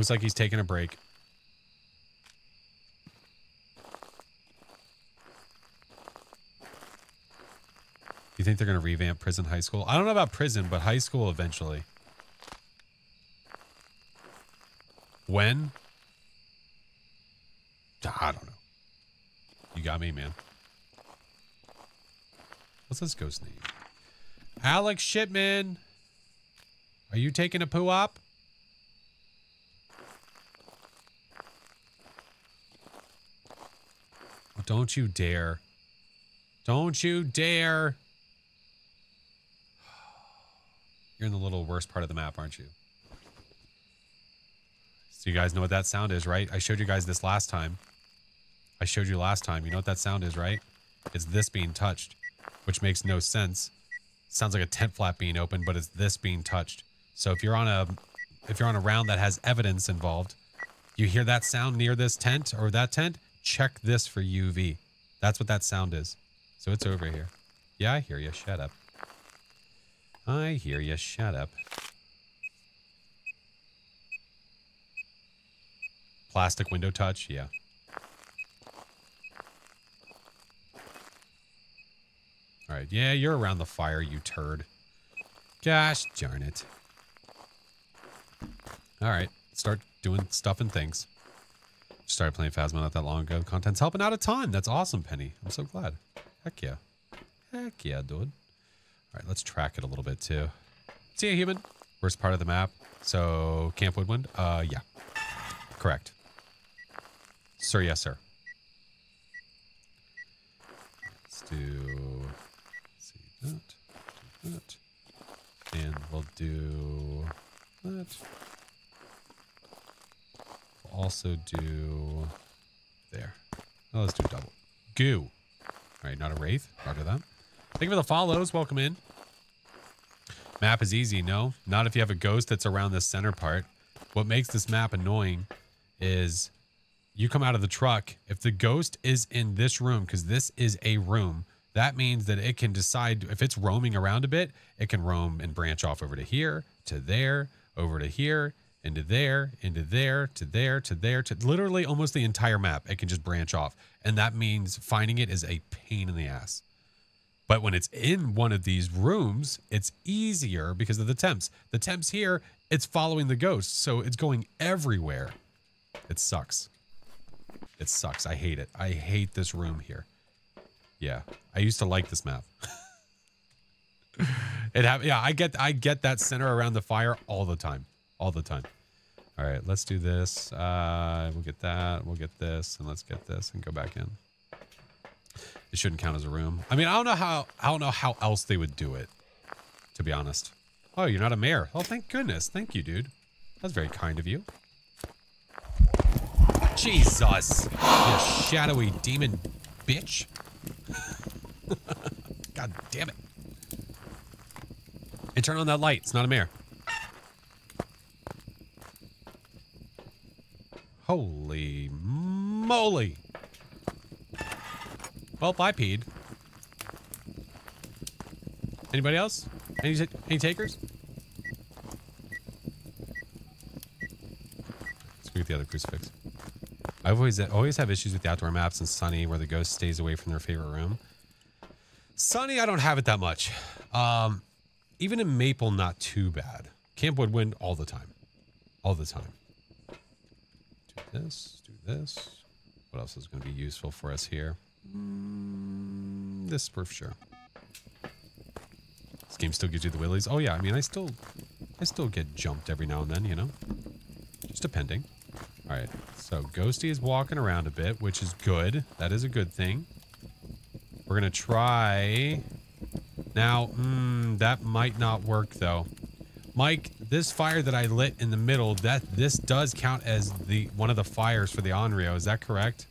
Speaker 1: Looks like he's taking a break. You think they're going to revamp prison high school? I don't know about prison, but high school eventually. When? I don't know. You got me, man. What's this ghost name? Alex Shipman. Are you taking a poo op? Don't you dare. Don't you dare. You're in the little worst part of the map, aren't you? So you guys know what that sound is, right? I showed you guys this last time. I showed you last time. You know what that sound is, right? It's this being touched, which makes no sense. Sounds like a tent flap being opened, but it's this being touched. So if you're on a if you're on a round that has evidence involved, you hear that sound near this tent or that tent, check this for UV. That's what that sound is. So it's over here. Yeah, I hear you. Shut up. I hear you. Shut up. Plastic window touch? Yeah. All right. Yeah, you're around the fire, you turd. Gosh darn it. All right. Start doing stuff and things. Started playing Phasmo not that long ago. Content's helping out a ton. That's awesome, Penny. I'm so glad. Heck yeah. Heck yeah, dude. All right, let's track it a little bit too. See ya, human. Worst part of the map. So, Camp Woodwind? Uh, yeah. Correct. Sir, yes, sir. Let's do... Let's see that. Do that. And we'll do that. Also do there. Oh, let's do double. Goo. All right, not a wraith. Roger that. Thank you for the follows. Welcome in. Map is easy. No, not if you have a ghost that's around this center part. What makes this map annoying is you come out of the truck. If the ghost is in this room, because this is a room, that means that it can decide if it's roaming around a bit, it can roam and branch off over to here, to there, over to here, into there, into there, to there, to there, to literally almost the entire map. It can just branch off. And that means finding it is a pain in the ass. But when it's in one of these rooms, it's easier because of the temps. The temps here, it's following the ghost, so it's going everywhere. It sucks. It sucks. I hate it. I hate this room here. Yeah, I used to like this map. it have yeah, I get I get that center around the fire all the time, all the time. All right, let's do this. Uh, we'll get that. We'll get this, and let's get this and go back in. It shouldn't count as a room. I mean, I don't know how I don't know how else they would do it. To be honest. Oh, you're not a mayor. Oh, thank goodness. Thank you, dude. That's very kind of you. Jesus. You shadowy demon bitch. God damn it. And turn on that light. It's not a mare. Holy moly. Well, I peed. Anybody else? Any, any takers? Get the other crucifix. I've always always have issues with the outdoor maps and Sunny where the ghost stays away from their favorite room. Sunny, I don't have it that much. Um, even in Maple, not too bad. Camp Woodwind all the time. All the time. This, do this. What else is going to be useful for us here? Mm, this for sure. This game still gives you the willies. Oh yeah, I mean, I still, I still get jumped every now and then, you know, just depending. All right, so Ghosty is walking around a bit, which is good. That is a good thing. We're gonna try. Now, mm, that might not work though. Mike, this fire that I lit in the middle, that this does count as the one of the fires for the Onryo. Is that correct?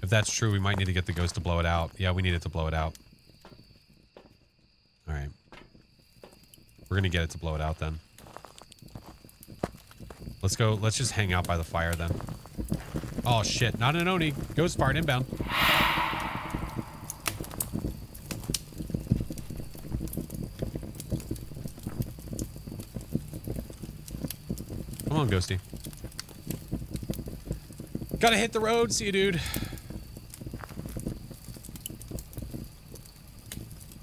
Speaker 1: If that's true, we might need to get the ghost to blow it out. Yeah, we need it to blow it out. All right. We're going to get it to blow it out then. Let's go. Let's just hang out by the fire then. Oh, shit. Not an Oni. Ghost fart inbound. On, Ghosty. Gotta hit the road. See you, dude.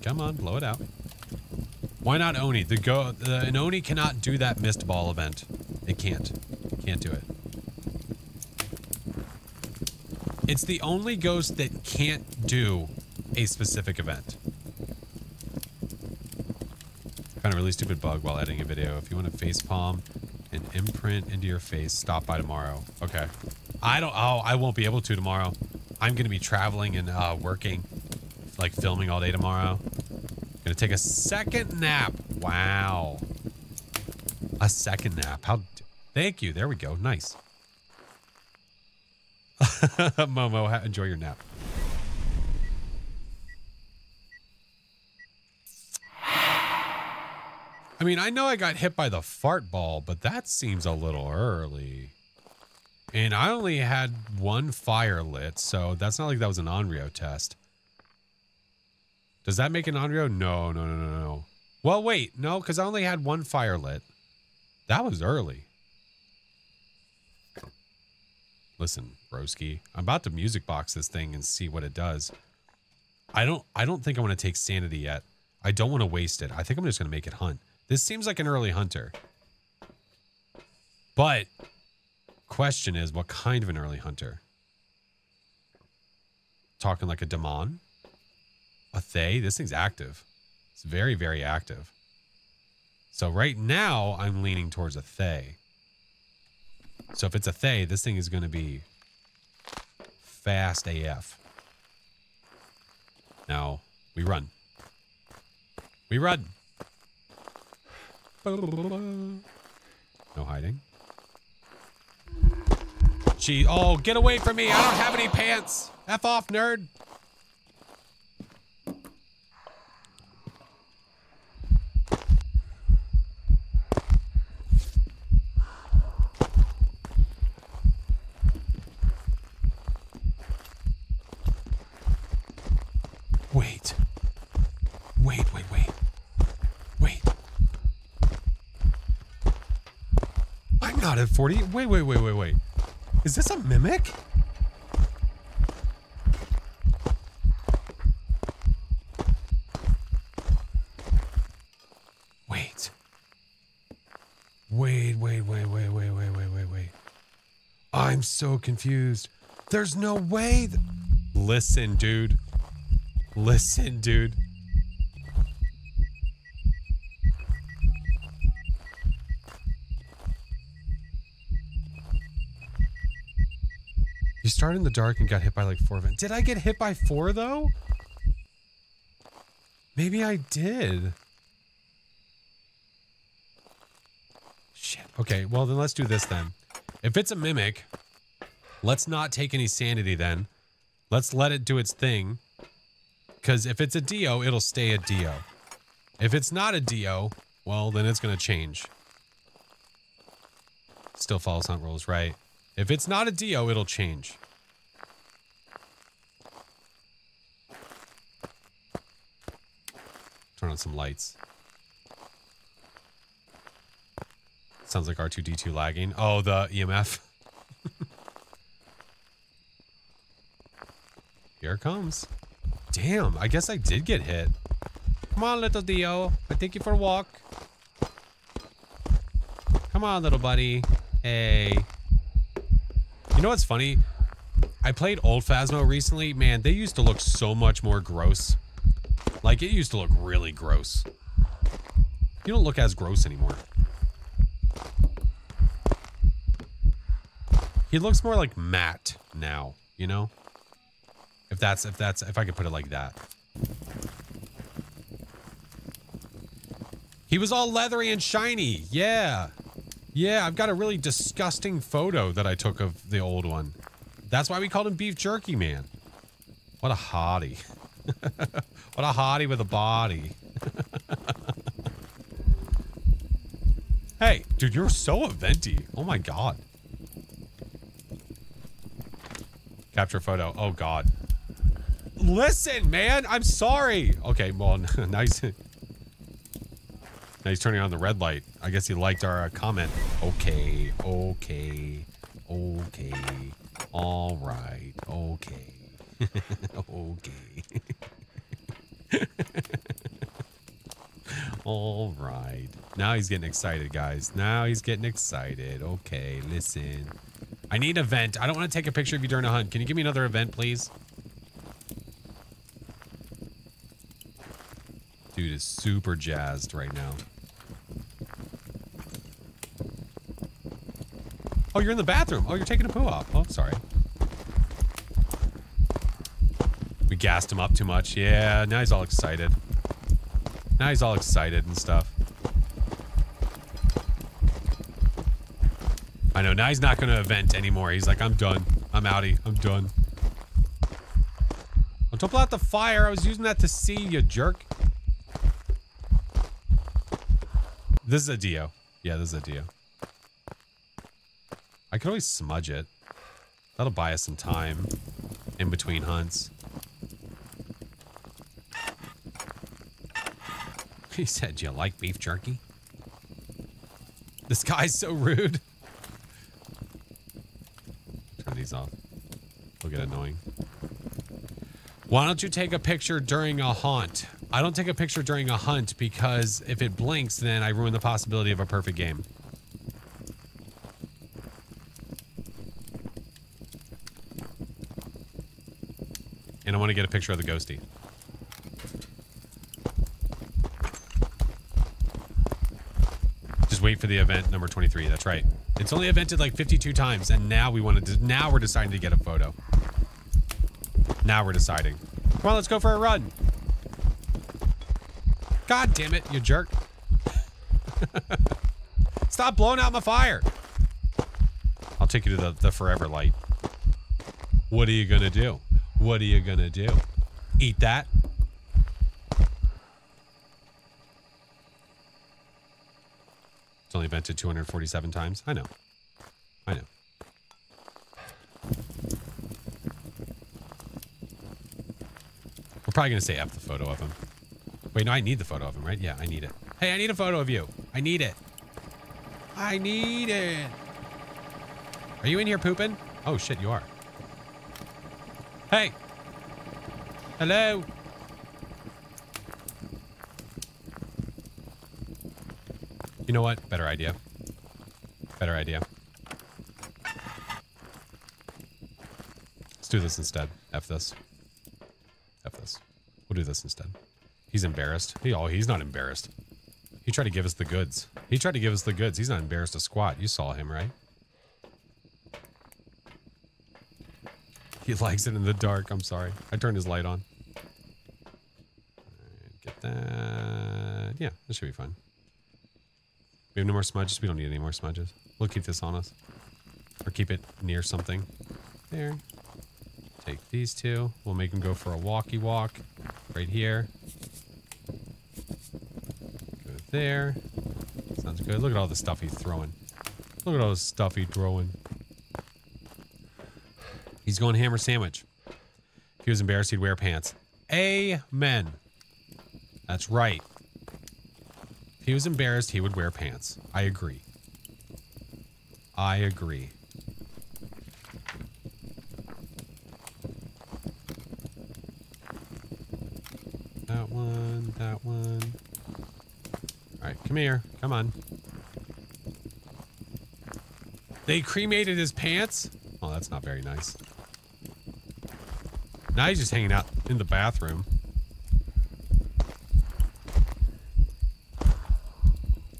Speaker 1: Come on, blow it out. Why not Oni? The go the, an Oni cannot do that mist ball event. It can't. Can't do it. It's the only ghost that can't do a specific event. Found a really stupid bug while editing a video. If you want to face palm and imprint into your face, stop by tomorrow. Okay. I don't. Oh, I won't be able to tomorrow. I'm going to be traveling and uh, working, like filming all day tomorrow. Gonna take a second nap. Wow. A second nap. How? Thank you. There we go. Nice. Momo, enjoy your nap. I mean, I know I got hit by the fart ball, but that seems a little early. And I only had one fire lit, so that's not like that was an Onryo test. Does that make an Onryo? No, no, no, no, no. Well, wait. No, because I only had one fire lit. That was early. Listen, Broski, I'm about to music box this thing and see what it does. I don't I don't think I want to take sanity yet. I don't want to waste it. I think I'm just going to make it hunt. This seems like an early hunter. But question is what kind of an early hunter? Talking like a demon? A Thaye? This thing's active. It's very, very active. So right now, I'm leaning towards a Thaye. So if it's a Thaye, this thing is going to be fast AF. Now, we run. We run. No hiding. Gee, oh, get away from me. I don't have any pants. F off, nerd. Wait. Wait, wait, wait. Wait. I'm not at 40. Wait, wait, wait, wait, wait. Is this a mimic? Wait. Wait, wait, wait, wait, wait, wait, wait, wait, wait. I'm so confused. There's no way. Listen, dude. Listen, dude. You started in the dark and got hit by like four events. Did I get hit by four though? Maybe I did. Shit. Okay, well then let's do this then. If it's a mimic, let's not take any sanity then. Let's let it do its thing. Because if it's a Dio, it'll stay a Dio. If it's not a Dio, well, then it's going to change. Still follows hunt rules, right? If it's not a Dio, it'll change. Turn on some lights. Sounds like R2D2 lagging. Oh, the EMF. Here it comes. Damn, I guess I did get hit. Come on, little Dio. I take you for a walk. Come on, little buddy. Hey. You know what's funny? I played Old Phasmo recently. Man, they used to look so much more gross. Like, it used to look really gross. You don't look as gross anymore. He looks more like Matt now, you know? If that's, if that's, if I could put it like that. He was all leathery and shiny. Yeah. Yeah, I've got a really disgusting photo that I took of the old one. That's why we called him Beef Jerky Man. What a hottie. what a hottie with a body. hey, dude, you're so eventy. Oh my god. Capture photo. Oh god. Listen, man, I'm sorry. Okay, well, nice. Now he's turning on the red light. I guess he liked our uh, comment. Okay, okay, okay. All right, okay. okay. All right. Now he's getting excited, guys. Now he's getting excited. Okay, listen. I need a vent. I don't want to take a picture of you during a hunt. Can you give me another event, please? Dude is super jazzed right now. Oh, you're in the bathroom. Oh, you're taking a poo off. Oh, sorry. We gassed him up too much. Yeah, now he's all excited. Now he's all excited and stuff. I know, now he's not going to event anymore. He's like, I'm done. I'm outie. I'm done. Don't blow out the fire. I was using that to see, you jerk. This is a Dio. Yeah, this is a Dio. I could always smudge it. That'll buy us some time in between hunts. He said, do you like beef jerky? This guy's so rude. Turn these off. They'll get annoying. Why don't you take a picture during a hunt? I don't take a picture during a hunt because if it blinks, then I ruin the possibility of a perfect game. Want to get a picture of the ghosty. Just wait for the event number 23. That's right. It's only evented like 52 times, and now we wanted to. Now we're deciding to get a photo. Now we're deciding. Come on, let's go for a run. God damn it, you jerk. Stop blowing out my fire. I'll take you to the, the forever light. What are you gonna do? What are you gonna do? Eat that? It's only vented 247 times. I know. I know. We're probably going to say F the photo of him. Wait, no, I need the photo of him, right? Yeah, I need it. Hey, I need a photo of you. I need it. I need it. Are you in here pooping? Oh, shit, you are. Hey. Hello. You know what? Better idea. Better idea. Let's do this instead. F this. F this. We'll do this instead. He's embarrassed. He, oh, he's not embarrassed. He tried to give us the goods. He tried to give us the goods. He's not embarrassed to squat. You saw him, right? He likes it in the dark. I'm sorry. I turned his light on. Get that. Yeah, this should be fine. We have no more smudges. We don't need any more smudges. We'll keep this on us. Or keep it near something. There. Take these two. We'll make them go for a walkie walk. Right here. Go there. Sounds good. Look at all the stuff he's throwing. Look at all the stuff he's throwing. He's going hammer sandwich. If he was embarrassed, he'd wear pants. Amen. That's right. If he was embarrassed, he would wear pants. I agree. I agree. That one, that one. All right, come here. Come on. They cremated his pants? Oh, that's not very nice. Now he's just hanging out in the bathroom.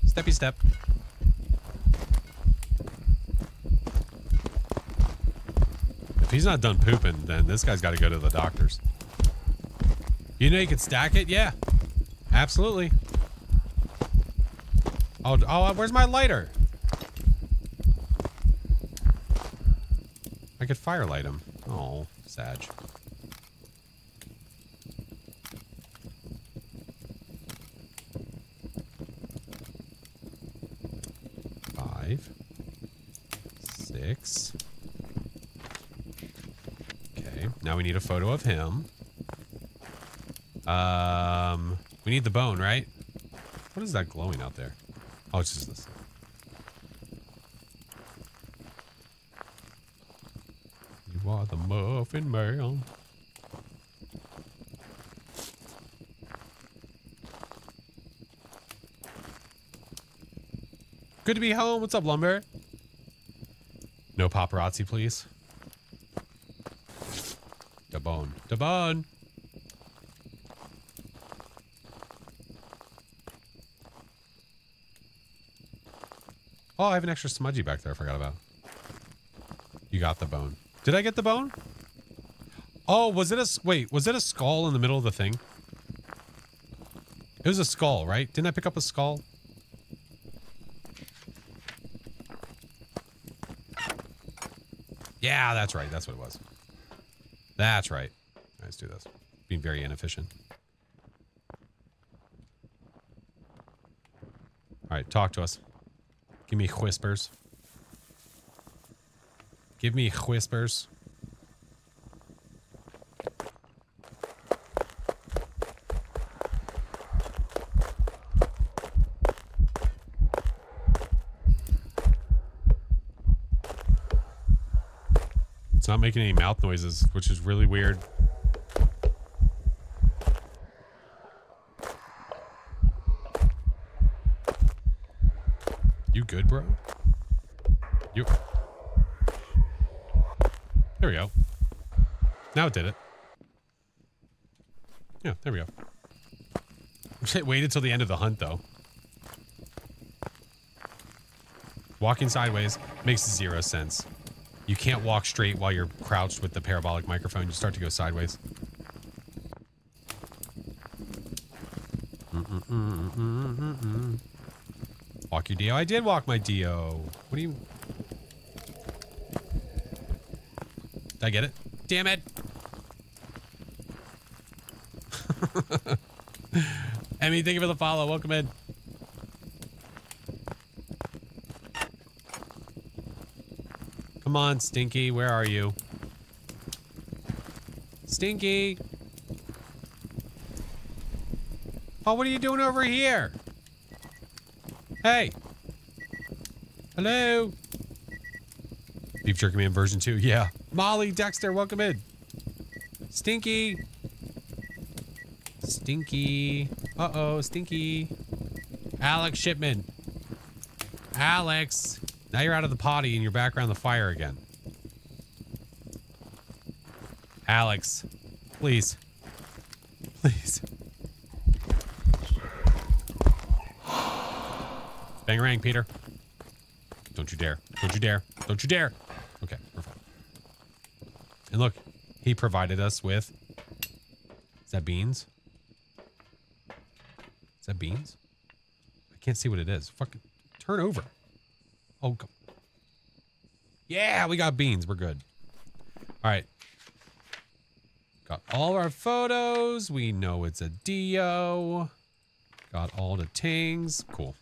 Speaker 1: Steppy step. If he's not done pooping, then this guy's got to go to the doctor's. You know you could stack it? Yeah. Absolutely. Oh, oh, where's my lighter? I could firelight him. Oh, Sag. Five. Six. Okay, now we need a photo of him. Um, we need the bone, right? What is that glowing out there? Oh, it's just this. You are the muffin man. Good to be home. What's up, Lumber? No paparazzi, please. The bone. The bone. Oh, I have an extra smudgy back there I forgot about. You got the bone. Did I get the bone? Oh, was it a... Wait, was it a skull in the middle of the thing? It was a skull, right? Didn't I pick up a skull? Yeah, that's right. That's what it was. That's right. Do this. Being very inefficient. All right, talk to us. Give me whispers. Give me whispers. It's not making any mouth noises, which is really weird. Good, bro? You. There we go. Now it did it. Yeah, there we go. Waited till the end of the hunt, though. Walking sideways makes zero sense. You can't walk straight while you're crouched with the parabolic microphone. You start to go sideways. Mm-mm-mm-mm-mm-mm. Walk your Dio. I did walk my Dio. What do you... Did I get it? Damn it. Emmy, thank you for the follow. Welcome in. Come on, Stinky. Where are you? Stinky. Oh, what are you doing over here? Hey. Hello. Beef Jerky Man version 2. Yeah. Molly Dexter, welcome in. Stinky. Stinky. Uh-oh, Stinky. Alex Shipman. Alex. Now you're out of the potty and you're back around the fire again. Alex. Please. Please. Bang rang, Peter. Dare. Don't you dare. Don't you dare. Okay, we're fine. And look, he provided us with. Is that beans? Is that beans? I can't see what it is. Fucking turn over. Oh, go. yeah, we got beans. We're good. All right. Got all our photos. We know it's a Dio. Got all the tings. Cool.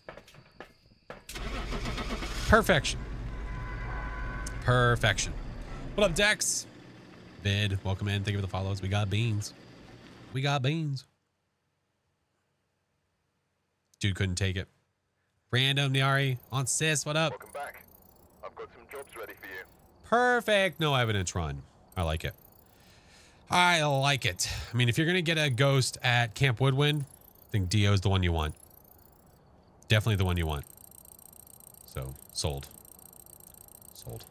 Speaker 1: Perfection. Perfection. What up, Dex? Vid, welcome in. Thank you for the follows. We got beans. We got beans. Dude couldn't take it. Random Niari on sis. What up?
Speaker 2: Welcome back. I've got some jobs ready for you.
Speaker 1: Perfect. No evidence run. I like it. I like it. I mean, if you're going to get a ghost at Camp Woodwind, I think Dio is the one you want. Definitely the one you want. So, sold. Sold.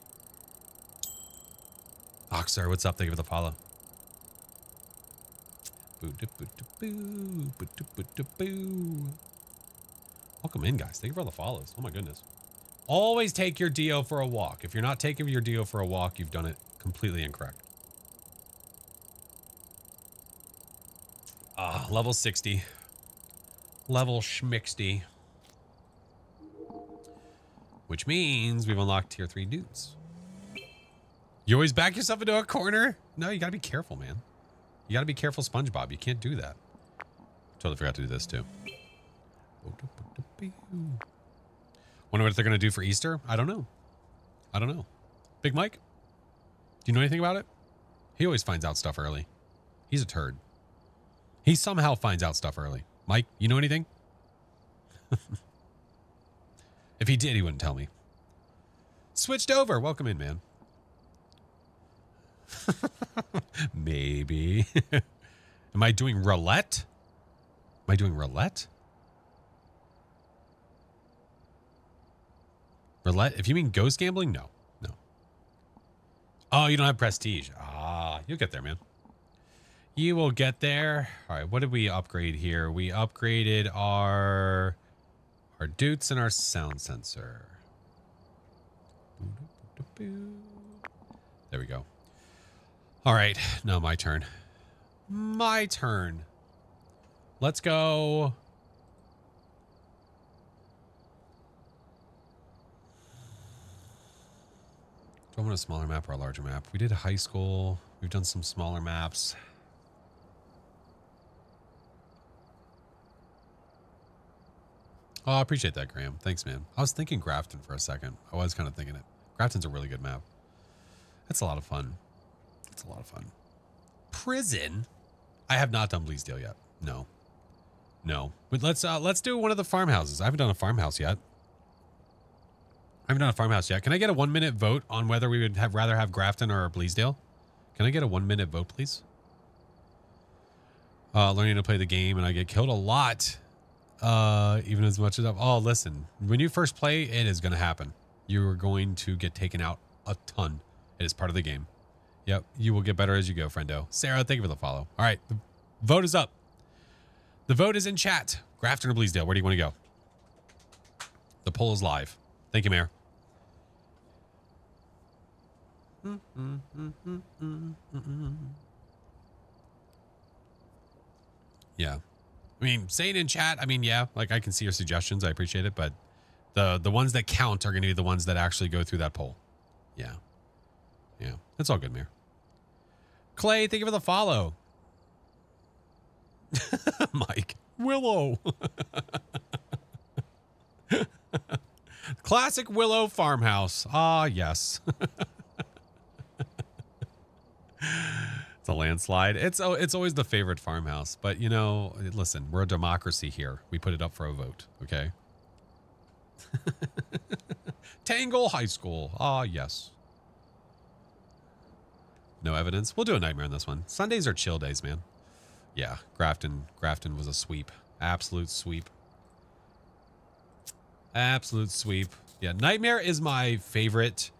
Speaker 1: Oxar, what's up? Thank you for the follow. Boo-doo-boo-doo-boo, boo-doo-boo-doo-boo. Welcome in, guys. Thank you for all the follows. Oh my goodness. Always take your Dio for a walk. If you're not taking your Dio for a walk, you've done it completely incorrect. Ah, level 60. Level schmixty. Which means we've unlocked tier 3 dudes. You always back yourself into a corner? No, you gotta be careful, man. You gotta be careful, SpongeBob. You can't do that. Totally forgot to do this too. Wonder what they're gonna do for Easter? I don't know. I don't know. Big Mike? Do you know anything about it? He always finds out stuff early. He's a turd. He somehow finds out stuff early. Mike, you know anything? if he did, he wouldn't tell me. Switched over. Welcome in, man. Maybe. Am I doing roulette? Am I doing roulette? Roulette? If you mean ghost gambling, no. No. Oh, you don't have prestige. Ah, you'll get there, man. You will get there. All right, what did we upgrade here? We upgraded our our dutes and our sound sensor. There we go. All right, now my turn. My turn. Let's go. Do I want a smaller map or a larger map? We did high school. We've done some smaller maps. Oh, I appreciate that, Graham. Thanks, man. I was thinking Grafton for a second. I was kind of thinking it. Grafton's a really good map. It's a lot of fun. It's a lot of fun. Prison? I have not done Bleasdale yet. No. No. But let's uh let's do one of the farmhouses. I haven't done a farmhouse yet. I haven't done a farmhouse yet. Can I get a one minute vote on whether we would have rather have Grafton or Bleasdale? Can I get a one minute vote, please? Uh, learning to play the game and I get killed a lot. Uh, even as much as I've, oh, listen, when you first play, it is going to happen. You are going to get taken out a ton. It is part of the game. Yep. You will get better as you go, friendo. Sarah, thank you for the follow. All right. The vote is up. The vote is in chat. Grafton or Bleasdale, where do you want to go? The poll is live. Thank you, Mayor. Yeah. I mean, say it in chat. I mean, yeah, like I can see your suggestions. I appreciate it, but the the ones that count are going to be the ones that actually go through that poll. Yeah. Yeah. That's all good, Mayor. Clay, thank you for the follow. Mike. Willow. Classic Willow farmhouse. Ah, yes. it's a landslide. It's oh, it's always the favorite farmhouse, but you know, listen, we're a democracy here. We put it up for a vote, okay? Tangle High School. Ah, yes. No evidence. We'll do a nightmare on this one. Sundays are chill days, man. Yeah, Grafton. Grafton was a sweep. Absolute sweep. Absolute sweep. Yeah, Nightmare is my favorite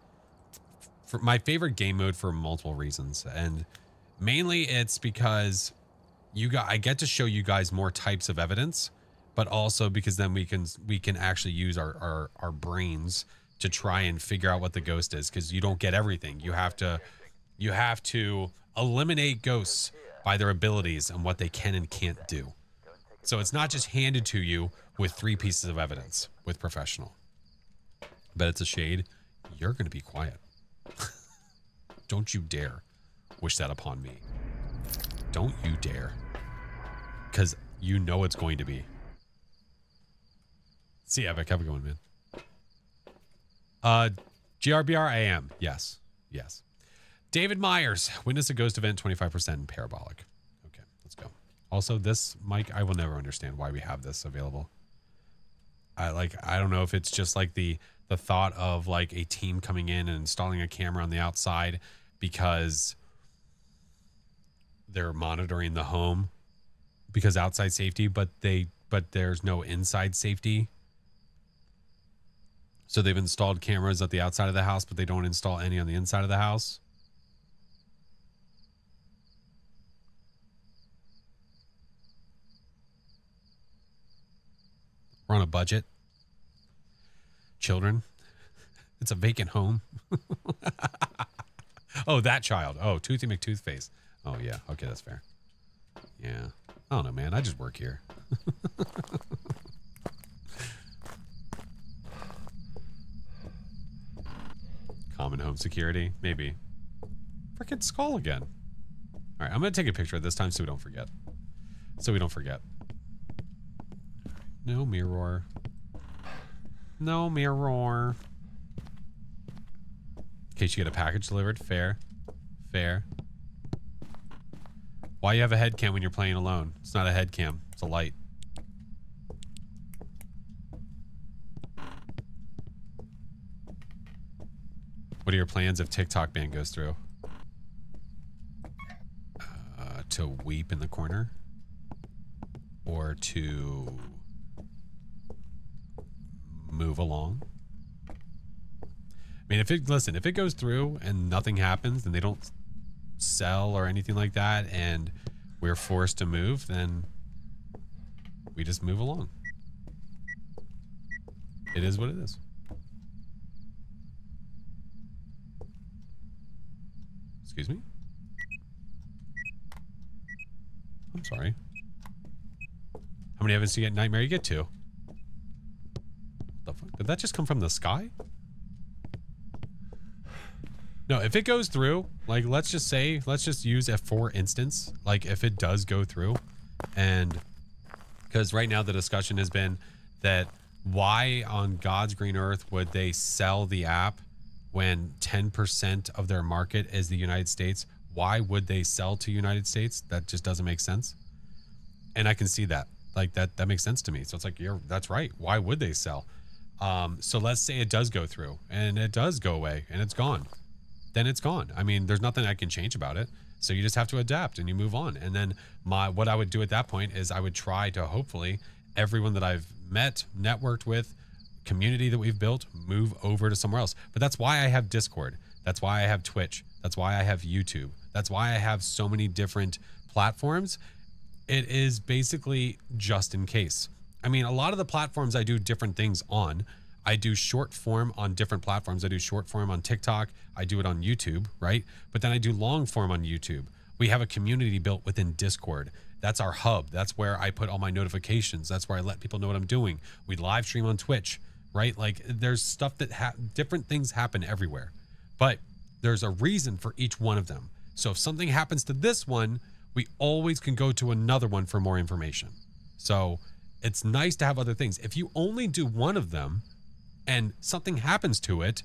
Speaker 1: for my favorite game mode for multiple reasons. And mainly it's because you got I get to show you guys more types of evidence, but also because then we can we can actually use our our, our brains to try and figure out what the ghost is because you don't get everything. You have to you have to eliminate ghosts by their abilities and what they can and can't do. So it's not just handed to you with three pieces of evidence with professional. But it's a shade. You're going to be quiet. Don't you dare wish that upon me. Don't you dare. Because you know it's going to be. See, Epic, have a good one, man. Uh, GRBR, I am. Yes. Yes. David Myers, witness a ghost event, 25% parabolic. Okay, let's go. Also, this mic, I will never understand why we have this available. I like I don't know if it's just like the the thought of like a team coming in and installing a camera on the outside because they're monitoring the home because outside safety, but they but there's no inside safety. So they've installed cameras at the outside of the house, but they don't install any on the inside of the house. We're on a budget. Children. It's a vacant home. oh, that child. Oh, Toothy McToothface. Oh, yeah. Okay, that's fair. Yeah. I don't know, man. I just work here. Common home security. Maybe. Frickin' skull again. All right, I'm to take a picture of this time so we don't forget. So we don't forget. No mirror. No mirror. In case you get a package delivered. Fair. Fair. Why you have a head cam when you're playing alone? It's not a head cam. It's a light. What are your plans if TikTok ban goes through? Uh, to weep in the corner? Or to move along? I mean, if it, listen, if it goes through and nothing happens and they don't sell or anything like that and we're forced to move, then we just move along. It is what it is. Excuse me? I'm sorry. How many heavens do you get nightmare you get to? the fuck? Did that just come from the sky? No, if it goes through, like let's just say, let's just use a for instance, like if it does go through and because right now the discussion has been that why on God's green earth would they sell the app when 10% of their market is the United States? Why would they sell to United States? That just doesn't make sense. And I can see that. Like that that makes sense to me. So it's like you're that's right. Why would they sell? Um, so let's say it does go through and it does go away and it's gone. Then it's gone. I mean, there's nothing I can change about it. So you just have to adapt and you move on. And then my what I would do at that point is I would try to hopefully everyone that I've met, networked with, community that we've built, move over to somewhere else. But that's why I have Discord. That's why I have Twitch. That's why I have YouTube. That's why I have so many different platforms. It is basically just in case. I mean, a lot of the platforms I do different things on. I do short form on different platforms. I do short form on TikTok. I do it on YouTube, right? But then I do long form on YouTube. We have a community built within Discord. That's our hub. That's where I put all my notifications. That's where I let people know what I'm doing. We live stream on Twitch, right? Like there's stuff that ha- different things happen everywhere. But there's a reason for each one of them. So if something happens to this one, we always can go to another one for more information. So it's nice to have other things. If you only do one of them and something happens to it,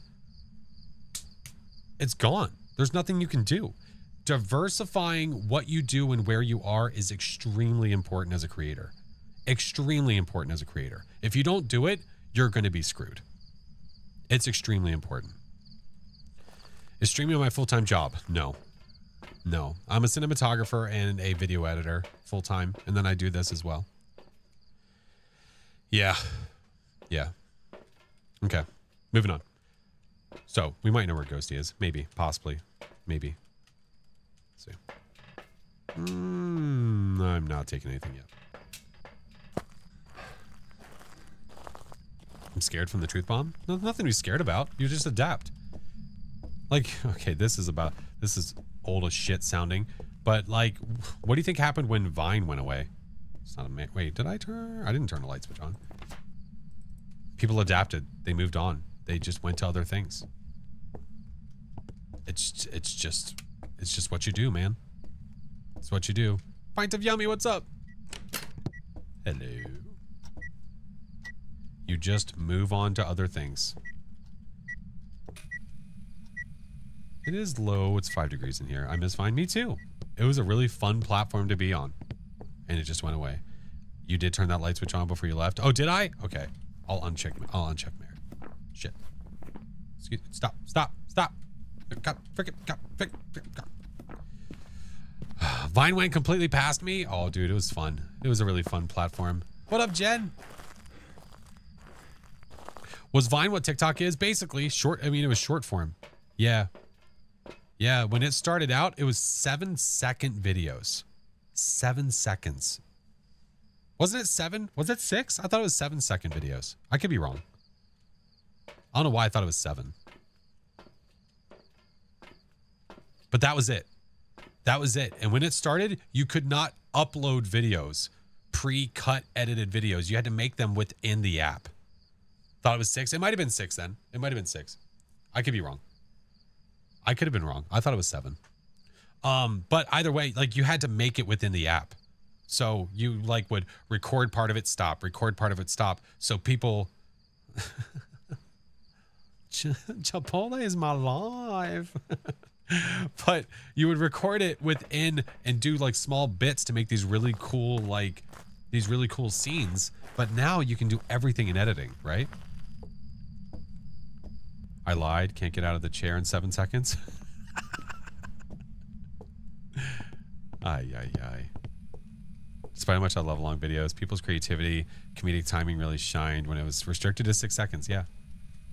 Speaker 1: it's gone. There's nothing you can do. Diversifying what you do and where you are is extremely important as a creator. Extremely important as a creator. If you don't do it, you're going to be screwed. It's extremely important. Is streaming my full time job? No. No. I'm a cinematographer and a video editor full time, and then I do this as well. Yeah. Yeah. Okay. Moving on. So we might know where Ghosty is. Maybe. Possibly. Maybe. Let's see. Mm, I'm not taking anything yet. I'm scared from the truth bomb. No, nothing to be scared about. You just adapt. Like, okay, this is about this is old as shit sounding, but like, what do you think happened when Vine went away? It's not a ma- wait. Did I turn? I didn't turn the light switch on. People adapted. They moved on. They just went to other things. It's it's just it's just what you do, man. It's what you do. Pint of yummy. What's up? Hello. You just move on to other things. It is low. It's five degrees in here. I miss Vine. Me too. It was a really fun platform to be on. And it just went away. You did turn that light switch on before you left. Oh, did I? Okay. I'll uncheck. I'll uncheck Mary. Shit. Excuse me. Stop. Stop. Stop. God, frickin', God, frickin', God. Vine went completely past me. Oh, dude, it was fun. It was a really fun platform. What up, Jen? Was Vine what TikTok is? Basically, short. I mean, it was short form. Yeah. Yeah. When it started out, it was seven second videos. Seven seconds. Wasn't it seven? Was it six? I thought it was seven second videos. I could be wrong. I don't know why I thought it was seven. But that was it. That was it. And when it started, you could not upload videos, pre cut edited videos. You had to make them within the app. Thought it was six. It might have been six then. It might have been six. I could be wrong. I could have been wrong. I thought it was seven. Um, but either way, like you had to make it within the app. So you like would record part of it, stop, record part of it, stop. So people Chipotle is my life. but you would record it within and do like small bits to make these really cool like these really cool scenes. But now you can do everything in editing, right? I lied. Can't get out of the chair in seven seconds. ay, ay, ay. Despite how much I love long videos, people's creativity, comedic timing really shined when it was restricted to six seconds. Yeah.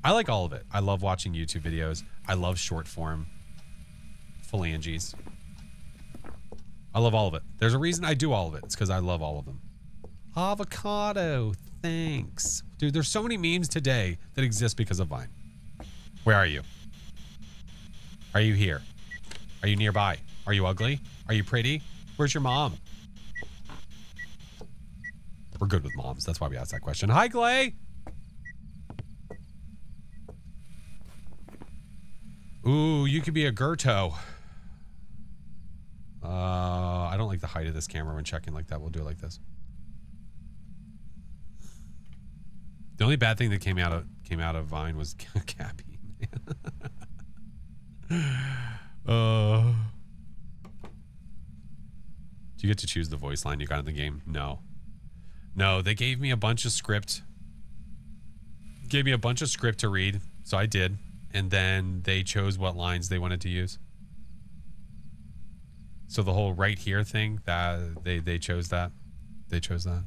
Speaker 1: I like all of it. I love watching YouTube videos. I love short form phalanges. I love all of it. There's a reason I do all of it. It's because I love all of them. Avocado. Thanks. Dude, there's so many memes today that exist because of Vine. Where are you? Are you here? Are you nearby? Are you ugly? Are you pretty? Where's your mom? We're good with moms. That's why we asked that question. Hi, Clay. Ooh, you could be a Gerto. Uh, I don't like the height of this camera when checking like that. We'll do it like this. The only bad thing that came out of came out of Vine was Cappy. uh, do you get to choose the voice line you got in the game? No. No, they gave me a bunch of script. Gave me a bunch of script to read, so I did. And then they chose what lines they wanted to use. So the whole right here thing, that they they chose that. They chose that.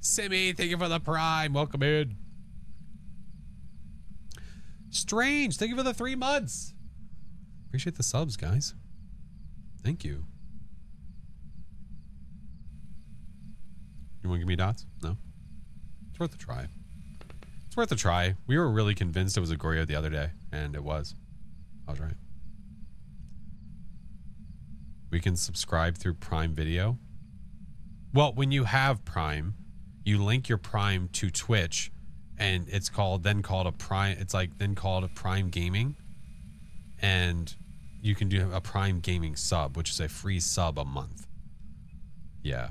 Speaker 1: Simi, thank you for the prime. Welcome in. Strange, thank you for the three months. Appreciate the subs, guys. Thank you. You want to give me dots? No? It's worth a try. It's worth a try. We were really convinced it was a Goryo the other day, and it was. I was right. We can subscribe through Prime Video. Well, when you have Prime, you link your Prime to Twitch, and it's called then called a Prime. It's like then called a Prime Gaming, and you can do a Prime Gaming sub, which is a free sub a month. Yeah.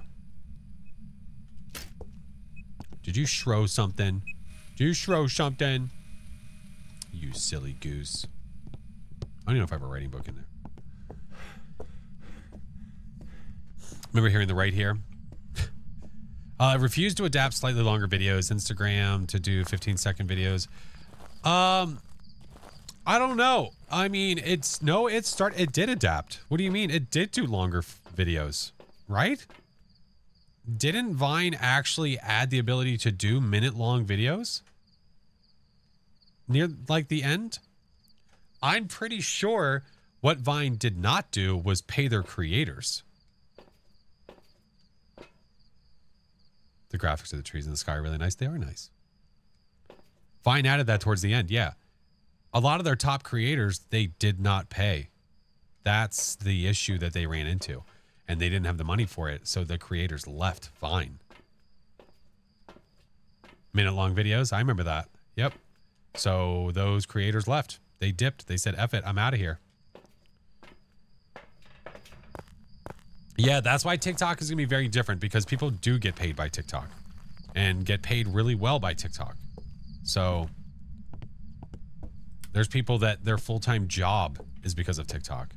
Speaker 1: Did you shrow something? Did you shrow something? You silly goose. I don't even know if I have a writing book in there. Remember hearing the right here? uh, refused to adapt slightly longer videos, Instagram to do 15 second videos. Um, I don't know. I mean, it's no, it start, it did adapt. What do you mean? It did do longer videos, right? Didn't Vine actually add the ability to do minute long videos? Near like the end? I'm pretty sure what Vine did not do was pay their creators. The graphics of the trees in the sky are really nice. They are nice. Vine added that towards the end. Yeah. A lot of their top creators, they did not pay. That's the issue that they ran into. And they didn't have the money for it. So the creators left Vine. Minute long videos. I remember that. Yep. So those creators left. They dipped. They said, F it. I'm out of here. Yeah, that's why TikTok is going to be very different because people do get paid by TikTok and get paid really well by TikTok. So there's people that their full-time job is because of TikTok.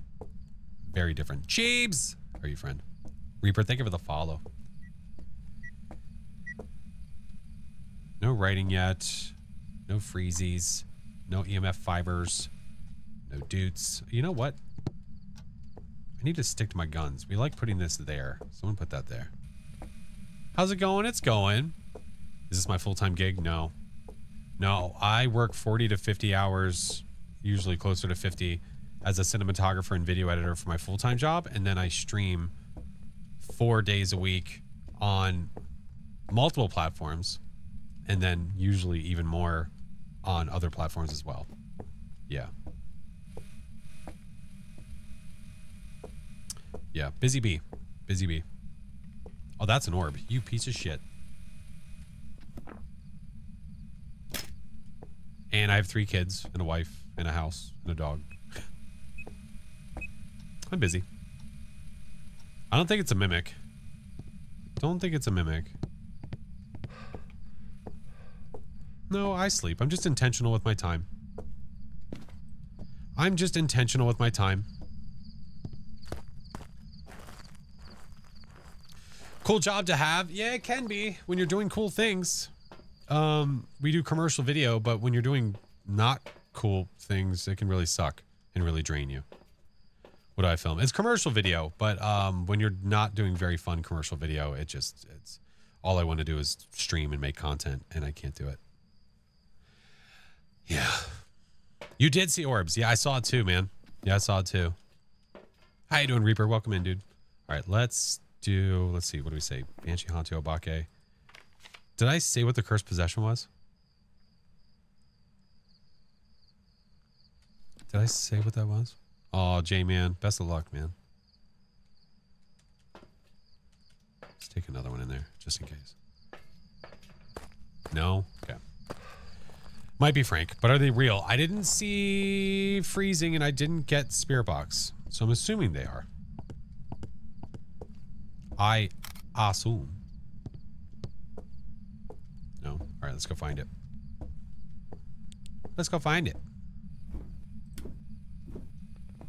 Speaker 1: Very different. Cheebs! Are you friend? Reaper, thank you for the follow. No writing yet. No freezies. No EMF fibers. No dudes. You know what? I need to stick to my guns. We like putting this there. Someone put that there. How's it going? It's going. Is this my full-time gig? No. No, I work 40 to 50 hours, usually closer to 50, as a cinematographer and video editor for my full-time job. And then I stream four days a week on multiple platforms. And then usually even more on other platforms as well. Yeah. Yeah, busy bee. Busy bee. Oh, that's an orb. You piece of shit. And I have three kids and a wife and a house and a dog. I'm busy. I don't think it's a mimic. Don't think it's a mimic. No, I sleep. I'm just intentional with my time. I'm just intentional with my time. Cool job to have. Yeah, it can be when you're doing cool things. Um, we do commercial video, but when you're doing not cool things, it can really suck and really drain you. What do I film? It's commercial video, but um, when you're not doing very fun commercial video, it just it's all I want to do is stream and make content, and I can't do it. Yeah, you did see orbs. Yeah, I saw it too, man. Yeah, I saw it too. How you doing, Reaper? Welcome in, dude. All right, let's do. Let's see. What do we say? Banshee Hantu Obake. Did I say what the cursed possession was? Did I say what that was? Oh, J man, best of luck, man. Let's take another one in there, just in case. No? Okay. Might be Frank, but are they real? I didn't see freezing and I didn't get spirit box. So I'm assuming they are. I assume. No? All right, let's go find it. Let's go find it.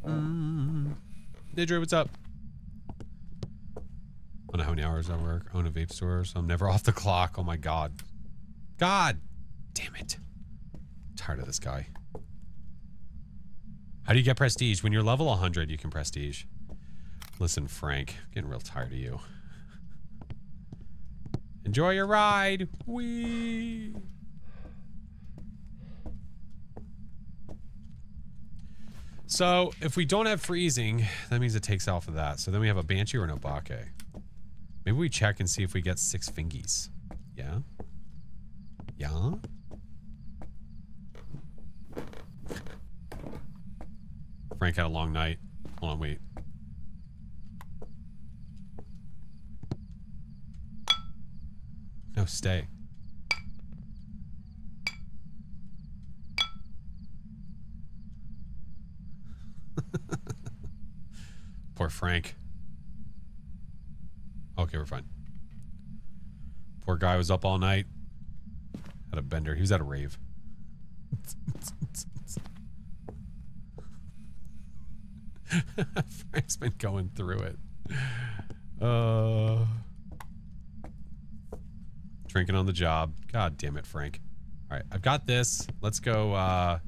Speaker 1: Mm. Didri, what's up? I don't know how many hours I work. I own a vape store, so I'm never off the clock. Oh my god. God damn it. I'm tired of this guy. How do you get prestige? When you're level 100, you can prestige. Listen, Frank, I'm getting real tired of you. Enjoy your ride. Wee. So if we don't have freezing, that means it takes off of that. So then we have a Banshee or an Obake. Maybe we check and see if we get six fingies. Yeah? Yeah? Frank had a long night. Hold on, wait. No, stay. Poor Frank. Okay, we're fine. Poor guy was up all night. Had a bender. He was at a rave. Frank's been going through it. Uh, drinking on the job. God damn it, Frank. All right, I've got this. Let's go. Uh,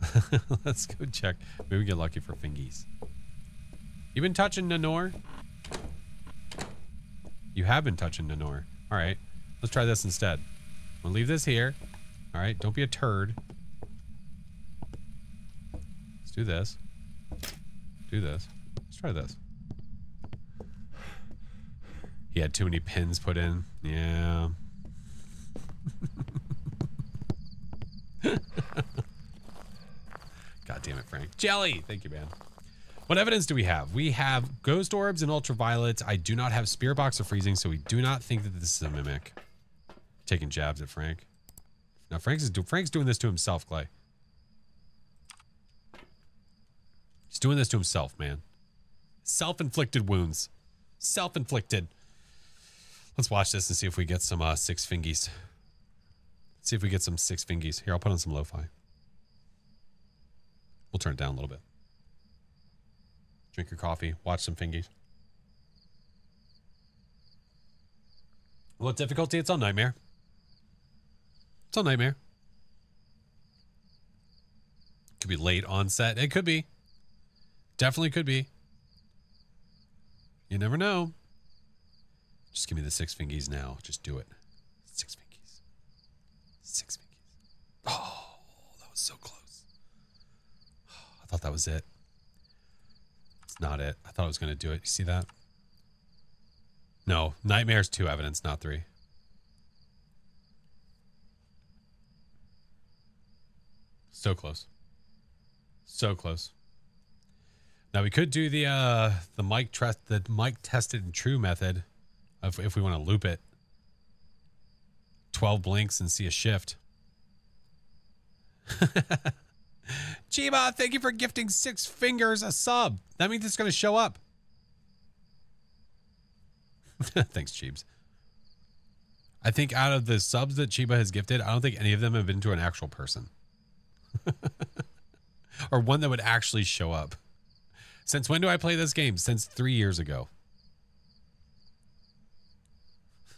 Speaker 1: let's go check. Maybe we get lucky for fingies. You been touching Nanor? You have been touching Nanor. All right, let's try this instead. We'll leave this here. All right, don't be a turd. Let's do this. Do this. Let's try this. He had too many pins put in. Yeah. God damn it, Frank. Jelly! Thank you, man. What evidence do we have? We have ghost orbs and ultraviolet. I do not have spirit box or freezing, so we do not think that this is a mimic. Taking jabs at Frank. Now Frank's is do Frank's doing this to himself, Clay. He's doing this to himself, man. Self-inflicted wounds. Self-inflicted. Let's watch this and see if we get some uh, six fingies. see if we get some six fingies. Here, I'll put on some lo-fi. We'll turn it down a little bit. Drink your coffee, watch some fingies. What difficulty? It's on Nightmare. It's on Nightmare. Could be late onset. It could be. Definitely could be. You never know. Just give me the six fingies now. Just do it. Six fingies. Six fingies. Oh, that was so close. I thought that was it. It's not it. I thought I was going to do it. You see that? No, nightmare's two evidence, not three. So close. So close. Now we could do the uh the mic test the mic tested and true method if we want to loop it. 12 blinks and see a shift. Chiba, thank you for gifting six fingers a sub. That means it's going to show up. Thanks, Cheebs. I think out of the subs that Chiba has gifted, I don't think any of them have been to an actual person. or one that would actually show up. Since when do I play this game? Since three years ago.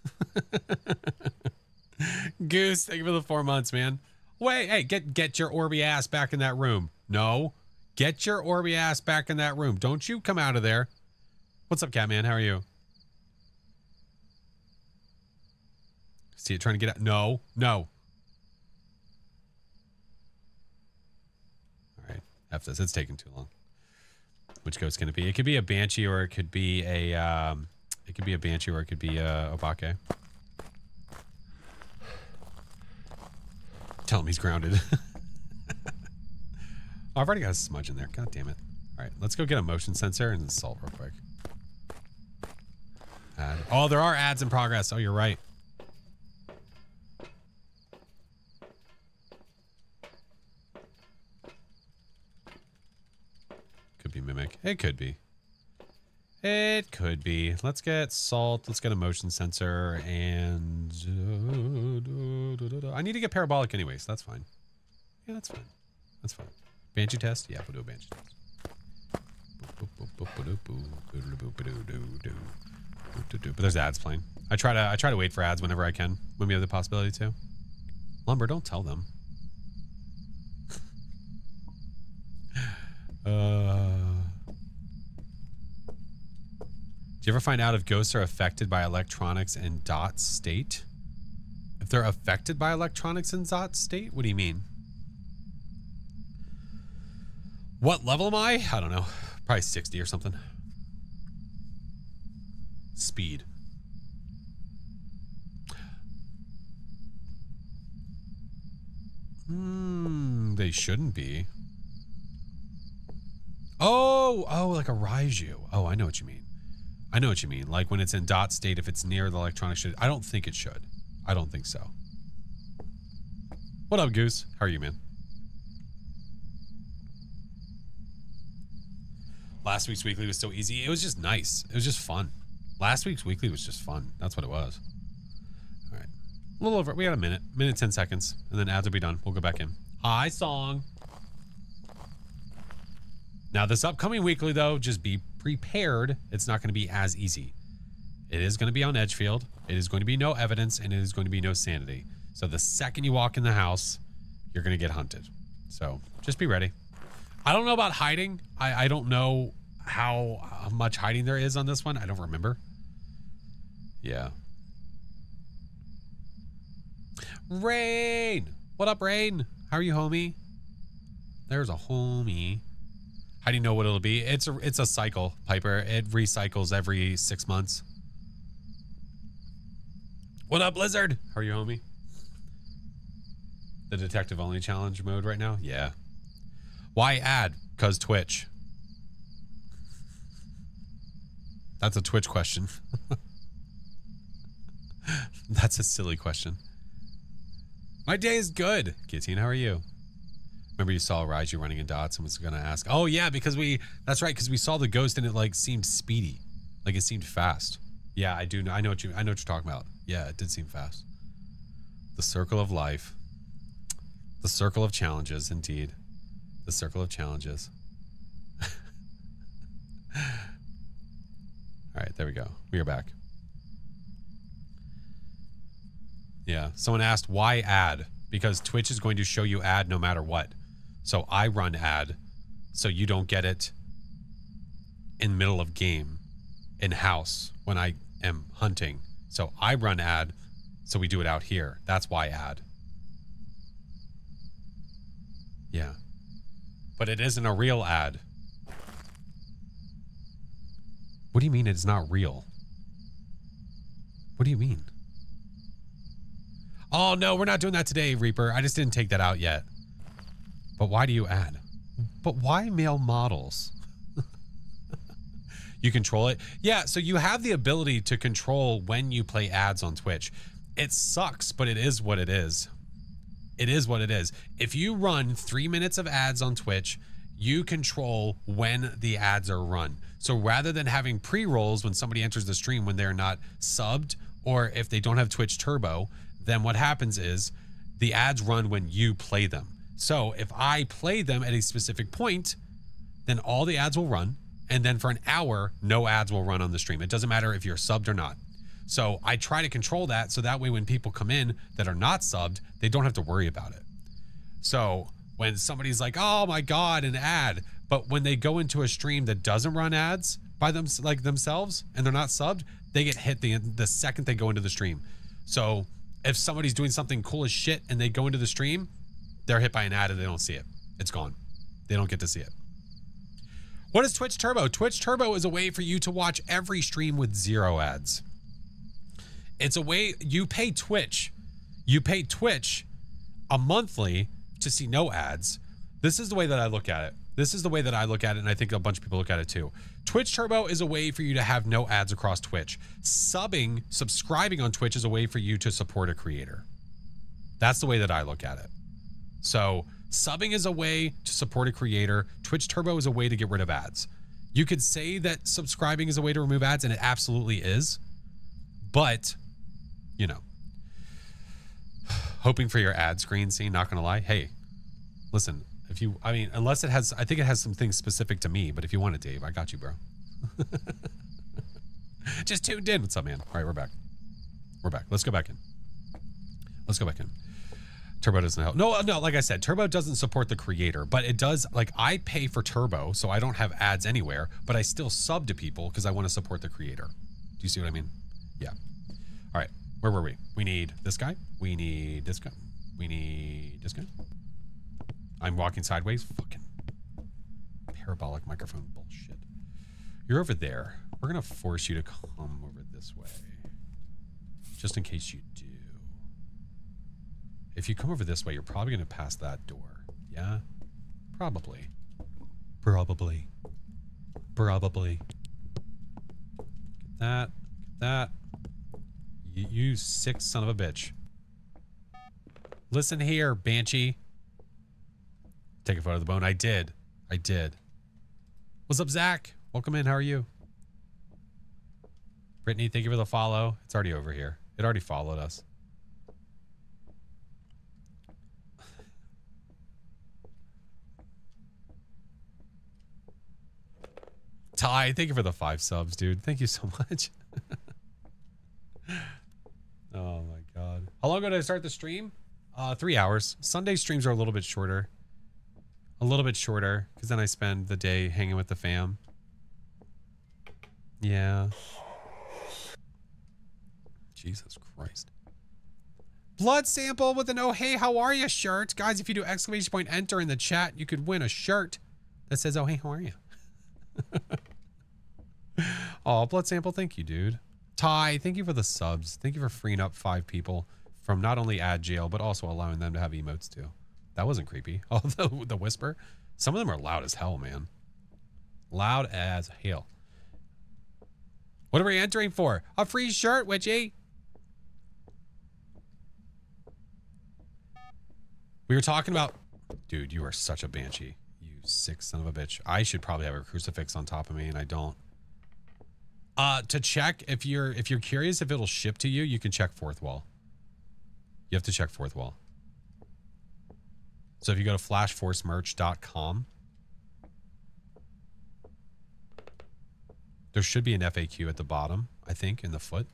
Speaker 1: Goose, thank you for the four months, man. Wait, hey, get get your Orby ass back in that room. No. Get your Orby ass back in that room. Don't you come out of there. What's up, Catman? How are you? See it trying to get out. No, no. All right. F this. It's taking too long. Which ghost can it be? It could be a banshee or it could be a um it could be a banshee or it could be a obake. Tell him he's grounded. I've already got a smudge in there. God damn it. All right, let's go get a motion sensor and salt real quick. Oh, there are ads in progress. Oh, you're right. Could be mimic. It could be. It could be. Let's get salt. Let's get a motion sensor and I need to get parabolic anyway, so That's fine. Yeah, that's fine. That's fine. Banshee test? Yeah, we'll do a banshee test. But there's ads playing. I try to I try to wait for ads whenever I can when we have the possibility to. Lumber, don't tell them. uh Do you ever find out if ghosts are affected by electronics in dot state? If they're affected by electronics in dot state? What do you mean? What level am I? I don't know. Probably 60 or something. Speed. Hmm, they shouldn't be. Oh, oh, like a Raiju. Oh, I know what you mean. I know what you mean. Like when it's in dot state, if it's near the electronic should. I don't think it should. I don't think so. What up, Goose? How are you, man? Last week's weekly was so easy. It was just nice. It was just fun. Last week's weekly was just fun. That's what it was. All right. A little over. We got a minute. Minute, 10 seconds. And then ads will be done. We'll go back in. Hi, song. Now, this upcoming weekly, though, just be prepared. It's not going to be as easy. It is going to be on Edgefield. It is going to be no evidence, and it is going to be no sanity. So the second you walk in the house, you're going to get hunted. So just be ready. I don't know about hiding. I, I don't know how, how much hiding there is on this one. I don't remember. Yeah. Rain! What up, Rain? How are you, homie? There's a homie. How do you know what it'll be? It's a it's a cycle, Piper. It recycles every six months. What up, Blizzard? How are you, homie? The detective only challenge mode right now? Yeah. Why add? Cause Twitch. That's a Twitch question. That's a silly question. My day is good. Guillotine, how are you? Remember you saw Raiju running in dots and was going to ask. Oh yeah, because we that's right because we saw the ghost and it like seemed speedy, like it seemed fast. Yeah, I do. I know what you. I know what you're talking about. Yeah, it did seem fast. The circle of life. The circle of challenges, indeed. The circle of challenges. All right, there we go. We are back. Yeah, someone asked why ad because Twitch is going to show you ad no matter what. So I run ad so you don't get it in middle of game in house when I am hunting. So I run ad so we do it out here. That's why ad. Yeah. But it isn't a real ad. What do you mean it's not real? What do you mean? Oh, no, we're not doing that today, Reaper. I just didn't take that out yet. But why do you add? But why male models? you control it? Yeah, so you have the ability to control when you play ads on Twitch. It sucks, but it is what it is. It is what it is. If you run three minutes of ads on Twitch, you control when the ads are run. So rather than having pre rolls when somebody enters the stream when they're not subbed or if they don't have Twitch Turbo, then what happens is the ads run when you play them. So if I play them at a specific point, then all the ads will run. And then for an hour, no ads will run on the stream. It doesn't matter if you're subbed or not. So I try to control that so that way when people come in that are not subbed, they don't have to worry about it. So when somebody's like, "Oh my god, an ad," but when they go into a stream that doesn't run ads by them like themselves and they're not subbed, they get hit the the second they go into the stream. So if somebody's doing something cool as shit and they go into the stream, they're hit by an ad and they don't see it. It's gone. They don't get to see it. What is Twitch Turbo? Twitch Turbo is a way for you to watch every stream with zero ads. It's a way you pay Twitch. You pay Twitch a monthly to see no ads. This is the way that I look at it. This is the way that I look at it, and I think a bunch of people look at it too. Twitch Turbo is a way for you to have no ads across Twitch. Subbing, subscribing on Twitch is a way for you to support a creator. That's the way that I look at it. So, subbing is a way to support a creator. Twitch Turbo is a way to get rid of ads. You could say that subscribing is a way to remove ads, and it absolutely is. But, you know, hoping for your ad screen scene, not gonna lie. Hey, listen, if you, I mean, unless it has, I think it has some things specific to me, but if you want it, Dave, I got you, bro. Just tuned in. What's up, man? All right, we're back. We're back. Let's go back in. Let's go back in. Turbo doesn't help. No, uh, no, like I said, Turbo doesn't support the creator, but it does. Like I pay for Turbo, so I don't have ads anywhere, but I still sub to people because I want to support the creator. Do you see what I mean? Yeah. All right. Where were we? We need this guy. We need this guy. We need this guy. I'm walking sideways. Fucking parabolic microphone bullshit. You're over there. We're gonna force you to come over this way, just in case you. If you come over this way, you're probably going to pass that door. Yeah? Probably. Probably. Probably. Get that. Get that. You, you sick son of a bitch. Listen here, Banshee. Take a photo of the bone. I did. I did. What's up, Zach? Welcome in. How are you? Brittany, thank you for the follow. It's already over here. It already followed us. Ty, thank you for the five subs, dude. Thank you so much. oh my god. How long ago did I start the stream? Uh, three hours. Sunday streams are a little bit shorter. A little bit shorter, because then I spend the day hanging with the fam. Yeah. Jesus Christ. Blood sample with an oh hey how are you shirt. Guys, if you do exclamation point enter in the chat, you could win a shirt that says oh hey how are you. oh, blood sample, thank you, dude. Ty, thank you for the subs. Thank you for freeing up five people from not only ad jail, but also allowing them to have emotes too. That wasn't creepy. Oh, the, the whisper. Some of them are loud as hell, man. Loud as hell. What are we entering for? A free shirt, Witchy. We were talking about... Dude, you are such a banshee You sick son of a bitch. I should probably have a crucifix on top of me, and I don't. Uh, to check if you're if you're curious if it'll ship to you, you can check Fourthwall. You have to check Fourthwall. So if you go to flashforcemerch.com, there should be an FAQ at the bottom, I think, in the foot.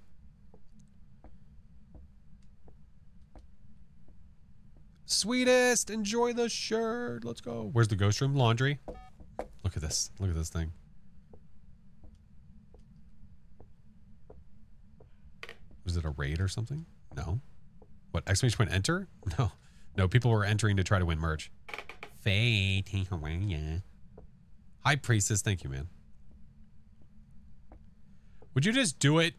Speaker 1: Sweetest, enjoy the shirt. Let's go. Where's the ghost room? Laundry. Look at this. Look at this thing. Was it a raid or something? No. What? Exclamation point enter? No. No, people were entering to try to win merch. Fate. Hi, Priestess. Thank you, man. Would you just do it?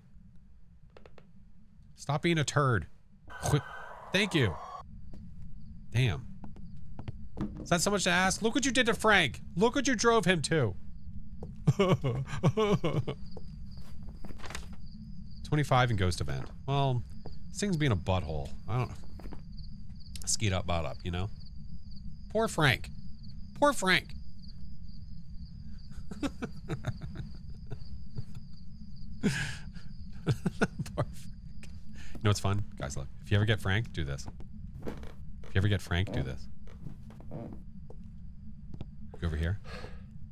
Speaker 1: Stop being a turd. Thank you. Damn. Is that so much to ask? Look what you did to Frank. Look what you drove him to. 25 and Ghost Event. Well, this thing's being a butthole. I don't know. Skeet up, bot up, you know? Poor Frank. Poor Frank. Poor Frank. You know what's fun? Guys, look. If you ever get Frank, do this. If you ever get Frank, do this. Go over here.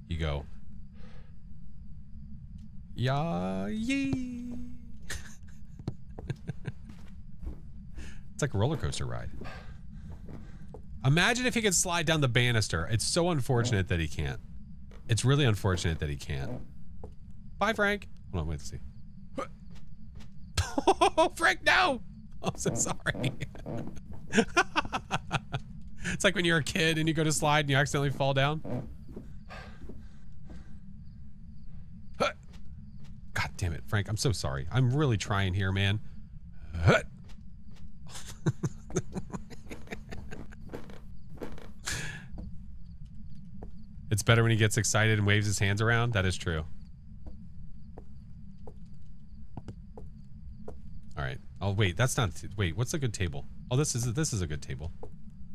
Speaker 1: You go. Yeah, yee. It's like a roller coaster ride. Imagine if he could slide down the banister. It's so unfortunate that he can't. It's really unfortunate that he can't. Bye, Frank. Hold on, wait to see. Oh, Frank, no! Oh, I'm so sorry. it's like when you're a kid and you go to slide and you accidentally fall down. God damn it, Frank. I'm so sorry. I'm really trying here, man. It's better when he gets excited and waves his hands around. That is true. All right. Oh wait, that's not. Wait, what's a good table? Oh, this is this is a good table.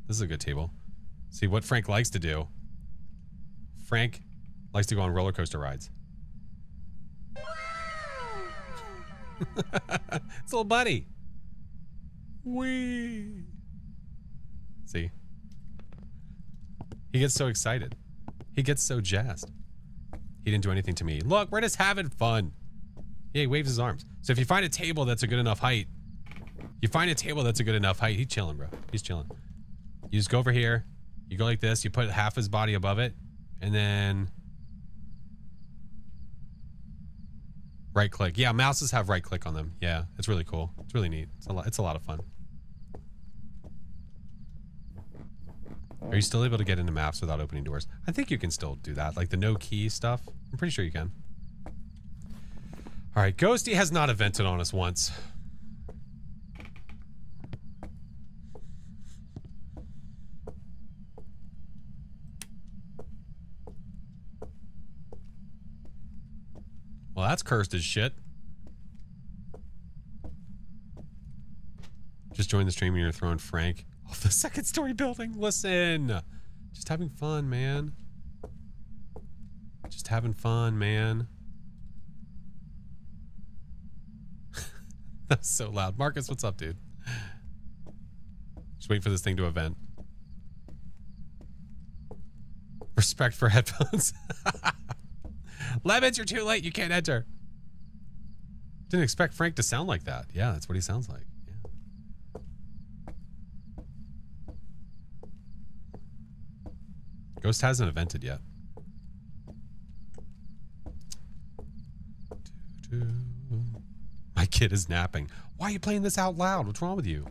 Speaker 1: This is a good table. See what Frank likes to do. Frank likes to go on roller coaster rides. it's a little buddy. Wee. See? He gets so excited. He gets so jazzed. He didn't do anything to me. Look, we're just having fun. Yeah, he waves his arms. So if you find a table that's a good enough height, you find a table that's a good enough height, he's chilling, bro. He's chilling. You just go over here. You go like this. You put half his body above it. And then... Right click. Yeah, mouses have right click on them. Yeah, it's really cool. It's really neat. It's a lot, it's a lot of fun. Are you still able to get into maps without opening doors? I think you can still do that. Like the no key stuff. I'm pretty sure you can. All right, Ghosty has not evented on us once. Well, that's cursed as shit. Just join the stream and you're throwing Frank off the second story building. Listen, just having fun, man. Just having fun, man. That's so loud. Marcus, what's up, dude? Just wait for this thing to event. Respect for headphones. Lemons, you're too late. You can't enter. Didn't expect Frank to sound like that. Yeah, that's what he sounds like. Yeah. Ghost hasn't evented yet. My kid is napping. Why are you playing this out loud? What's wrong with you?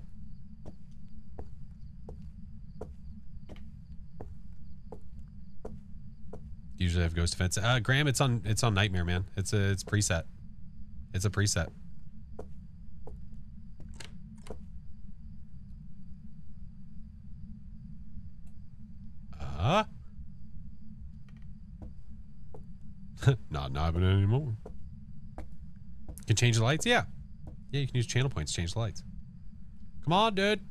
Speaker 1: Usually have ghost defense. Uh, Graham, it's on it's on Nightmare, man. It's a it's preset. It's a preset. Uh not knobbing anymore. Can change the lights? Yeah. Yeah, you can use channel points change the lights. Come on, dude.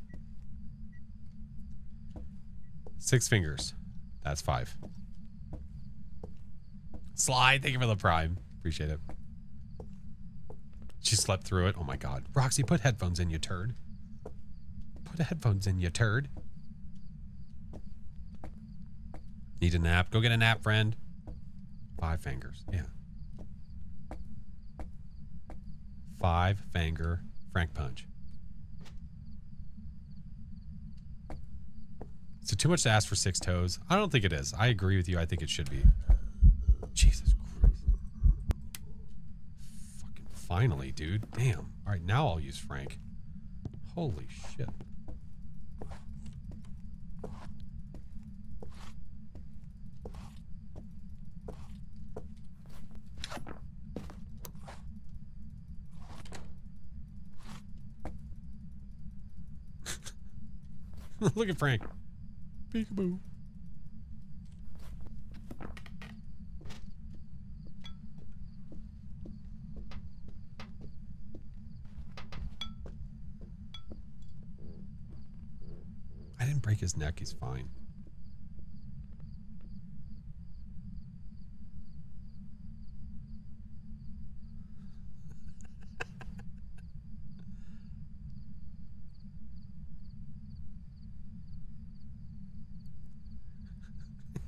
Speaker 1: Six fingers. That's five. Slide, thank you for the prime. Appreciate it. She slept through it. Oh my god. Roxy, put headphones in, you turd. Put headphones in, you turd. Need a nap? Go get a nap, friend. Five fingers. Yeah. Five finger Frank punch. Is it too much to ask for six toes? I don't think it is. I agree with you. I think it should be. Jesus Christ. Fucking finally, dude. Damn. All right, now I'll use Frank. Holy shit. Look at Frank. Peekaboo. Didn't break his neck. He's fine.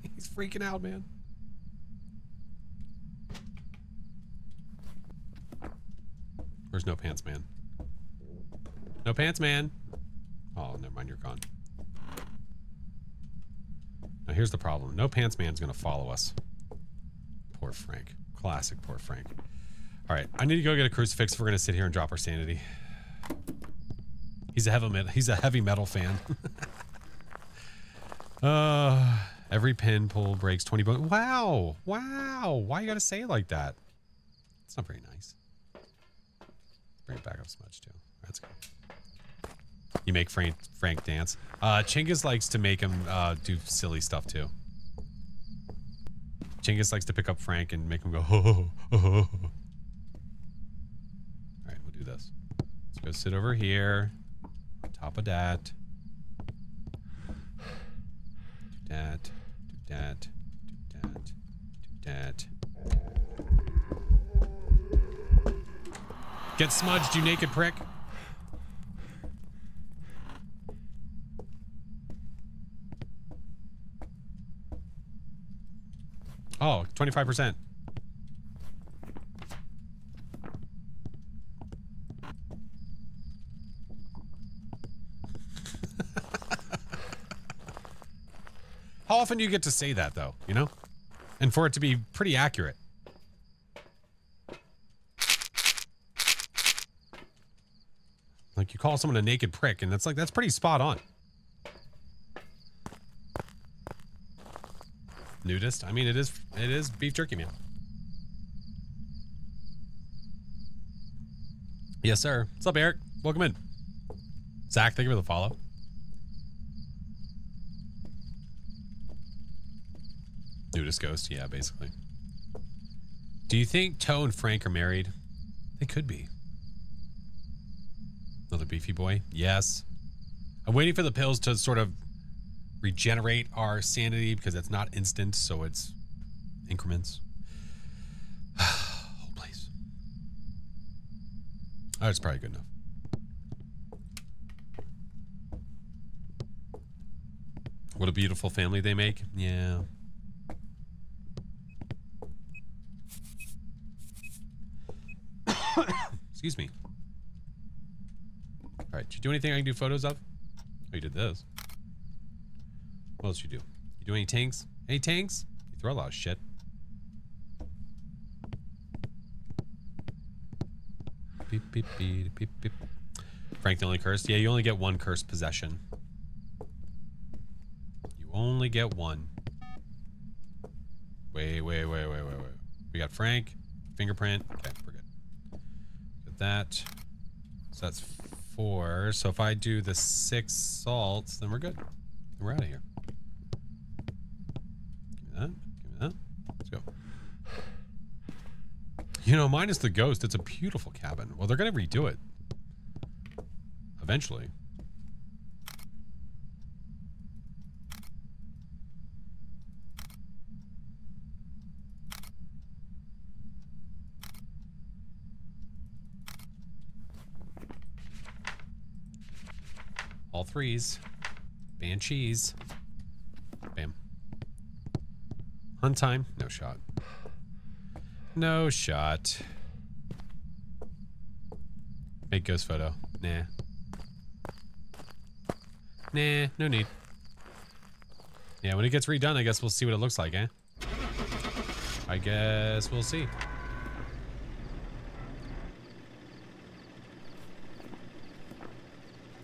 Speaker 1: He's freaking out, man. Where's No Pants Man? No Pants Man. Oh, never mind. You're gone. Now here's the problem. No Pants Man's gonna follow us. Poor Frank. Classic poor Frank. All right, I need to go get a crucifix. If we're gonna sit here and drop our sanity. He's a heavy metal. He's a heavy metal fan. uh, every pin pull breaks twenty bones. Wow, wow. Why you gotta say it like that? It's not very nice. Bring it back up smudge too. That's good. You make Frank Frank dance. Uh, Chinggis likes to make him uh, do silly stuff too. Chinggis likes to pick up Frank and make him go. Ho, ho, ho. All right, we'll do this. Let's go sit over here. Top of that. Do that. Do that. Do that. Do that. Get smudged, you naked prick. Oh, 25%. How often do you get to say that, though? You know? And for it to be pretty accurate. Like, you call someone a naked prick, and that's like, that's pretty spot on. Nudist? I mean, it is, it is beef jerky, meal. Yes, sir. What's up, Eric? Welcome in. Zach, thank you for the follow. Nudist ghost, yeah, basically. Do you think Toe and Frank are married? They could be. Another beefy boy? Yes. I'm waiting for the pills to sort of regenerate our sanity because it's not instant, so it's increments. Hold, please. Oh, it's probably good enough. What a beautiful family they make. Yeah. Excuse me. All right, did you do anything I can do photos of? Oh, you did this. What else you do? You do any tanks? Any tanks? You throw a lot of shit. Beep, beep, beep, beep, beep. Frank the only cursed? Yeah, you only get one cursed possession. You only get one. Wait, wait, wait, wait, wait, wait. We got Frank, fingerprint. Okay, we're good. Got that. So that's four. So if I do the six salts, then we're good. We're out of here. Give me that. Give me that. Let's go. You know, minus the ghost, it's a beautiful cabin. Well, they're going to redo it. Eventually. All threes. Banshees. Bam. Hunt time? No shot. No shot. Make ghost photo. Nah. Nah, no need. Yeah, when it gets redone, I guess we'll see what it looks like, eh? I guess we'll see.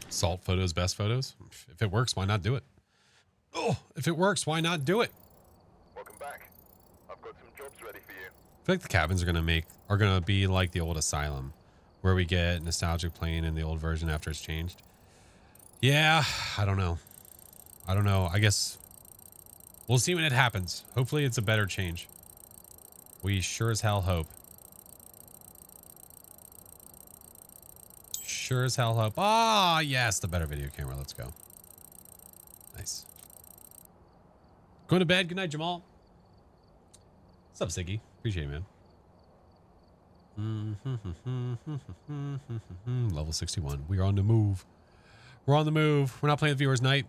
Speaker 1: Salt photos, best photos. If it works, why not do it? Oh, if it works, why not do it?
Speaker 2: Welcome back. I've got some jobs ready for you.
Speaker 1: I feel like the cabins are gonna make are gonna be like the old asylum, where we get nostalgic playing in the old version after it's changed. Yeah, I don't know. I don't know. I guess we'll see when it happens. Hopefully, it's a better change. We sure as hell hope. Sure as hell hope. Ah, yes, the better video camera. Let's go. Nice. Going to bed. Good night, Jamal. What's up, Siggy? Appreciate it, man. Level 61. We are on the move. We're on the move. We're not playing the viewers night.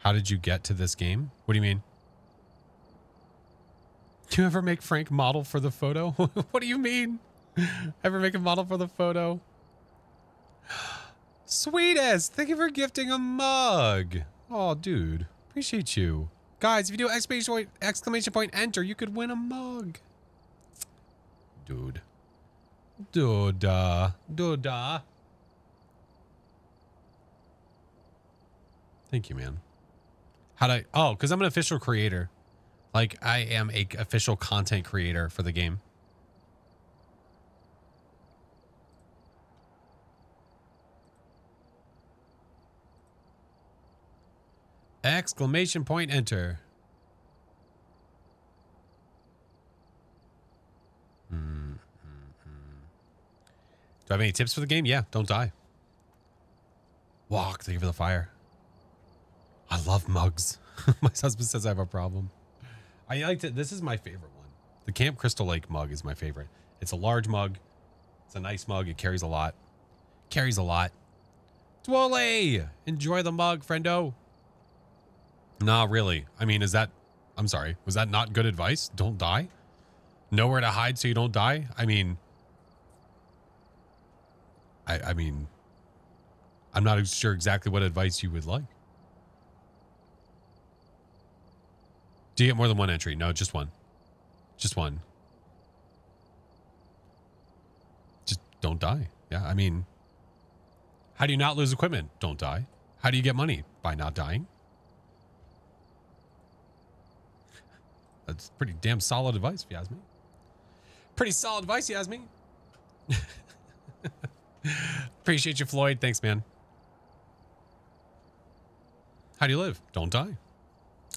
Speaker 1: How did you get to this game? What do you mean? Do you ever make Frank model for the photo? what do you mean? Ever make a model for the photo? Sweetest! Thank you for gifting a mug. Oh, dude. Appreciate you. Guys, if you do exclamation point, exclamation point enter, you could win a mug. Dude. Dude. Uh, dude. Uh. Thank you, man. How'd I... Oh, because I'm an official creator. Like, I am a official content creator for the game. Exclamation point enter. Mm, mm, mm. Do I have any tips for the game? Yeah, don't die. Walk, thank you for the fire. I love mugs. my husband says I have a problem. I like to, this is my favorite one. The Camp Crystal Lake mug is my favorite. It's a large mug. It's a nice mug. It carries a lot. Carries a lot. Dwole! Enjoy the mug, friendo. Nah, really. I mean, is that... I'm sorry. Was that not good advice? Don't die? Nowhere to hide so you don't die? I mean... I, I mean... I'm not sure exactly what advice you would like. Do you get more than one entry? No, just one. Just one. Just don't die. Yeah, I mean... How do you not lose equipment? Don't die. How do you get money? By not dying. That's pretty damn solid advice, if you ask me. Pretty solid advice, you ask me. Appreciate you, Floyd. Thanks, man. How do you live? Don't die.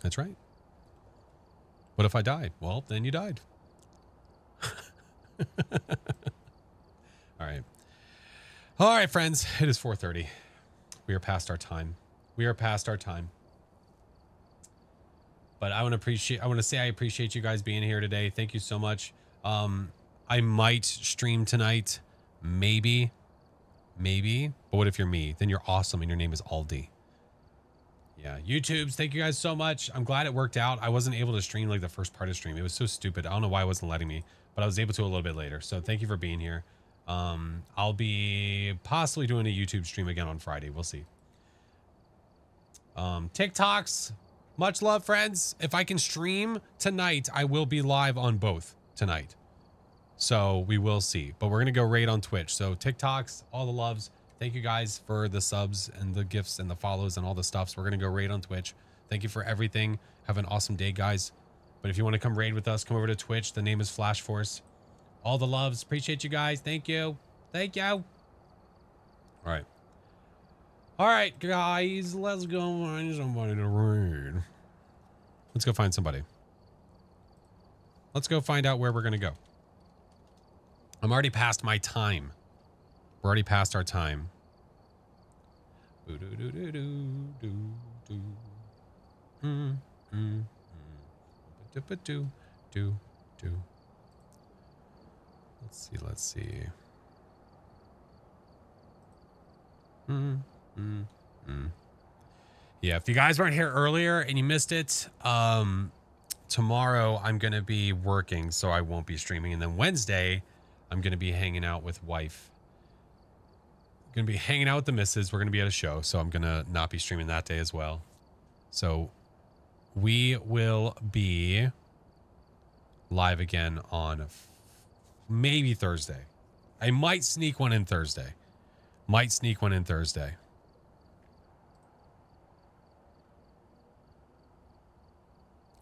Speaker 1: That's right. What if I die? Well, then you died. All right. All right, friends. It is 4.30. We are past our time. We are past our time. But I want to appreciate I want to say I appreciate you guys being here today. Thank you so much. Um I might stream tonight. Maybe. Maybe. But what if you're me? Then you're awesome and your name is Aldi. Yeah, YouTube's. Thank you guys so much. I'm glad it worked out. I wasn't able to stream like the first part of stream. It was so stupid. I don't know why it wasn't letting me, but I was able to a little bit later. So thank you for being here. Um, I'll be possibly doing a YouTube stream again on Friday. We'll see. Um, TikToks. Much love, friends. If I can stream tonight, I will be live on both tonight. So we will see. But we're going to go raid on Twitch. So TikToks, all the loves. Thank you guys for the subs and the gifts and the follows and all the stuff. So we're going to go raid on Twitch. Thank you for everything. Have an awesome day, guys. But if you want to come raid with us, come over to Twitch. The name is FlashForce. All the loves. Appreciate you guys. Thank you. Thank you. All right. All right, guys. Let's go find somebody to raid. Let's go find somebody. Let's go find out where we're going to go. I'm already past my time. We're already past our time. Let's see, let's see. Mm, mm, mm. Yeah, if you guys weren't here earlier and you missed it, um, tomorrow I'm gonna be working, so I won't be streaming. And then Wednesday, I'm gonna be hanging out with wife. Gonna be hanging out with the missus. We're gonna be at a show, so I'm gonna not be streaming that day as well. So we will be live again on maybe Thursday. I might sneak one in Thursday. Might sneak one in Thursday.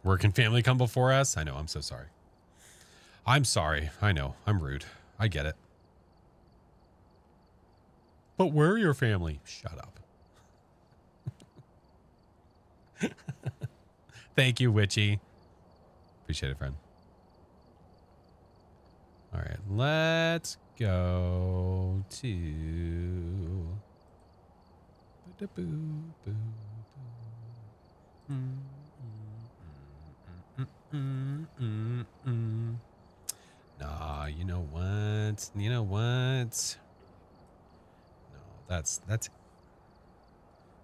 Speaker 1: Where can family come before us? I know. I'm so sorry. I'm sorry. I know. I'm rude. I get it. But where are your family? Shut up. Thank you, Witchy. Appreciate it, friend. All right, let's go to. Hmm. Nah, you know what? You know what? No, that's that's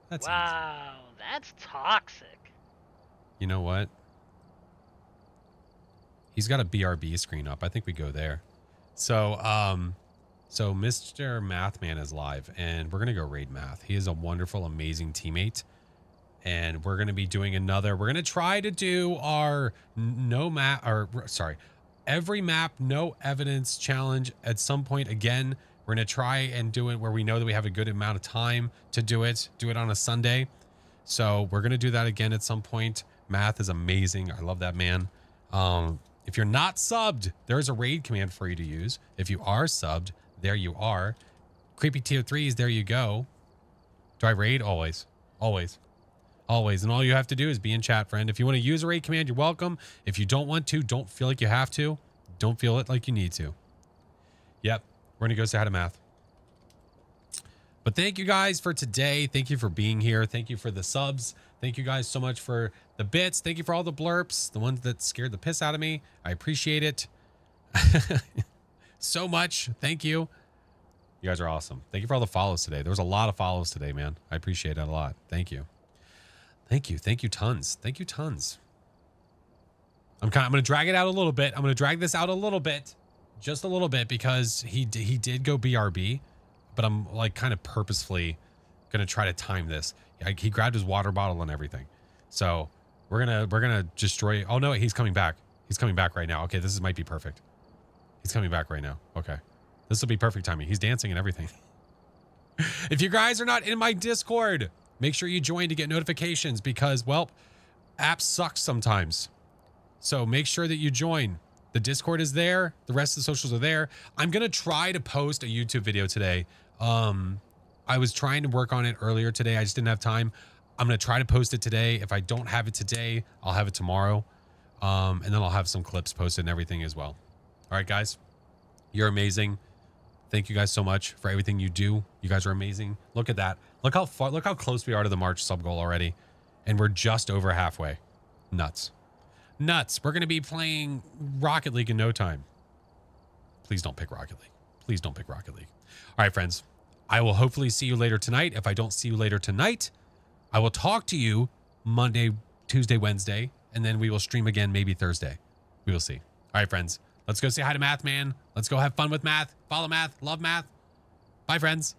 Speaker 1: that's easy.
Speaker 3: wow, that's toxic.
Speaker 1: You know what? He's got a BRB screen up. I think we go there. So, um, so Mr. Mathman is live, and we're gonna go raid Math. He is a wonderful, amazing teammate, and we're gonna be doing another. We're gonna try to do our no map, or sorry, every map no evidence challenge at some point again. We're gonna try and do it where we know that we have a good amount of time to do it. Do it on a Sunday. So we're gonna do that again at some point. Math is amazing. I love that man. Um, if you're not subbed, there's a raid command for you to use. If you are subbed, there you are. Creepy tier threes, there you go. Do I raid? Always. Always. Always. And all you have to do is be in chat, friend. If you want to use a raid command, you're welcome. If you don't want to, don't feel like you have to. Don't feel it like you need to. Yep. We're going to go to math. But thank you guys for today. Thank you for being here. Thank you for the subs. Thank you guys so much for the bits. Thank you for all the blurps, the ones that scared the piss out of me. I appreciate it so much. Thank you. You guys are awesome. Thank you for all the follows today. There was a lot of follows today, man. I appreciate it a lot. Thank you. Thank you. Thank you tons. Thank you tons. I'm kind of, I'm going to drag it out a little bit. I'm going to drag this out a little bit, just a little bit because he he did go BRB, but I'm like kind of purposefully going to try to time this. He grabbed his water bottle and everything. So, we're going to we're going to destroy Oh no, he's coming back. He's coming back right now. Okay, this is, might be perfect. He's coming back right now. Okay. This will be perfect timing. He's dancing and everything. if you guys are not in my Discord, make sure you join to get notifications because, well, apps suck sometimes. So make sure that you join. The Discord is there. The rest of the socials are there. I'm gonna try to post a YouTube video today. Um, I was trying to work on it earlier today. I just didn't have time. I'm gonna try to post it today. If I don't have it today, I'll have it tomorrow. Um, and then I'll have some clips posted and everything as well. All right, guys, you're amazing. Thank you guys so much for everything you do. You guys are amazing. Look at that. Look how far. Look how close we are to the March sub goal already, and we're just over halfway. Nuts, nuts. We're gonna be playing Rocket League in no time. Please don't pick Rocket League. Please don't pick Rocket League. All right, friends. I will hopefully see you later tonight. If I don't see you later tonight, I will talk to you Monday, Tuesday, Wednesday, and then we will stream again maybe Thursday. We will see. All right, friends. Let's go say hi to Math Man. Let's go have fun with math. Follow math. Love math. Bye, friends.